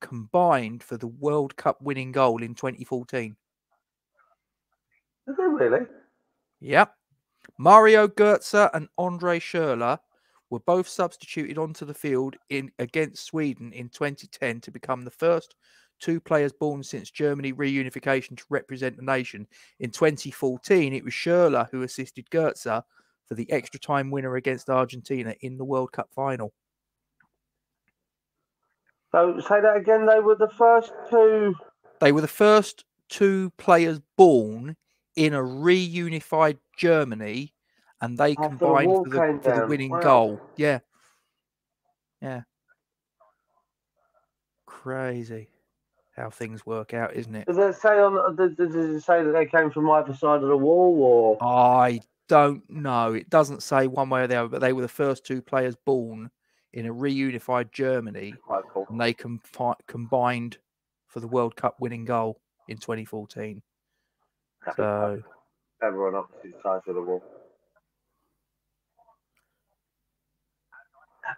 combined for the World Cup winning goal in 2014? Is it really? Yep. Mario Götze and Andre Schürrle were both substituted onto the field in against Sweden in 2010 to become the first two players born since Germany reunification to represent the nation. In 2014, it was Schürrle who assisted Götze for the extra time winner against Argentina in the World Cup final. So say that again. They were the first two. They were the first two players born in a reunified Germany, and they After combined for the, for the winning Wow. goal. Yeah. Yeah. Crazy how things work out, isn't it? Does it say on? Does, it say that they came from either side of the wall, or I don't know. It doesn't say one way or the other, but they were the first two players born in a reunified Germany, cool? and they compi- combined for the World Cup winning goal in 2014. So. everyone on opposite sides of the wall.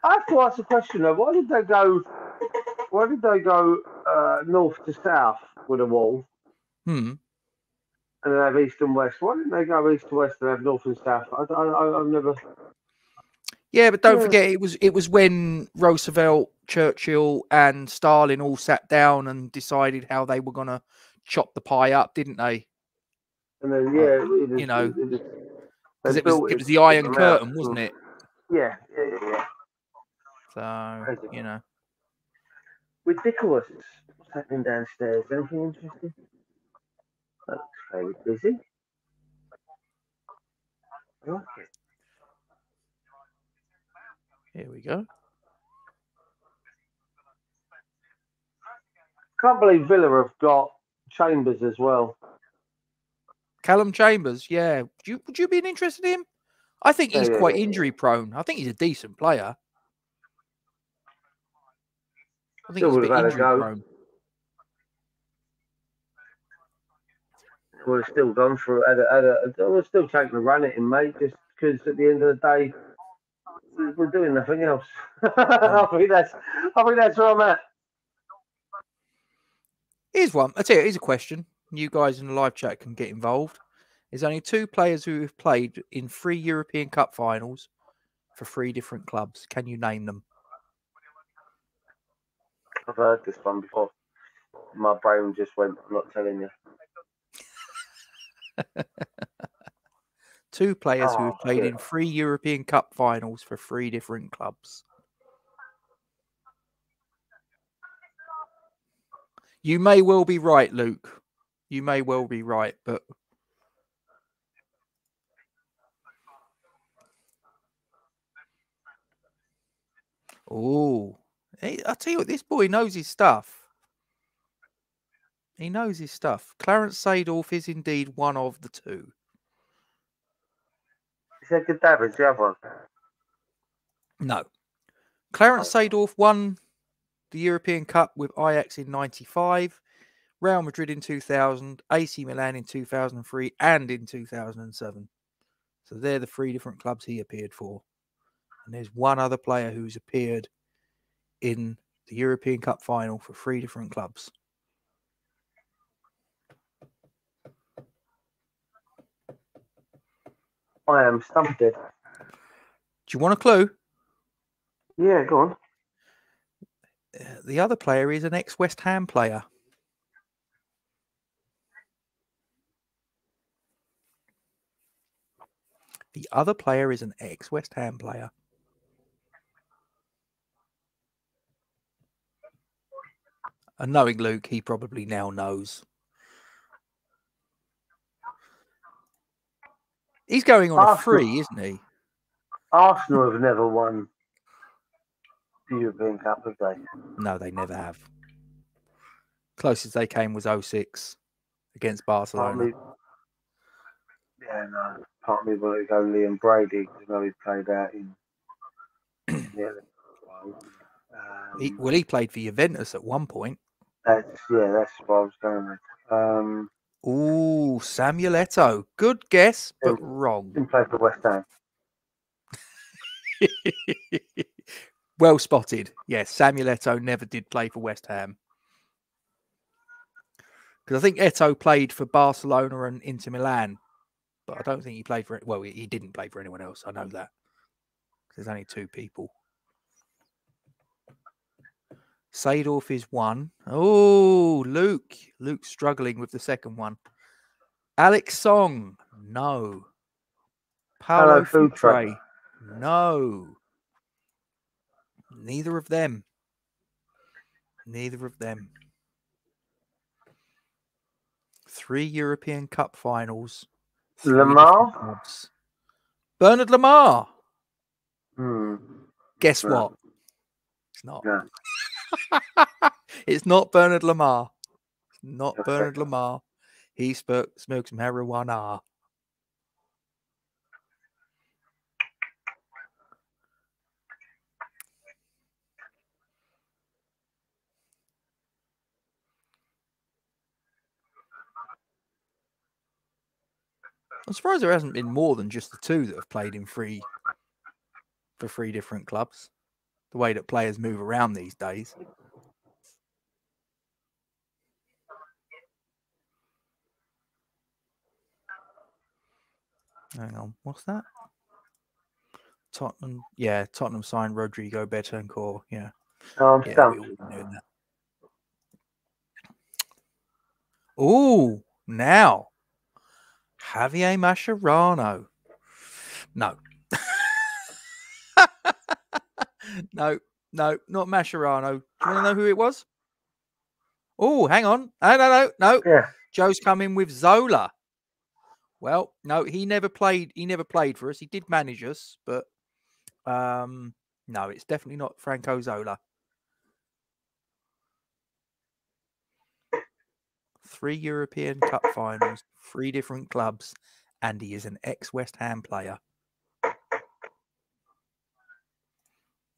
I have to ask a question though. Why did they go? Why did they go uh, north to south with a wall Hmm. and then have east and west? Why didn't they go east to west and have north and south? I, I, I, I've never. Yeah, but don't Yeah. forget it was it was when Roosevelt, Churchill, and Stalin all sat down and decided how they were going to chop the pie up, didn't they? And then yeah, just- you know, it Because they it was it was the Iron around Curtain, wasn't it? Yeah, yeah, yeah, yeah. So Crazy. you know, Ridiculous. What's happening downstairs? Anything interesting? Looks very busy. I like it. here we go. Can't believe Villa have got Chambers as well. Callum Chambers, yeah. Would you would you be interested in him? I think he's yeah, quite yeah. injury prone. I think he's a decent player. I think Still would have had a go. prone. Would have still gone for had a, had a, I would still taking a run at him, mate. Just because at the end of the day, we're doing nothing else. [LAUGHS] I think that's I think that's where I'm at. Here's one. I tell you, here's a question. You guys in the live chat can get involved. There's only two players who have played in three European Cup finals for three different clubs. Can you name them? I've heard this one before. My brain just went. I'm not telling you. [LAUGHS] Two players who oh, have Oh, played yeah. in three European Cup finals for three different clubs. You may well be right, Luke. You may well be right, but oh, I tell you what, this boy knows his stuff. He knows his stuff. Clarence Seedorf is indeed one of the two. Is that Davids, the other one? No. Clarence Seedorf won the European Cup with Ajax in 95, Real Madrid in 2000, AC Milan in 2003, and in 2007. So they're the three different clubs he appeared for. And there's one other player who's appeared in the European Cup final for three different clubs. I am stumped. Do you want a clue? Yeah, go on. Uh, The other player is an ex West Ham player. The other player is an ex West Ham player. And knowing Luke, he probably now knows. He's going on a free, isn't he? Arsenal have never won the European Cup, have they? No, they never have. Closest they came was 06 against Barcelona. Partly, yeah, no. Part of me wanted to go Liam Brady because I know he played out in. [CLEARS THROAT] yeah, um, He, well, he played for Juventus at one point. That's yeah, that's what I was going with. Um, Ooh, Samuel Eto'o. Good guess, but Um, wrong. didn't play for West Ham. [LAUGHS] well spotted. Yes, Samuel Eto'o never did play for West Ham. Because I think Eto'o played for Barcelona and Inter Milan, but I don't think he played for. Well, he- he didn't play for anyone else. I know that. There's only two people. Seedorf is one. Oh, Luke. Luke's struggling with the second one. Alex Song. No. Paulo Hello. Futre. No. Neither of them. Neither of them. Three European Cup finals. Lama? Bernard Lama. Hmm. Guess No. what? It's not. No. [LAUGHS] it's not Bernard Lama. It's not. Bernard Lama. He spoke, smoked some marijuana. I'm surprised there hasn't been more than just the two that have played in three for three different clubs. The way that players move around these days. Hang on, what's that? Tottenham, yeah, Tottenham signed Rodrigo Bentancur. Yeah, Oh, yeah, we stumped. all knew that. Oh, now Javier Mascherano. No. No, no, not Mascherano. Do you want to know who it was? Oh, hang on. No, no, no, no. Yeah. Joe's coming with Zola. Well, no, he never played. He never played for us. He did manage us, but um, no, it's definitely not Franco Zola. three European Cup finals, three different clubs, and he is an ex West Ham player.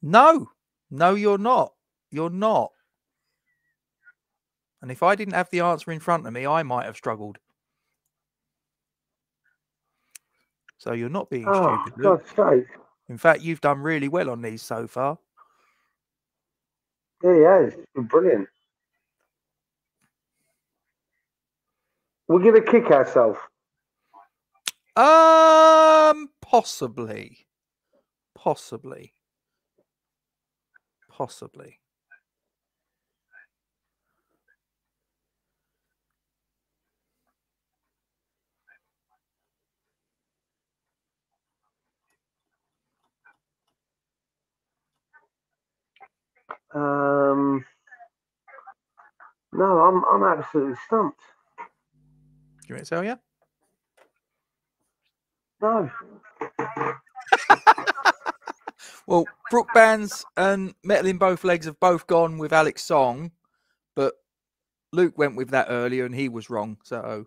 No, no, you're not. You're not. And if I didn't have the answer in front of me, I might have struggled. So you're not being oh, stupid. God's sake. In fact, you've done really well on these so far. Yeah, he has. It's been brilliant. We'll give a kick ourselves. Um, possibly, possibly, possibly. Um, no, I'm I'm absolutely stumped. Do you want to tell you? No. [LAUGHS] Well, Brook Bands and Metal in Both Legs have both gone with Alex Song, but Luke went with that earlier and he was wrong. So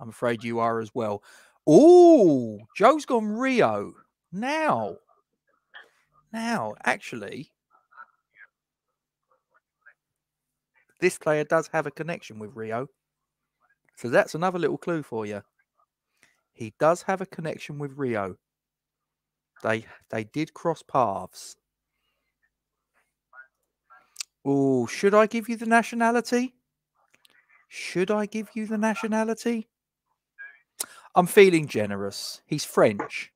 I'm afraid you are as well. Oh, Joe's gone Rio. Now, now, actually, this player does have a connection with Rio. So that's another little clue for you. He does have a connection with Rio. They they did cross paths. Oh, should I give you the nationality? Should I give you the nationality? I'm feeling generous. He's French.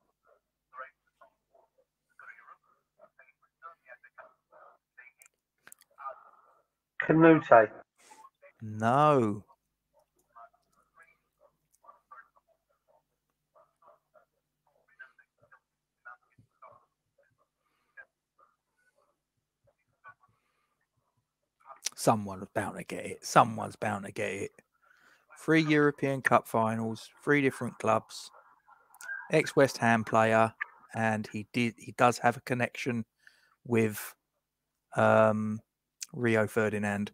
Kanouté. No. Someone's bound to get it. Someone's bound to get it. Three European Cup finals, three different clubs. Ex West Ham player, and he did he does have a connection with um Rio Ferdinand.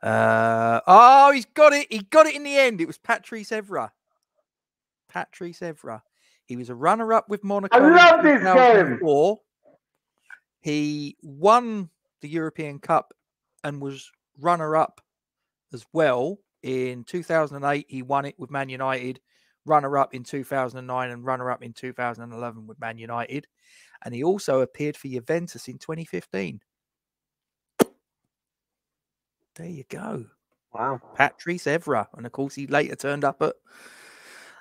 Uh, oh, he's got it. He got it in the end. It was Patrice Evra. Patrice Evra. He was a runner up with Monaco. I love this game. 2004. He won the European Cup and was runner up as well in 2008. He won it with Man United, runner up in 2009, and runner up in 2011 with Man United. And he also appeared for Juventus in 2015. There you go. Wow. Patrice Evra. And of course, he later turned up at,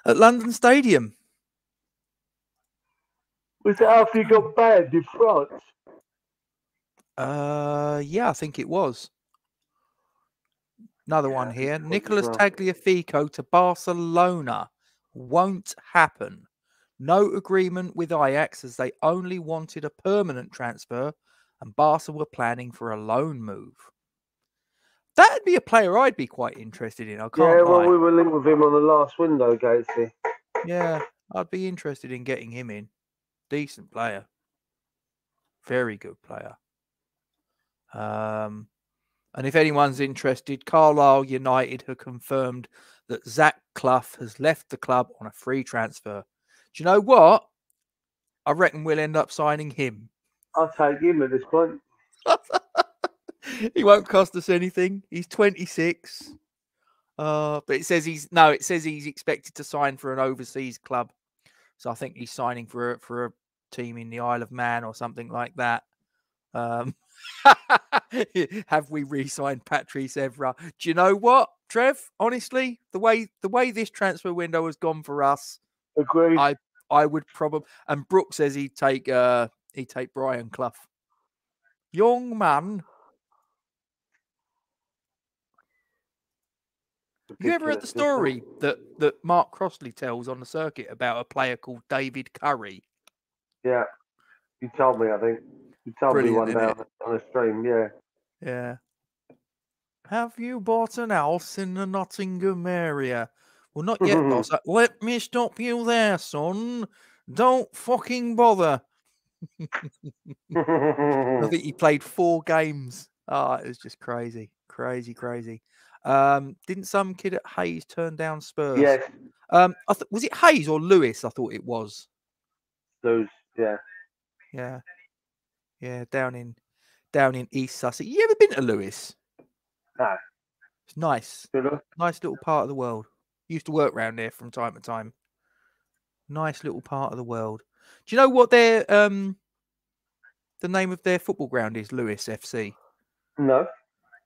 at London Stadium. Was that after you got banned in France? Uh, yeah, I think it was. Another Yeah, one here. it was as Nicholas. Tagliafico to Barcelona won't happen. No agreement with Ajax as they only wanted a permanent transfer and Barca were planning for a loan move. That'd be a player I'd be quite interested in. I can't Yeah, well, lie. we were linked with him on the last window, Gatesy. Yeah, I'd be interested in getting him in. Decent player. Very good player. Um, and if anyone's interested, Carlisle United have confirmed that Zach Clough has left the club on a free transfer. Do you know what? I reckon we'll end up signing him. I'll take him at this point. [LAUGHS] he won't cost us anything. He's 26. Uh, but it says he's no, it says he's expected to sign for an overseas club. So I think he's signing for a, for a team in the Isle of Man or something like that. Um, [LAUGHS] have we re-signed Patrice Evra? Do you know what, Trev? Honestly, the way the way this transfer window has gone for us, Agreed. I I would probably. And Brooke says he'd take uh he'd take Brian Clough. Young man, you ever heard the Ridiculous, isn't it? story that that Mark Crossley tells on the circuit about a player called David Curry? Yeah. You told me, I think. You told me one day on, on a stream, yeah. Yeah. Have you bought an house in the Nottingham area? Well, not yet, [LAUGHS] boss. Uh, Let me stop you there, son. Don't fucking bother. [LAUGHS] I think he played four games. Ah, it was just crazy, crazy, crazy. Um, didn't some kid at Hayes turn down Spurs? Yes, Um, I th- was it Hayes or Lewes? I thought it was. those. Yeah. Yeah, yeah, down in down in East Sussex. You ever been to Lewes? No. It's nice, nice little part of the world. Used to work round there from time to time. Nice little part of the world. Do you know what their um the name of their football ground is? Lewes FC, No.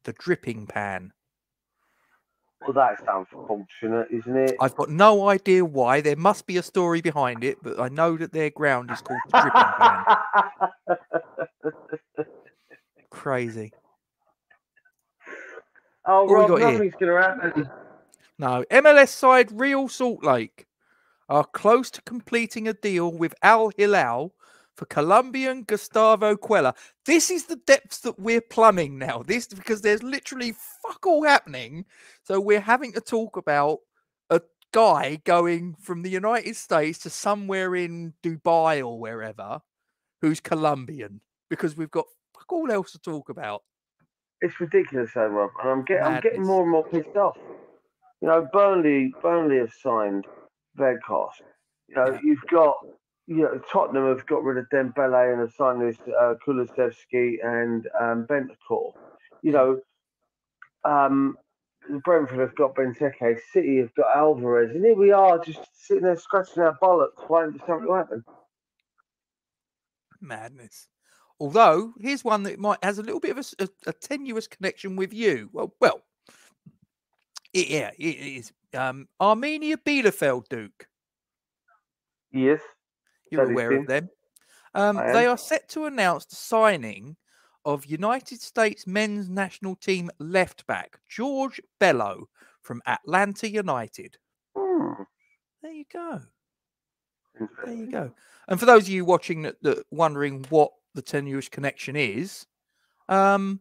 the Dripping Pan. Well, that sounds fortunate, isn't it? I've got no idea why. There must be a story behind it, but I know that their ground is called Dripping Pan. [LAUGHS] Crazy. oh, Rob, nothing's going to happen. No, MLS side Real Salt Lake are close to completing a deal with Al Hilal for Colombian Gustavo Cuéllar. This is the depths that we're plumbing now. This because there's literally fuck all happening. So we're having to talk about a guy going from the United States to somewhere in Dubai or wherever who's Colombian because we've got fuck all else to talk about. It's ridiculous, though, Rob. And I'm, get, I'm getting more and more pissed off. You know, Burnley, Burnley have signed Vegas. You know, Yeah. you've got, you know, Tottenham have got rid of Dembele and have signed this uh, Kulusevski and um, Bentancur. You know, um, Brentford have got Benteke, City have got Alvarez, and here we are just sitting there scratching our bollocks waiting for something to happen. Madness. Although here's one that might has a little bit of a tenuous connection with you. Well, well, yeah, it is. Um, Arminia Bielefeld Duke. Yes. You're aware of them. Um, they are set to announce the signing of United States men's national team left back George Bello from Atlanta United. Hmm. There you go. There you go. And for those of you watching that, that wondering what the tenuous connection is, um,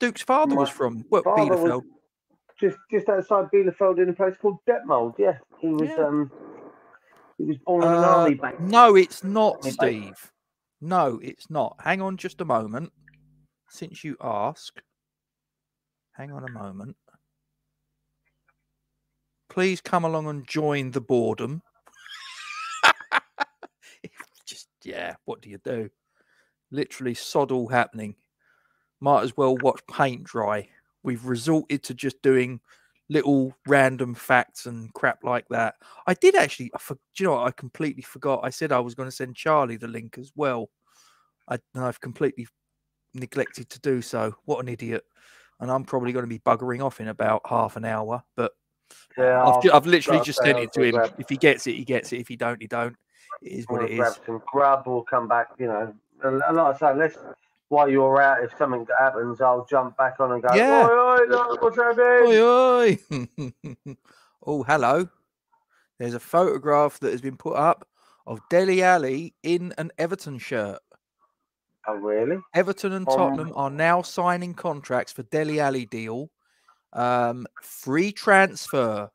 Duke's father was from well, father was Bielefeld. just just outside Bielefeld in a place called Detmold. Yeah, he was Yeah. um he was born in an Uh, army base. No, it's not. Steve. No, it's not. Hang on just a moment. Since you ask, hang on a moment. Please come along and join the boredom. [LAUGHS] just yeah, what do you do? Literally sod all happening. Might as well watch paint dry. We've resorted to just doing little random facts and crap like that. I did actually. I for, do you know what? I completely forgot. I said I was going to send Charlie the link as well. I, I've completely neglected to do so. What an idiot! And I'm probably going to be buggering off in about half an hour. But Yeah, I've, I've literally just sent it to him. grab- If he gets it, he gets it. If he don't, he don't. It is what it grab is. some grub. We'll come back. You know, and, and like I say, let's while you're out, if something happens, I'll jump back on and go. Yeah. Oi, oi, look, what's happening? Oi, oi. [LAUGHS] oh, hello. There's a photograph that has been put up of Dele Alli in an Everton shirt. Oh, really? Everton and Um, Tottenham are now signing contracts for Dele Alli deal. Um, free transfer.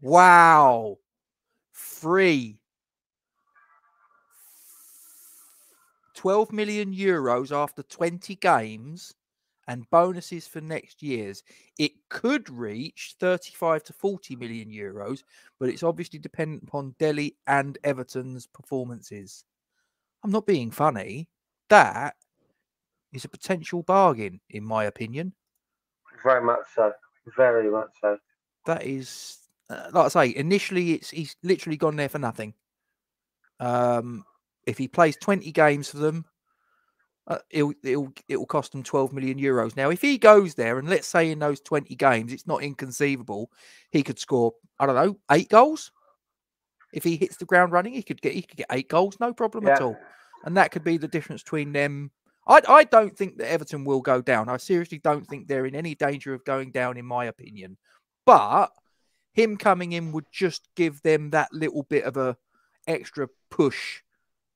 Wow. Free. 12 million euros after 20 games and bonuses for next year's. It could reach 35 to 40 million euros, but it's obviously dependent upon Dele and Everton's performances. I'm not being funny. That is a potential bargain, in my opinion. Very much so. Very much so. That is, uh, like I say, initially it's he's literally gone there for nothing. Um, if he plays 20 games for them, uh, it'll, it'll it'll cost them 12 million euros. Now, if he goes there and let's say in those 20 games, it's not inconceivable he could score, I don't know, eight goals. If he hits the ground running, he could get he could get eight goals, no problem at all. And that could be the difference between them. I I don't think that Everton will go down. I seriously don't think they're in any danger of going down, in my opinion. But him coming in would just give them that little bit of a extra push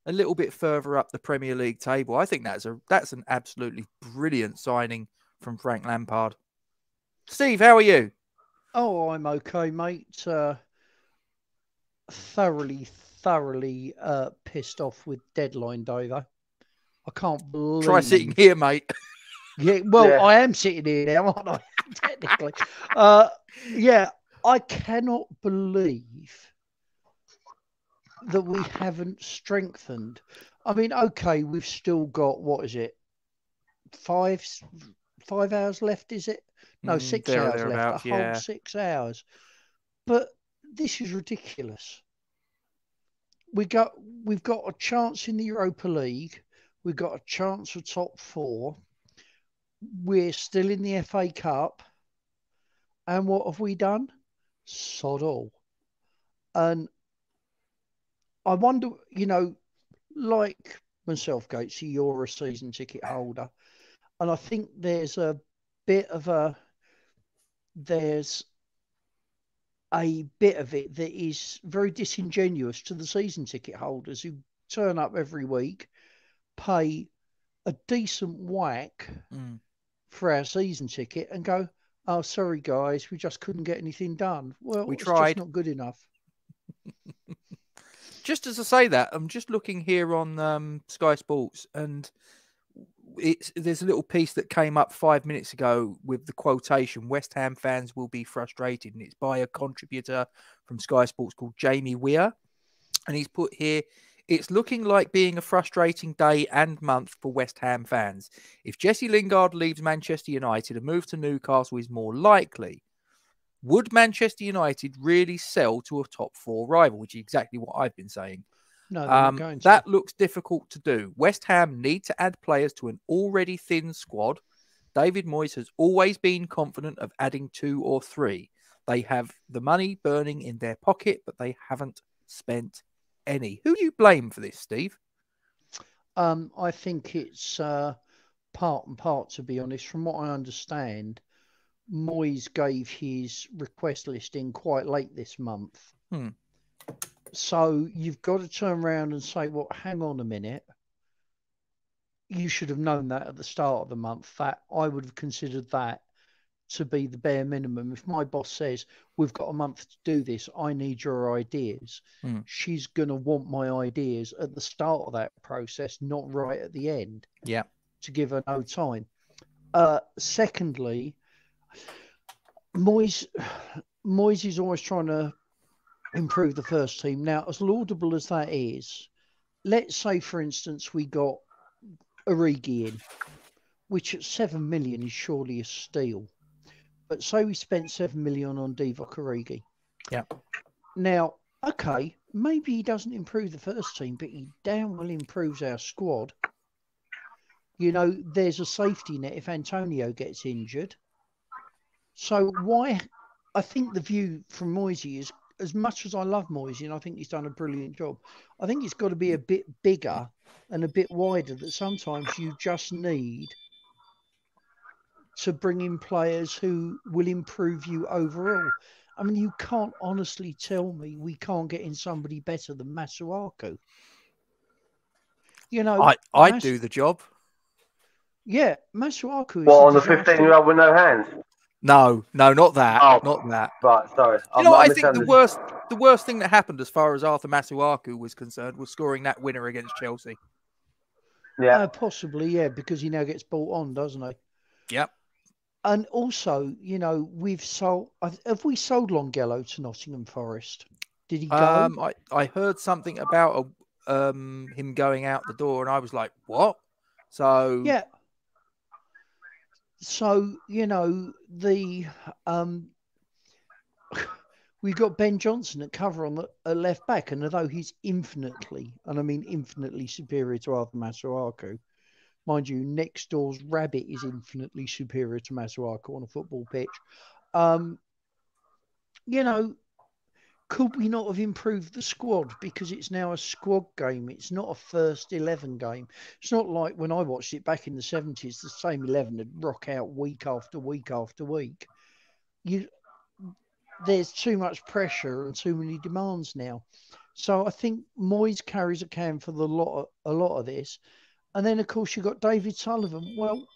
a little bit further up the Premier League table. I think that's a that's an absolutely brilliant signing from Frank Lampard. Steve, how are you? Oh, I'm okay, mate. Uh, thoroughly, thoroughly uh, pissed off with deadline day, though. I can't believe. Try sitting here, mate. [LAUGHS] Yeah, well, Yeah. I am sitting here now, [LAUGHS] aren't I? Technically. Uh, yeah, I cannot believe that we haven't strengthened. I mean, okay, we've still got what is it? Five five hours left, is it? No, Mm, six hours left. thereabouts, A whole six hours. But this is ridiculous. We got we've got a chance in the Europa League. We've got a chance for top four. We're still in the FA Cup. And what have we done? Sod all. And I wonder, you know, like myself, Gatesy, you're a season ticket holder. And I think there's a bit of a there's a bit of it that is very disingenuous to the season ticket holders who turn up every week, pay a decent whack Mm. for our season ticket, and go, "Oh, sorry guys, we just couldn't get anything done." Well, We it's tried. just not good enough. [LAUGHS] just as I say that, I'm just looking here on um, Sky Sports, and it's there's a little piece that came up five minutes ago with the quotation: "West Ham fans will be frustrated," and it's by a contributor from Sky Sports called Jamie Weir, and he's put here. It's looking like being a frustrating day and month for West Ham fans. If Jesse Lingard leaves Manchester United, a move to Newcastle is more likely. Would Manchester United really sell to a top four rival, which is exactly what I've been saying? No, Um, going to. that looks difficult to do. West Ham need to add players to an already thin squad. David Moyes has always been confident of adding two or three. They have the money burning in their pocket, but they haven't spent any. Who do you blame for this, Steve? Um, I think it's uh, part and part, to be honest. From what I understand, Moyes gave his request list in quite late this month. Hmm. So you've got to turn around and say, well, hang on a minute. You should have known that at the start of the month. That I would have considered that to be the bare minimum. If my boss says, we've got a month to do this, I need your ideas, Hmm. she's going to want my ideas at the start of that process, not right at the end Yeah. to give her no time. Uh, secondly, Moyes, Moyes is always trying to improve the first team. Now, as laudable as that is, let's say, for instance, we got Origi in, which at seven million is surely a steal. But say we spent seven million on Divock Origi. Yeah. Now, okay, maybe he doesn't improve the first team, but he damn well improves our squad. You know, there's a safety net if Antonio gets injured. So why? I think the view from Moisey is, as much as I love Moisey and I think he's done a brilliant job, I think it's got to be a bit bigger and a bit wider. That sometimes you just need to bring in players who will improve you overall. I mean, you can't honestly tell me we can't get in somebody better than Masuaku. You know, I, I'd Mas- do the job. yeah, Masuaku is What a on the disaster. 15 year old with no hands? No, no, not that. Oh. Not that. Right, sorry. You know, I think the worst, the worst thing that happened as far as Arthur Masuaku was concerned was scoring that winner against Chelsea. Yeah, Uh, possibly, yeah, because he now gets bought on, doesn't he? Yep. And also, you know, we've sold. Have we sold Longelo to Nottingham Forest? Did he go? Um, I, I heard something about a, um him going out the door, and I was like, "What?" So yeah. So you know the um, [LAUGHS] we've got Ben Johnson at cover on the at left back, and although he's infinitely, and I mean infinitely superior to Arthur Masuaku, mind you, next door's Rabbit is infinitely superior to Masuaku on a football pitch. Um, you know, could we not have improved the squad because it's now a squad game? It's not a first eleven game. It's not like when I watched it back in the seventies, the same eleven would rock out week after week after week. You, there's too much pressure and too many demands now. So I think Moyes carries a can for the lot of, a lot of this, and then of course you've got David Sullivan. Well,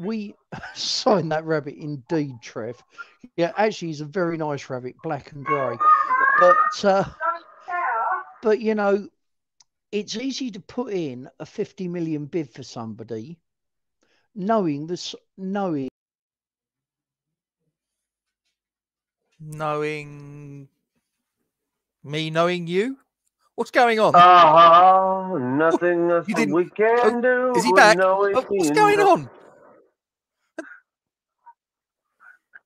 we [LAUGHS] signed that rabbit indeed, Trev. Yeah, actually, he's a very nice rabbit, black and grey. But uh, but you know, it's easy to put in a 50 million bid for somebody, knowing this, knowing Knowing me, knowing you. What's going on? Oh, nothing else you didn't- we can do. Is he back? know Oh, what's going on?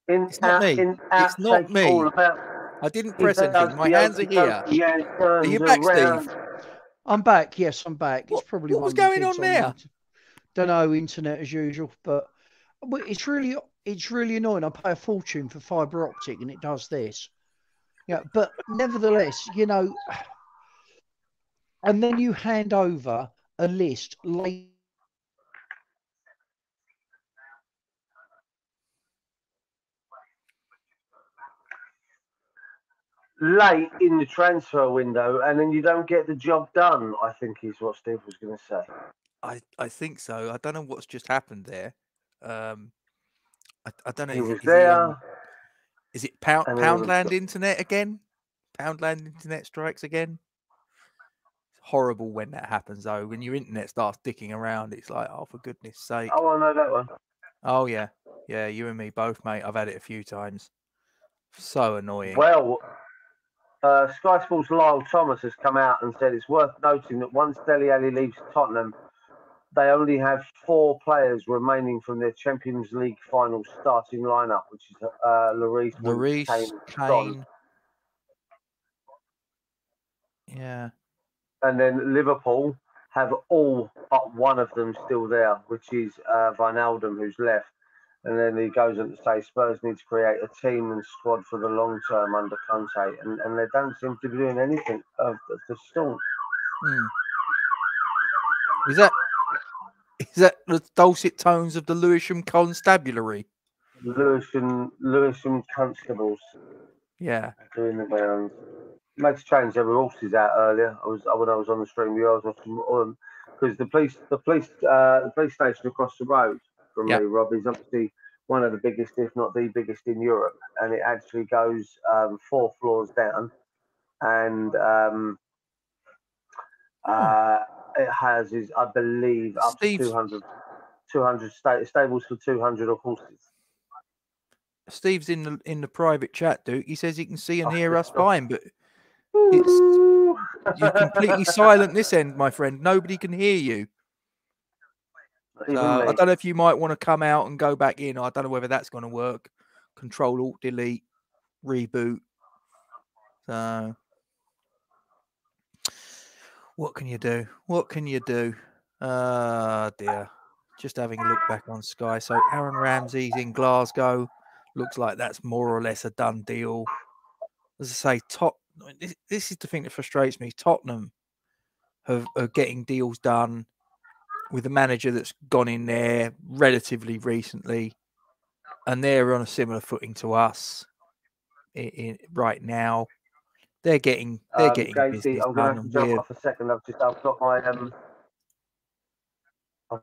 In, It's not me. In It's not me. I didn't he press does anything. My hands are here. dokey Are you back, around. Steve? I'm back. Yes, I'm back. What- it's probably what was going on there? Don't know, internet as usual, but but it's really it's really annoying. I pay a fortune for fiber optic and it does this. Yeah, but nevertheless, you know, and then you hand over a list late. Late in the transfer window, and then you don't get the job done. I think is what Steve was going to say. I, I think so. I don't know what's just happened there. Um, I, I don't know. He is it- was is, um, there. is it Pound, Poundland Internet again? Poundland Internet strikes again. It's horrible when that happens, though. When your internet starts dicking around, it's like, oh, for goodness sake. Oh, I know that one. Oh yeah, yeah. You and me both, mate. I've had it a few times. So annoying. Well, uh, Sky Sports' Lyall Thomas has come out and said it's worth noting that once Dele Alli leaves Tottenham, they only have four players remaining from their Champions League final starting lineup, which is uh, Lloris, Maurice Kane, Kane. Yeah. and then Liverpool have all but one of them still there, which is uh, Wijnaldum, who's left. And then he goes on to say Spurs need to create a team and squad for the long term under Conte, and, and they don't seem to be doing anything of the, the sort. Hmm. Is that is that the dulcet tones of the Lewisham Constabulary? Lewisham, Lewisham Constables Yeah. doing the rounds. Made to change their horses out earlier. I was when I was on the stream. I was watching because the police, the police, uh, the police station across the road from Yeah. me, Rob, is obviously one of the biggest, if not the biggest in Europe, and it actually goes um, four floors down, and um, uh, it has is I believe up Steve's- to 200, 200 sta- stables for two hundred horses. Steve's in the in the private chat, Duke. He says he can see and Oh, hear us stuff. fine, but you're completely [LAUGHS] silent this end, my friend. Nobody can hear you. So I don't know if you might want to come out and go back in. I don't know whether that's going to work. Control Alt Delete reboot. So what can you do? What can you do? Ah dear. Just having a look back on Sky. So Aaron Ramsey's in Glasgow. Looks like that's more or less a done deal. As I say, top. This, this is the thing that frustrates me. Tottenham have are getting deals done with a manager that's gone in there relatively recently, and they're on a similar footing to us in, in, right now. They're getting they're Um, getting Casey, business I'm going to have to jump off a second. I've just I've got my um, I've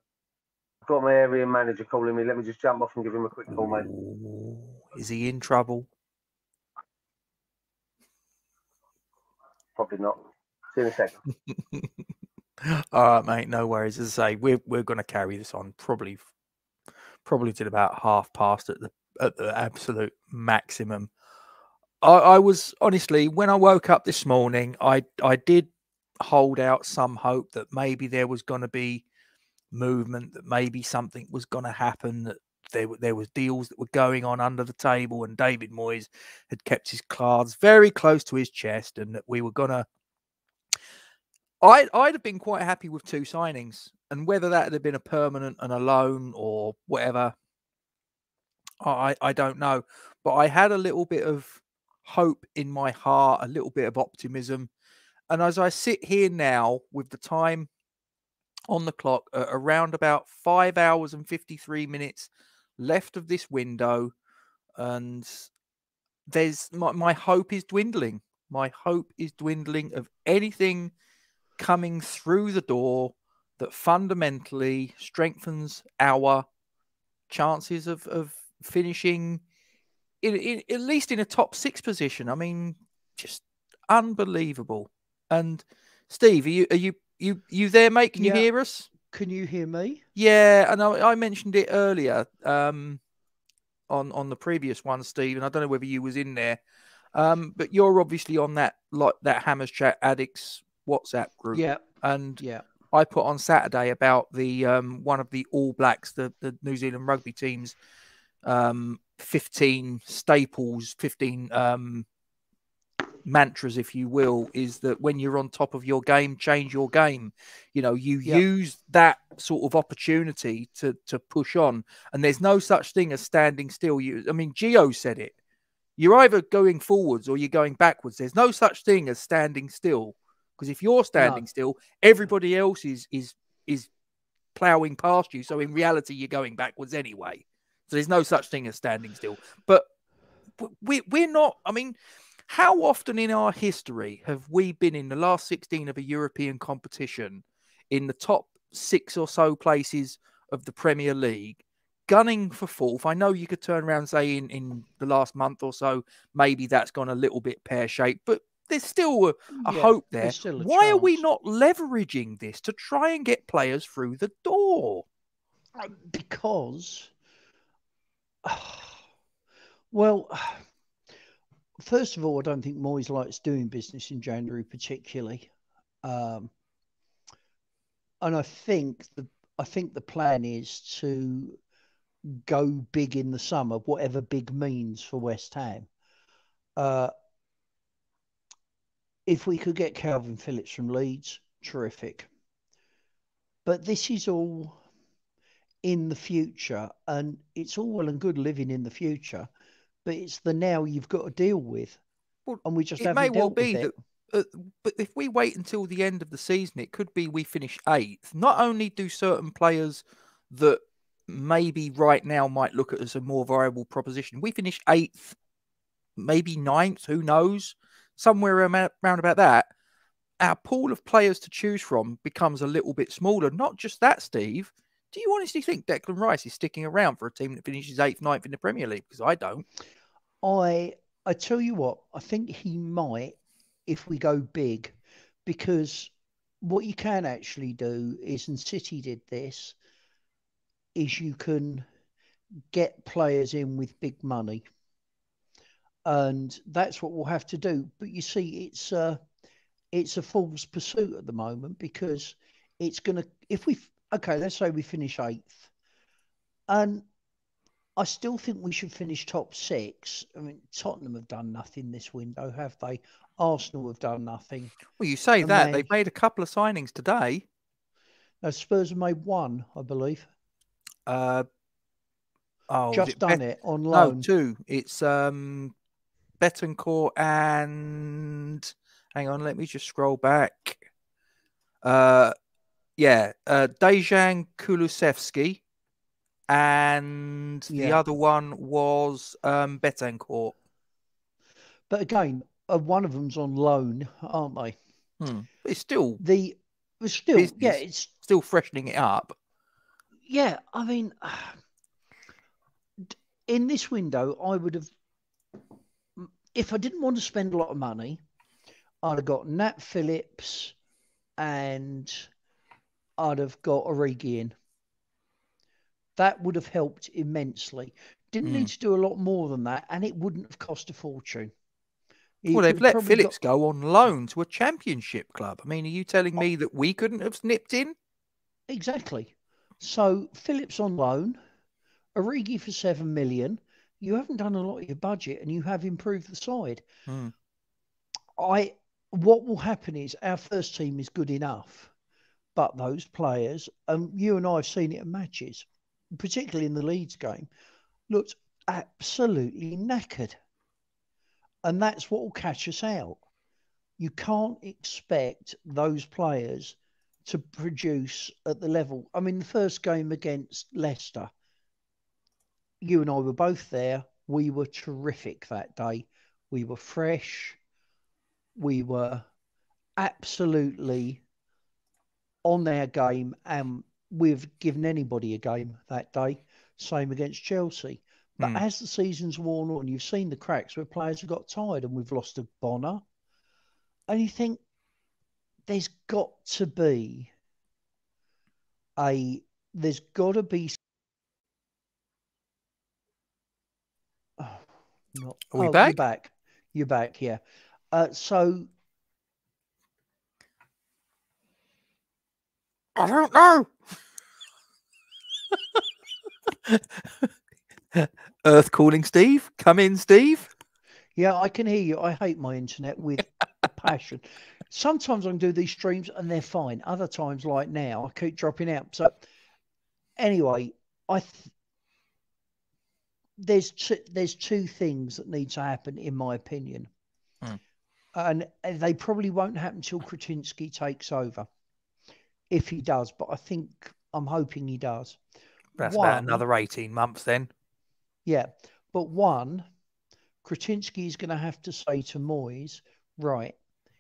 got my area manager calling me. Let me just jump off and give him a quick call, mate. Is he in trouble? Probably not. See you in a second. [LAUGHS] All right, mate. No worries. As I say, we're we're going to carry this on probably probably till about half past at the at the absolute maximum. I, I was honestly when I woke up this morning, I I did hold out some hope that maybe there was going to be movement, that maybe something was going to happen, that there there was deals that were going on under the table, and David Moyes had kept his cards very close to his chest, and that we were going to I I'd have been quite happy with two signings, and whether that had been a permanent and a loan or whatever, I I don't know. But I had a little bit of hope in my heart, a little bit of optimism, and as I sit here now with the time on the clock, around about five hours and fifty three minutes left of this window, and there's my my hope is dwindling. My hope is dwindling of anything coming through the door that fundamentally strengthens our chances of, of finishing in, in at least in a top six position. I mean, just unbelievable. And Steve, are you are you you you there, mate? Can you Yeah. hear us? Can you hear me? Yeah, and I, I mentioned it earlier um, on on the previous one, Steve, and I don't know whether you was in there, um, but you're obviously on that like that Hammers Chat Addicts WhatsApp group, Yeah, and yeah, I put on Saturday about the um, one of the All Blacks, the, the New Zealand rugby team's um, 15 staples, 15 um, mantras, if you will, is that when you're on top of your game, change your game. You know, you use that sort of opportunity to to push on, and there's no such thing as standing still. You, I mean, Geo said it. You're either going forwards or you're going backwards. There's no such thing as standing still. Because if you're standing still, everybody else is is is plowing past you. So in reality, you're going backwards anyway. So there's no such thing as standing still. But we we're not. I mean, how often in our history have we been in the last 16 of a European competition in the top six or so places of the Premier League? Gunning for fourth. I know you could turn around and say in, in the last month or so, maybe that's gone a little bit pear shaped, but there's still a, a Yeah, hope there. a Why are we not leveraging this to try and get players through the door? Because, [SIGHS] well, [SIGHS] first of all, I don't think Moyes likes doing business in January particularly, um, and I think the I think the plan is to go big in the summer, whatever big means for West Ham. Uh, if we could get Kalvin Phillips from Leeds, terrific. But this is all in the future, and it's all well and good living in the future, but it's the now you've got to deal with, Well, and we just it haven't may well be with it. that uh, but if we wait until the end of the season, it could be we finish eighth. Not only do certain players that maybe right now might look at as a more viable proposition, we finish eighth, maybe ninth, who knows, somewhere around, about that. Our pool of players to choose from becomes a little bit smaller. Not just that, Steve. Do you honestly think Declan Rice is sticking around for a team that finishes eighth, ninth in the Premier League? Because I don't. I I tell you what, I think he might if we go big, because what you can actually do is, and City did this, is you can get players in with big money, and that's what we'll have to do. But you see, it's a it's a fool's pursuit at the moment because it's gonna if we okay, let's say we finish eighth, and I still think we should finish top six. I mean, Tottenham have done nothing this window, have they? Arsenal have done nothing. Well, you say And that they- they've made a couple of signings today. No, Spurs have made one, I believe. Uh, oh, Just it done Bet- it on No, loan. two. It's um, Bentancur and hang on, let me just scroll back. Uh, yeah, uh, Dejan Kulusevski, and the other one was um Bentancur. But again, uh, one of them's on loan, aren't they? Hmm. It's still The but still, yeah, it's still freshening it up. yeah. I mean, [SIGHS] in this window, I would have, if I didn't want to spend a lot of money, I'd have got Nat Phillips, and I'd have got Origi in. That would have helped immensely. Didn't Mm. need to do a lot more than that, and it wouldn't have cost a fortune. You Well, they've let Phillips got- go on loan to a championship club. I mean, are you telling me that we couldn't have snipped in? Exactly. So Phillips on loan, Origi for seven million. You haven't done a lot of your budget, and you have improved the side. Hmm. I what will happen is our first team is good enough, but those players, and you and I have seen it in matches, particularly in the Leeds game, looked absolutely knackered, and that's what will catch us out. You can't expect those players to produce at the level. I mean, the first game against Leicester, you and I were both there. We were terrific that day. We were fresh. We were absolutely on their game, and we've given anybody a game that day. Same against Chelsea. But Hmm. as the season's worn on, you've seen the cracks where players have got tired, and we've lost a Bonner. And you think there's got to be a there's got to be. Not, Are we oh, back? You're back. You're back. Yeah. Uh, so I don't know. [LAUGHS] Earth calling Steve. Come in, Steve. Yeah, I can hear you. I hate my internet with [LAUGHS] passion. Sometimes I can do these streams and they're fine. Other times, like now, I keep dropping out. So, anyway, I th- there's two, there's two things that need to happen, in my opinion, Hmm. and they probably won't happen until Kretinsky takes over, if he does. But I think I'm hoping he does. That's One- about another 18 months then. Yeah, but one, Kretinsky is going to have to say to Moyes, right,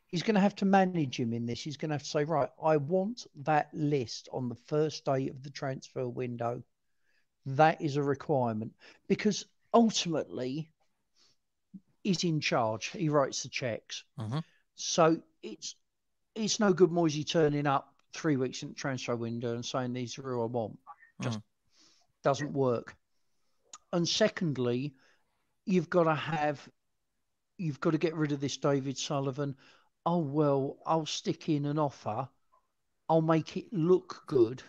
he's going to have to manage him in this. He's going to have to say, right, I want that list on the first day of the transfer window. That is a requirement because ultimately he's in charge. He writes the checks. Mhm. So it's it's no good Moisey turning up three weeks in the transfer window and saying these are who I want. Just doesn't work. And secondly, you've got to have you've got to get rid of this David Sullivan. Oh well, I'll stick in an offer. I'll make it look good.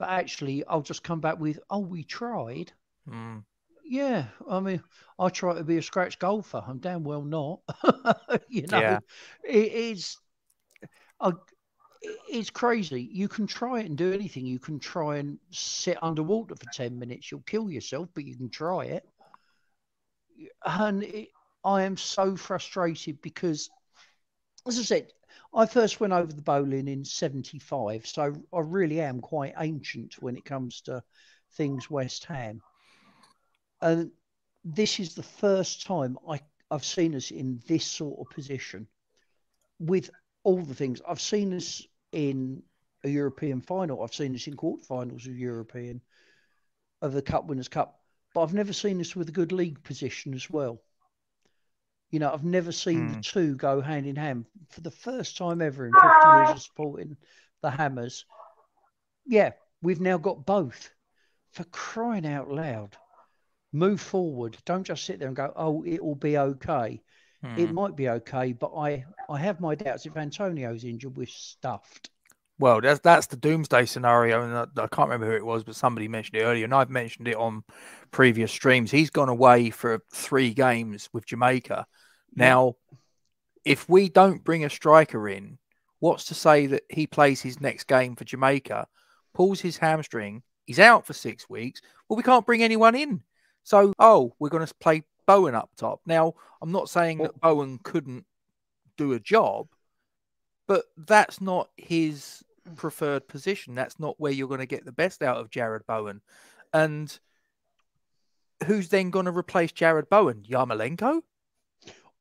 But actually I'll just come back with, oh, we tried. Mm. Yeah, I mean, I try to be a scratch golfer. I'm damn well not. [LAUGHS] you know, Yeah. it is. I, it's crazy. You can try it and do anything. You can try and sit underwater for ten minutes. You'll kill yourself, but you can try it. And it, I am so frustrated because, as I said, I first went over the Boleyn in '75, so I really am quite ancient when it comes to things West Ham. And this is the first time I, I've seen us in this sort of position with all the things. I've seen us in a European final. I've seen us in quarterfinals of European, of the Cup Winners' Cup, but I've never seen us with a good league position as well. You know, I've never seen the two go hand in hand for the first time ever in 50 years of supporting the Hammers. Yeah, we've now got both. For crying out loud, move forward. Don't just sit there and go, "Oh, it will be okay." It Mm. might be okay, but I I have my doubts if Antonio's injured, we're stuffed. Well, that's that's the doomsday scenario, and I, I can't remember who it was, but somebody mentioned it earlier, and I've mentioned it on previous streams. He's gone away for three games with Jamaica. Now, if we don't bring a striker in, what's to say that he plays his next game for Jamaica, pulls his hamstring, he's out for six weeks? Well, we can't bring anyone in. So, oh, we're going to play Bowen up top. Now, I'm not saying that Bowen couldn't do a job, but that's not his preferred position. That's not where you're going to get the best out of Jarrod Bowen. And who's then going to replace Jarrod Bowen? Yarmolenko?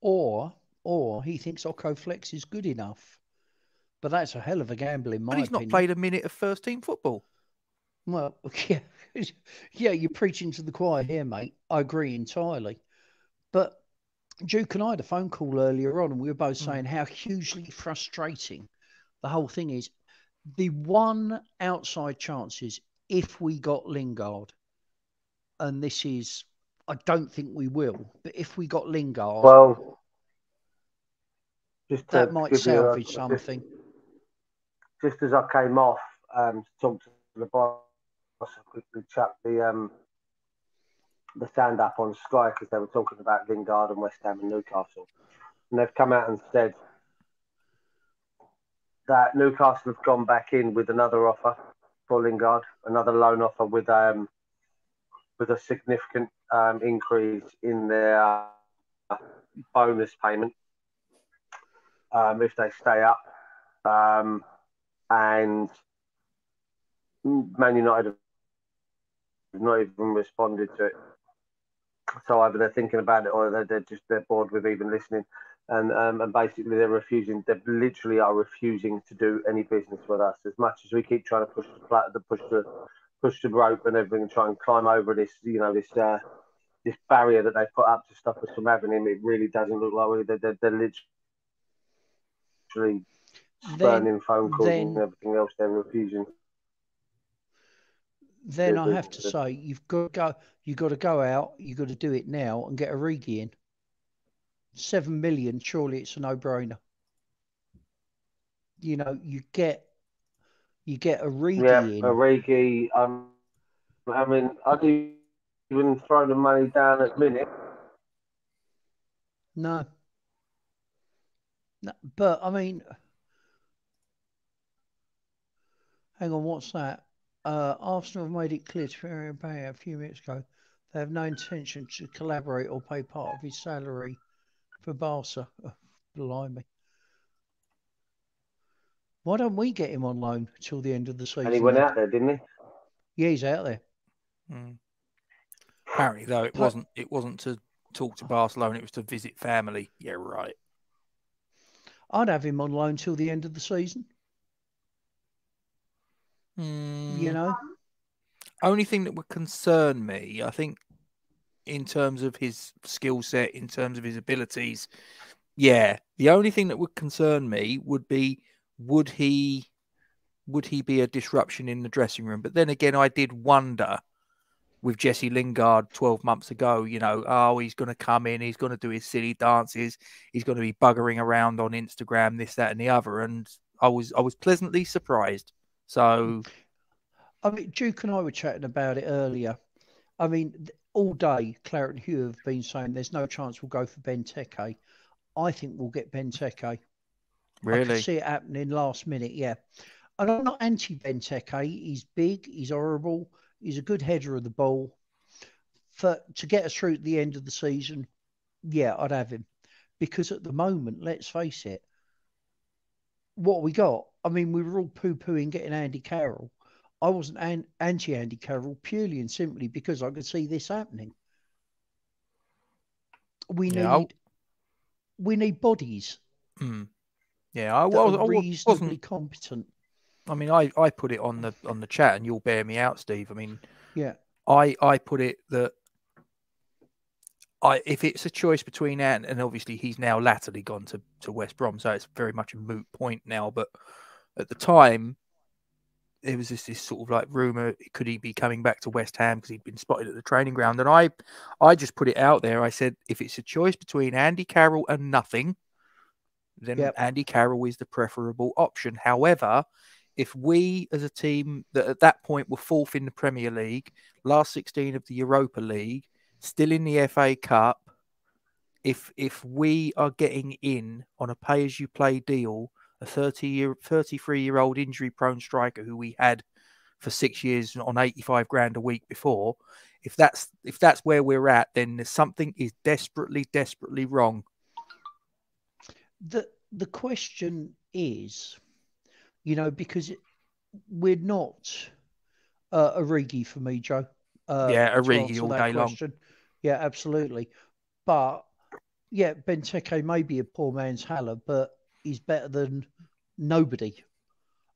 Or or he thinks Oko-Flex is good enough. But that's a hell of a gamble in my And he's not opinion. played a minute of first team football. Well, [LAUGHS] yeah, yeah, you're preaching to the choir here, mate. I agree entirely. But Duke and I had a phone call earlier on, and we were both hmm. saying how hugely frustrating the whole thing is. The one outside chance is if we got Lingard, and this is, I don't think we will, but if we got Lingard, Well, that might you a- salvage just- something. just as I came off um, to talk to the boss, I quickly chucked the um, the stand up on Sky because they were talking about Lingard and West Ham and Newcastle, and they've come out and said that Newcastle have gone back in with another offer for Lingard, another loan offer with um with a significant um, increase in their uh, bonus payment um, if they stay up. Um, and Man United have not even responded to it. So either they're thinking about it or they're, they're just they're bored with even listening, and um, and basically they're refusing. They literally are refusing to do any business with us. As much as we keep trying to push the plat, the push the push the rope and everything, and try and climb over this, you know, this uh, this barrier that they put up to stop us from having him. It really doesn't look like we. They're, they're, they're literally Then, burning phone calls and everything else. They're refusing. then I have to say you've got to go. You've got to go out. You've got to do it now and get Origi in. Seven million. Surely it's a no-brainer. You know, you get you get Origi Yeah, in. Origi. Um, I mean, I'd even throw the money down at minute. No. No, but I mean, hang on, what's that? Uh, Arsenal have made it clear to Ferry Bay a few minutes ago they have no intention to collaborate or pay part of his salary for Barca. Oh, blimey. Why don't we get him on loan till the end of the season? And he went out there, didn't he? Yeah, he's out there. Mm. Apparently, though, it But- wasn't. It wasn't to talk to Barcelona. It was to visit family. Yeah, right. I'd have him on loan till the end of the season. You Mm, know, only thing that would concern me, I think, in terms of his skill set, in terms of his abilities, yeah, the only thing that would concern me would be would he would he be a disruption in the dressing room? But then again, I did wonder with Jesse Lingard 12 months ago, you know, oh, he's going to come in, he's going to do his silly dances, he's going to be buggering around on Instagram, this, that, and the other. And I was I was pleasantly surprised. So I mean, Duke and I were chatting about it earlier. I mean, all day, Claret and Hugh have been saying there's no chance we'll go for Benteke. I think we'll get Benteke. I really, can see it happening last minute, yeah. And I'm not anti Benteke. He's big, he's horrible, he's a good header of the ball. For to get us through to the end of the season, yeah, I'd have him. Because at the moment, let's face it, what we got, I mean, we were all poo pooing getting Andy Carroll. I wasn't an- anti Andy Carroll purely and simply because I could see this happening. We Yeah, I'll- need we need bodies Hmm. yeah, I, that was, I reasonably wasn't. competent. I mean, I, I put it on the on the chat, and you'll bear me out, Steve. I mean, Yeah. I I put it that I if it's a choice between Ant and obviously he's now latterly gone to to West Brom, so it's very much a moot point now. But at the time, there was this this sort of like rumor: could he be coming back to West Ham because he'd been spotted at the training ground? And I I just put it out there. I said if it's a choice between Andy Carroll and nothing, then Yep. Andy Carroll is the preferable option. However, if we as a team that at that point were fourth in the Premier League, last 16 of the Europa League, still in the FA Cup, if if we are getting in on a pay as you play deal, a 30 year 33 year old injury prone striker who we had for 6 years on 85 grand a week before, if that's if that's where we're at, then something is desperately desperately wrong. the the question is, you know, because we're not uh, Origi for me, Joe. Uh, Yeah, to Origi all day long. question. Yeah, absolutely. But yeah, Benteke may be a poor man's Haller, but he's better than nobody.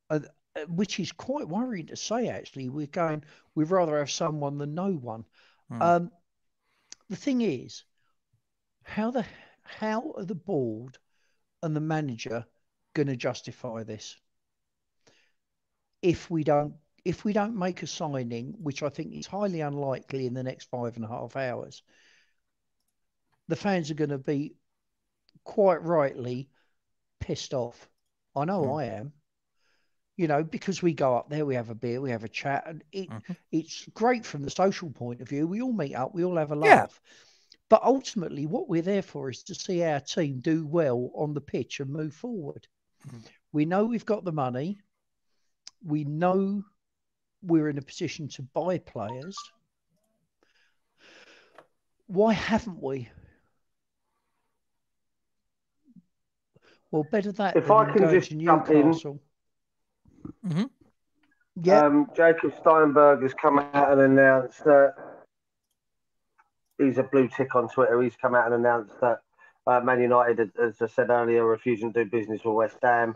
Uh, which is quite worrying to say. Actually, we're going. We'd rather have someone than no one. Hmm. Um, the thing is, how the how are the board and the manager going to justify this if we don't if we don't make a signing, which I think is highly unlikely in the next five and a half hours? The fans are going to be quite rightly pissed off. I know Hmm. I am. You know, because we go up there, we have a beer, we have a chat, and it Mhm. it's great from the social point of view. We all meet up, we all have a Yeah. laugh. But ultimately, what we're there for is to see our team do well on the pitch and move forward. Mhm. We know we've got the money. We know we're in a position to buy players. Why haven't we? Well, better that If than I him can going just to jump in. Newcastle. Mhm. Yeah, Um, Jacob Steinberg has come out and announced that he's a blue tick on Twitter. He's come out and announced that uh, Man United, as I said earlier, are refusing to do business with West Ham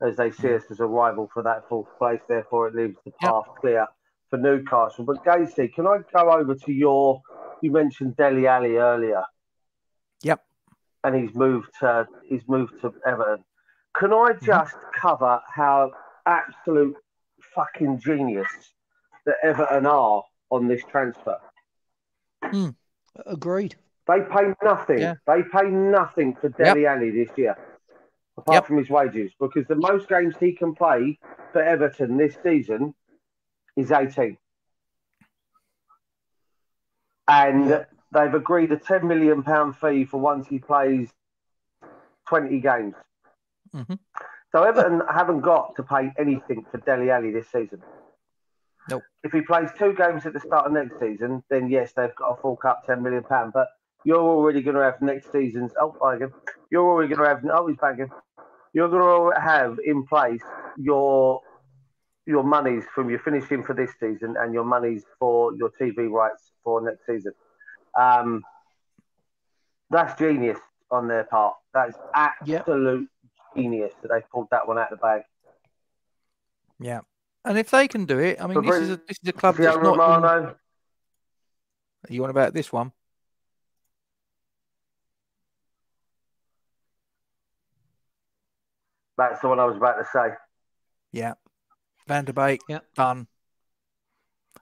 as they see us as a rival for that fourth place. Therefore, it leaves the Yep. path clear for Newcastle. But Gacy, can I go over to your? You mentioned Dele Alli earlier. Yep. And he's moved to he's moved to Everton. Can I mm-hmm. just cover how absolute fucking genius that Everton are on this transfer. Mm, agreed. They pay nothing. Yeah. They pay nothing for Dele Alli this year, apart Yep. from his wages, because the most games he can play for Everton this season is 18. And. They've agreed a 10 million pound fee for once he plays 20 games. Mhm. So Everton haven't got to pay anything for Dele Alli this season. Nope. If he plays two games at the start of next season, then yes, they've got to fork up 10 million pound. But you're already going to have next season's. Oh, again. You're already going to have. Oh, he's again. You're going to have in place your your monies from your finishing for this season and your monies for your TV rights for next season. Um, that's genius on their part. That's Yep. absolute genius that they pulled that one out of the bag. Yeah. And if they can do it, I mean, But this is a this is a club that's Fabio not. in- Romano, you want about this one? that's the one I was about to say. Yeah. Van der Beek, Yeah. done.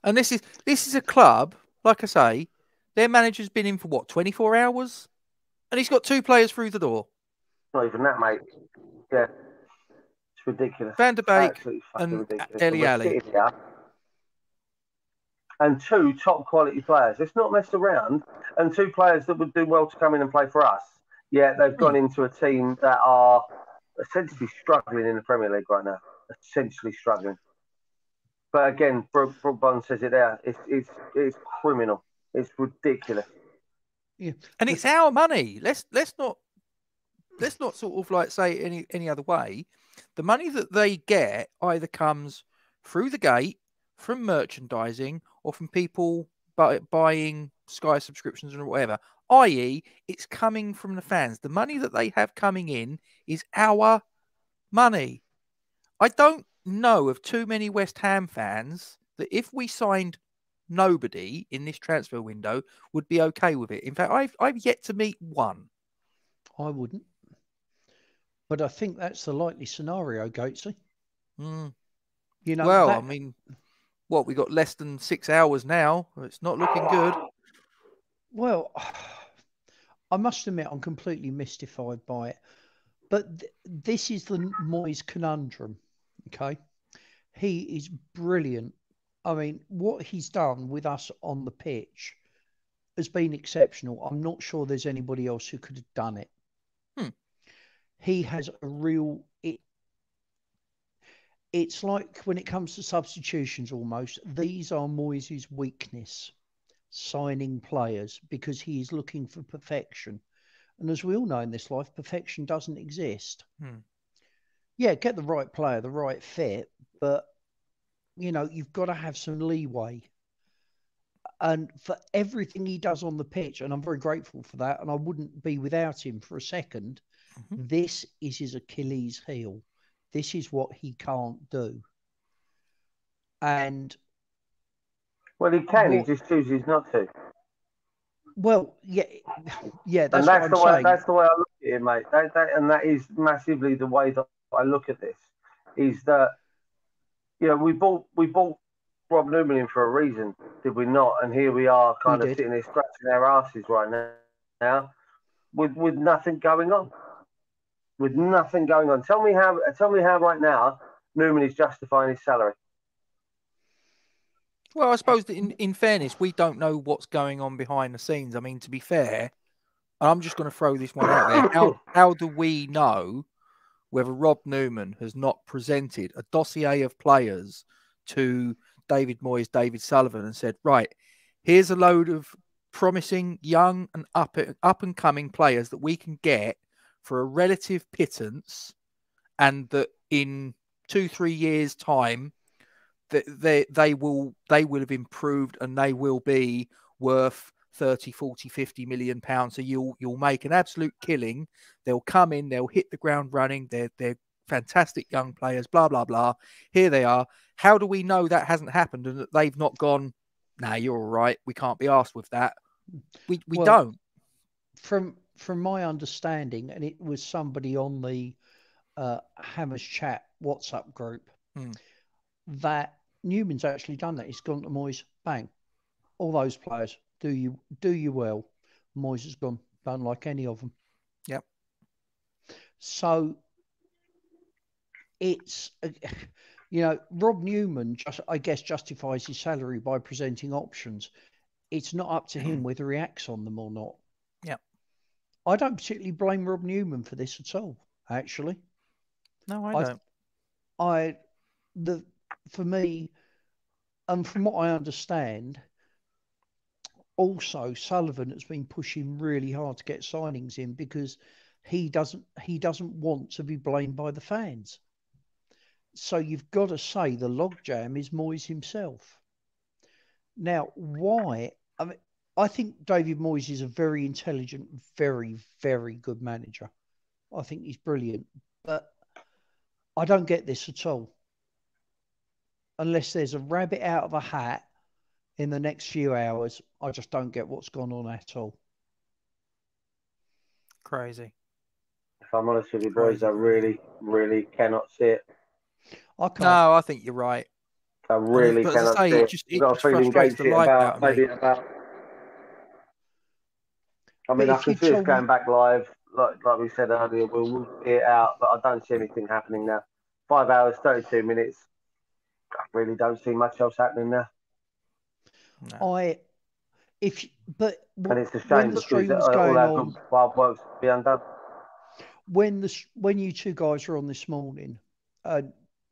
And this is this is a club, like I say, their manager's been in for what, 24 hours? And he's got two players through the door. Not even that, mate. Yeah. It's ridiculous. Van der Beek Absolutely fucking and we're Alli. And two top quality players. Let's not mess around. And two players that would do well to come in and play for us. Yeah, they've hmm. gone into a team that are essentially struggling in the Premier League right now. Essentially struggling. But again, Brooke, Brooke Bond says it there. It's it's it's criminal. It's ridiculous. Yeah, and it's our money. Let's let's not let's not sort of like say any any other way. The money that they get either comes through the gate from merchandising or from people buy, buying Sky subscriptions or whatever. I.e., it's coming from the fans. The money that they have coming in is our money. I don't know of too many West Ham fans that if we signed nobody in this transfer window would be okay with it. In fact, I've I've yet to meet one. I wouldn't. But I think that's the likely scenario, Gatesy. Mm. You know, well, that- I mean, what we got less than six hours now. It's not looking good. Well, [SIGHS] I must admit, I'm completely mystified by it. But th- this is the Moyes conundrum. Okay. He is brilliant. I mean, what he's done with us on the pitch has been exceptional. I'm not sure there's anybody else who could have done it. Hmm. He has a real. It, it's like when it comes to substitutions, almost, these are Moyes' weakness signing players because he is looking for perfection. And as we all know in this life, perfection doesn't exist. Hmm. Yeah, get the right player, the right fit, but you know, you've got to have some leeway. And for everything he does on the pitch, and I'm very grateful for that, and I wouldn't be without him for a 2nd Mhm. This is his Achilles heel. This is what he can't do. And Well, he can. He just chooses not to. well, yeah, yeah, that's, and that's what the I'm way. saying. That's the way I look at it, mate. That, that, and that is massively the way that I look at this. Is that you know we bought we bought Rob Newman in for a reason, did we not? And here we are, kind We of did. sitting there scratching our asses right now, now, with with nothing going on. With nothing going on. Tell me how. Tell me how right now Newman is justifying his salary. Well, I suppose that in, in fairness, we don't know what's going on behind the scenes. I mean, to be fair, I'm just going to throw this one out there. How, [COUGHS] how do we know whether Rob Newman has not presented a dossier of players to David Moyes, David Sullivan, and said, right, here's a load of promising young and up, up and coming players that we can get for a relative pittance, and that in two, three years' time, that they they will they will have improved and they will be worth 30 40 50 million pounds. So you'll you'll make an absolute killing. They'll come in they'll hit the ground running. They're they're fantastic young players blah blah blah. Here they are. How do we know that hasn't happened and that they've not gone nah you're all right. We can't be asked with that. We we Well, don't. from from my understanding, and it was somebody on the uh, Hammers Chat WhatsApp group Hmm. that Newman's actually done that. He's gone to Moyes, bang, all those players do you do you well. Moyes has gone, don't like any of them. Yep. So it's uh, you know Rob Newman just I guess justifies his salary by presenting options. It's not up to him whether he acts on them or not. Yep. I don't particularly blame Rob Newman for this at all. Actually, No, I I- don't. I the for me, and from what I understand, also Sullivan has been pushing really hard to get signings in because he doesn't he doesn't want to be blamed by the fans. So you've got to say the logjam is Moyes himself. Now, why? I mean, I think David Moyes is a very intelligent, very, very good manager. I think he's brilliant, but I don't get this at all. Unless there's a rabbit out of a hat in the next few hours, I just don't get what's gone on at all. Crazy. If I'm honest with you, boys, I really, really cannot see it. I can't. No, I think you're right. I really but as I cannot say, see it it. just- I've it just frustrates the it life about out of me. about. I mean, But I if can see us going back live, like like we said earlier. We'll, we'll see it out, but I don't see anything happening now. Five hours, thirty-two minutes. I really don't see much else happening now, No. I, if but and it's a when shame the stream was going our on, good hard work's be undone. when the when you two guys were on this morning, uh,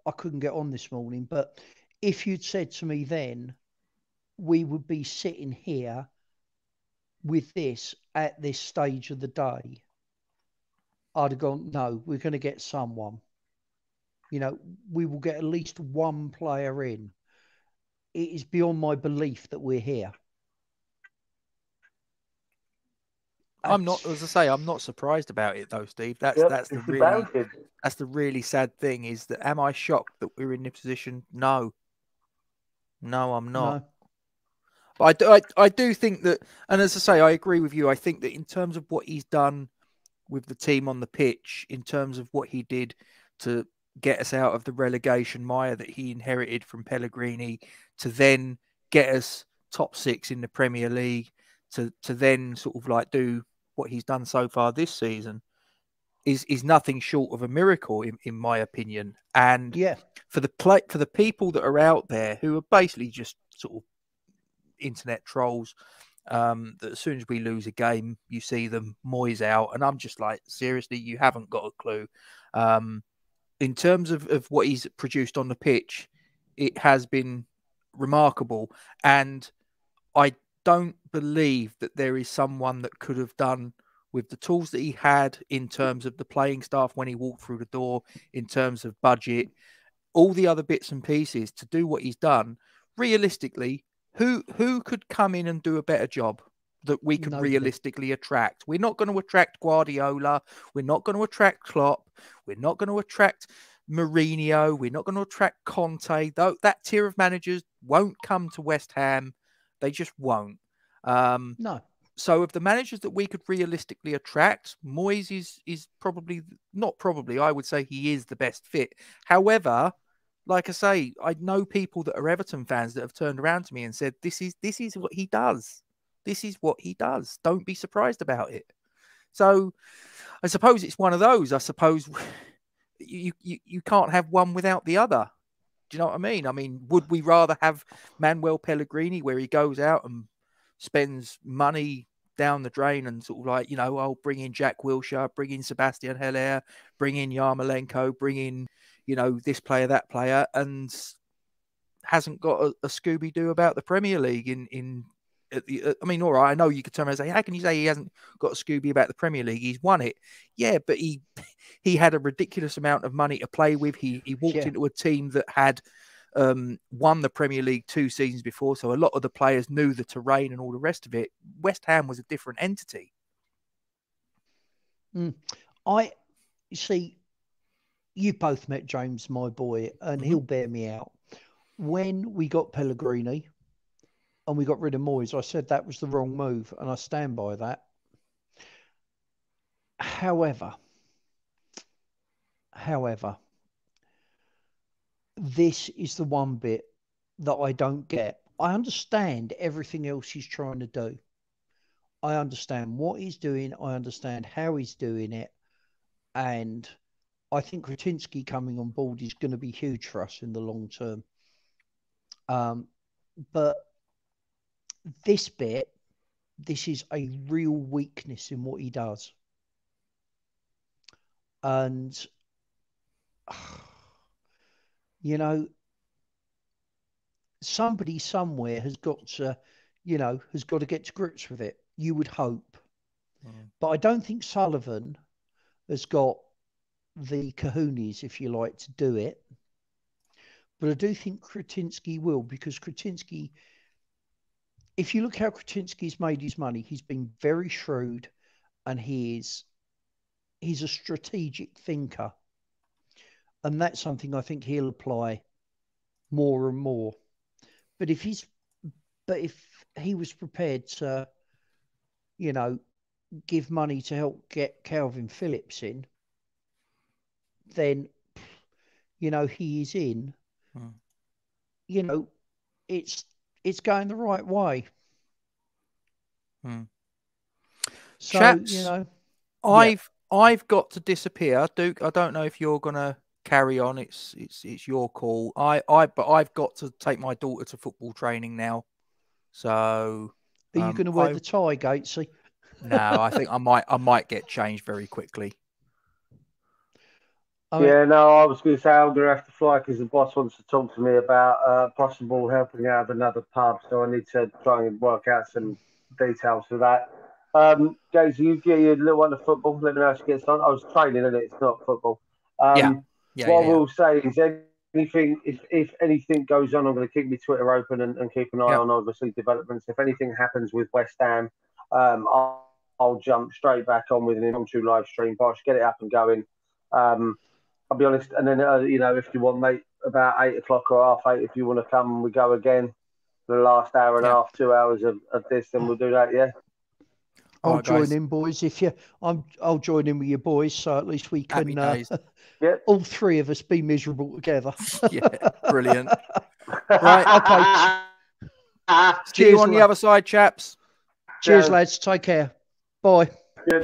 I couldn't get on this morning. But if you'd said to me then, we would be sitting here with this at this stage of the day, I'd have gone, no, we're going to get someone. You know, we will get at least one player in. It is beyond my belief that we're here. I'm not, as I say, I'm not surprised about it though, Steve. That's Yep, that's the really bounded. that's the really sad thing is that am I shocked that we're in this position? No. No, I'm not. No. But I do, I, I do think that, and as I say, I agree with you. I think that in terms of what he's done with the team on the pitch, in terms of what he did to get us out of the relegation mire that he inherited from Pellegrini, to then get us top six in the Premier League, to to then sort of like do what he's done so far this season, is is nothing short of a miracle, in, in my opinion. And Yeah. for the play for the people that are out there who are basically just sort of internet trolls um that as soon as we lose a game you see them Moyes out and I'm just like seriously you haven't got a clue um in terms of, of what he's produced on the pitch it has been remarkable. And I don't believe that there is someone that could have done with the tools that he had in terms of the playing staff when he walked through the door in terms of budget all the other bits and pieces to do what he's done. Realistically who who could come in and do a better job that we can Nobody. realistically attract we're not going to attract guardiola we're not going to attract klopp we're not going to attract Mourinho. We're not going to attract Conte. Though that tier of managers won't come to West Ham. They just won't. Um, No. so of the managers that we could realistically attract, Moyes is is probably not probably. I would say he is the best fit. However, like I say, I know people that are Everton fans that have turned around to me and said, "This is this is what he does. This is what he does. Don't be surprised about it." So, I suppose it's one of those. I suppose [SIGHS] you you you can't have one without the other. Do you know what I mean? I mean, would we rather have Manuel Pellegrini where he goes out and spends money down the drain and sort of like, you know, I'll bring in Jack Wilshere, bring in Sebastian Haller, bring in Yarmolenko, bring in, you know, this player, that player, and hasn't got a, a Scooby Doo about the Premier League in in. Uh, I mean, all right. I know you could turn around and say, "How can you say he hasn't got a Scooby about the Premier League? He's won it." Yeah, but he [LAUGHS] he had a ridiculous amount of money to play with. He he walked Yeah. into a team that had um, won the Premier League two seasons before, so a lot of the players knew the terrain and all the rest of it. West Ham was a different entity. I you see, you both met James, my boy, and Mhm. he'll bear me out. When we got Pellegrini and we got rid of Moyes, I said that was the wrong move, and I stand by that. However, however, this is the one bit that I don't get. I understand everything else he's trying to do. I understand what he's doing. I understand how he's doing it. And I think Kretinsky coming on board is going to be huge for us in the long term. Um, but this bit, this is a real weakness in what he does. And, [SIGHS] you know, somebody somewhere has got to, you know, has got to get to grips with it. You would hope. Mm. But I don't think Sullivan has got the kahunas, if you like, to do it. But I do think Kretinsky will because Kretinsky, if you look how Kretinsky's made his money, he's been very shrewd and he is he's a strategic thinker. And that's something I think he'll apply more and more. But if he's but if he was prepared to, you know, give money to help get Kalvin Phillips in, then you know he is in. Hmm. You know, it's it's going the right way. Hmm. So Chaps, you know, I've I've got to disappear, Duke. I don't know if you're gonna carry on. It's it's it's your call. I I but I've got to take my daughter to football training now. So are you um, going to wear I- the tie, Gatesy? no, I think I [LAUGHS] might I might get changed very quickly. I yeah, no, I was going to say I'm going to have to fly because the boss wants to talk to me about uh, possible helping out another pub. So I need to try and work out some details for that. Um, Gaze, you get your little one of football. Let me know if she gets on. I was training and it's not football. Um, Yeah. Yeah, what yeah, I will say is anything, if, if anything goes on, I'm going to keep my Twitter open and, and keep an eye Yeah. on obviously developments. If anything happens with West Ham, um, I'll, I'll jump straight back on with an impromptu live stream. Bosh, get it up and going. Um, I'll be honest, and then uh, you know, if you want, mate, about eight o'clock or half eight, if you want to come, we go again. The last hour and a Yeah. half, two hours of, of this, then we'll do that. Yeah. I'll Alright, join guys. in, boys. If you, I'm, I'll join in with your boys, so at least we can, uh, days. [LAUGHS] Yep. all three of us, be miserable together. [LAUGHS] [LAUGHS] yeah, brilliant. Right. Okay. See you Cheers, on the other side, chaps. Cheers, Yeah. lads. Take care. Bye. Yeah,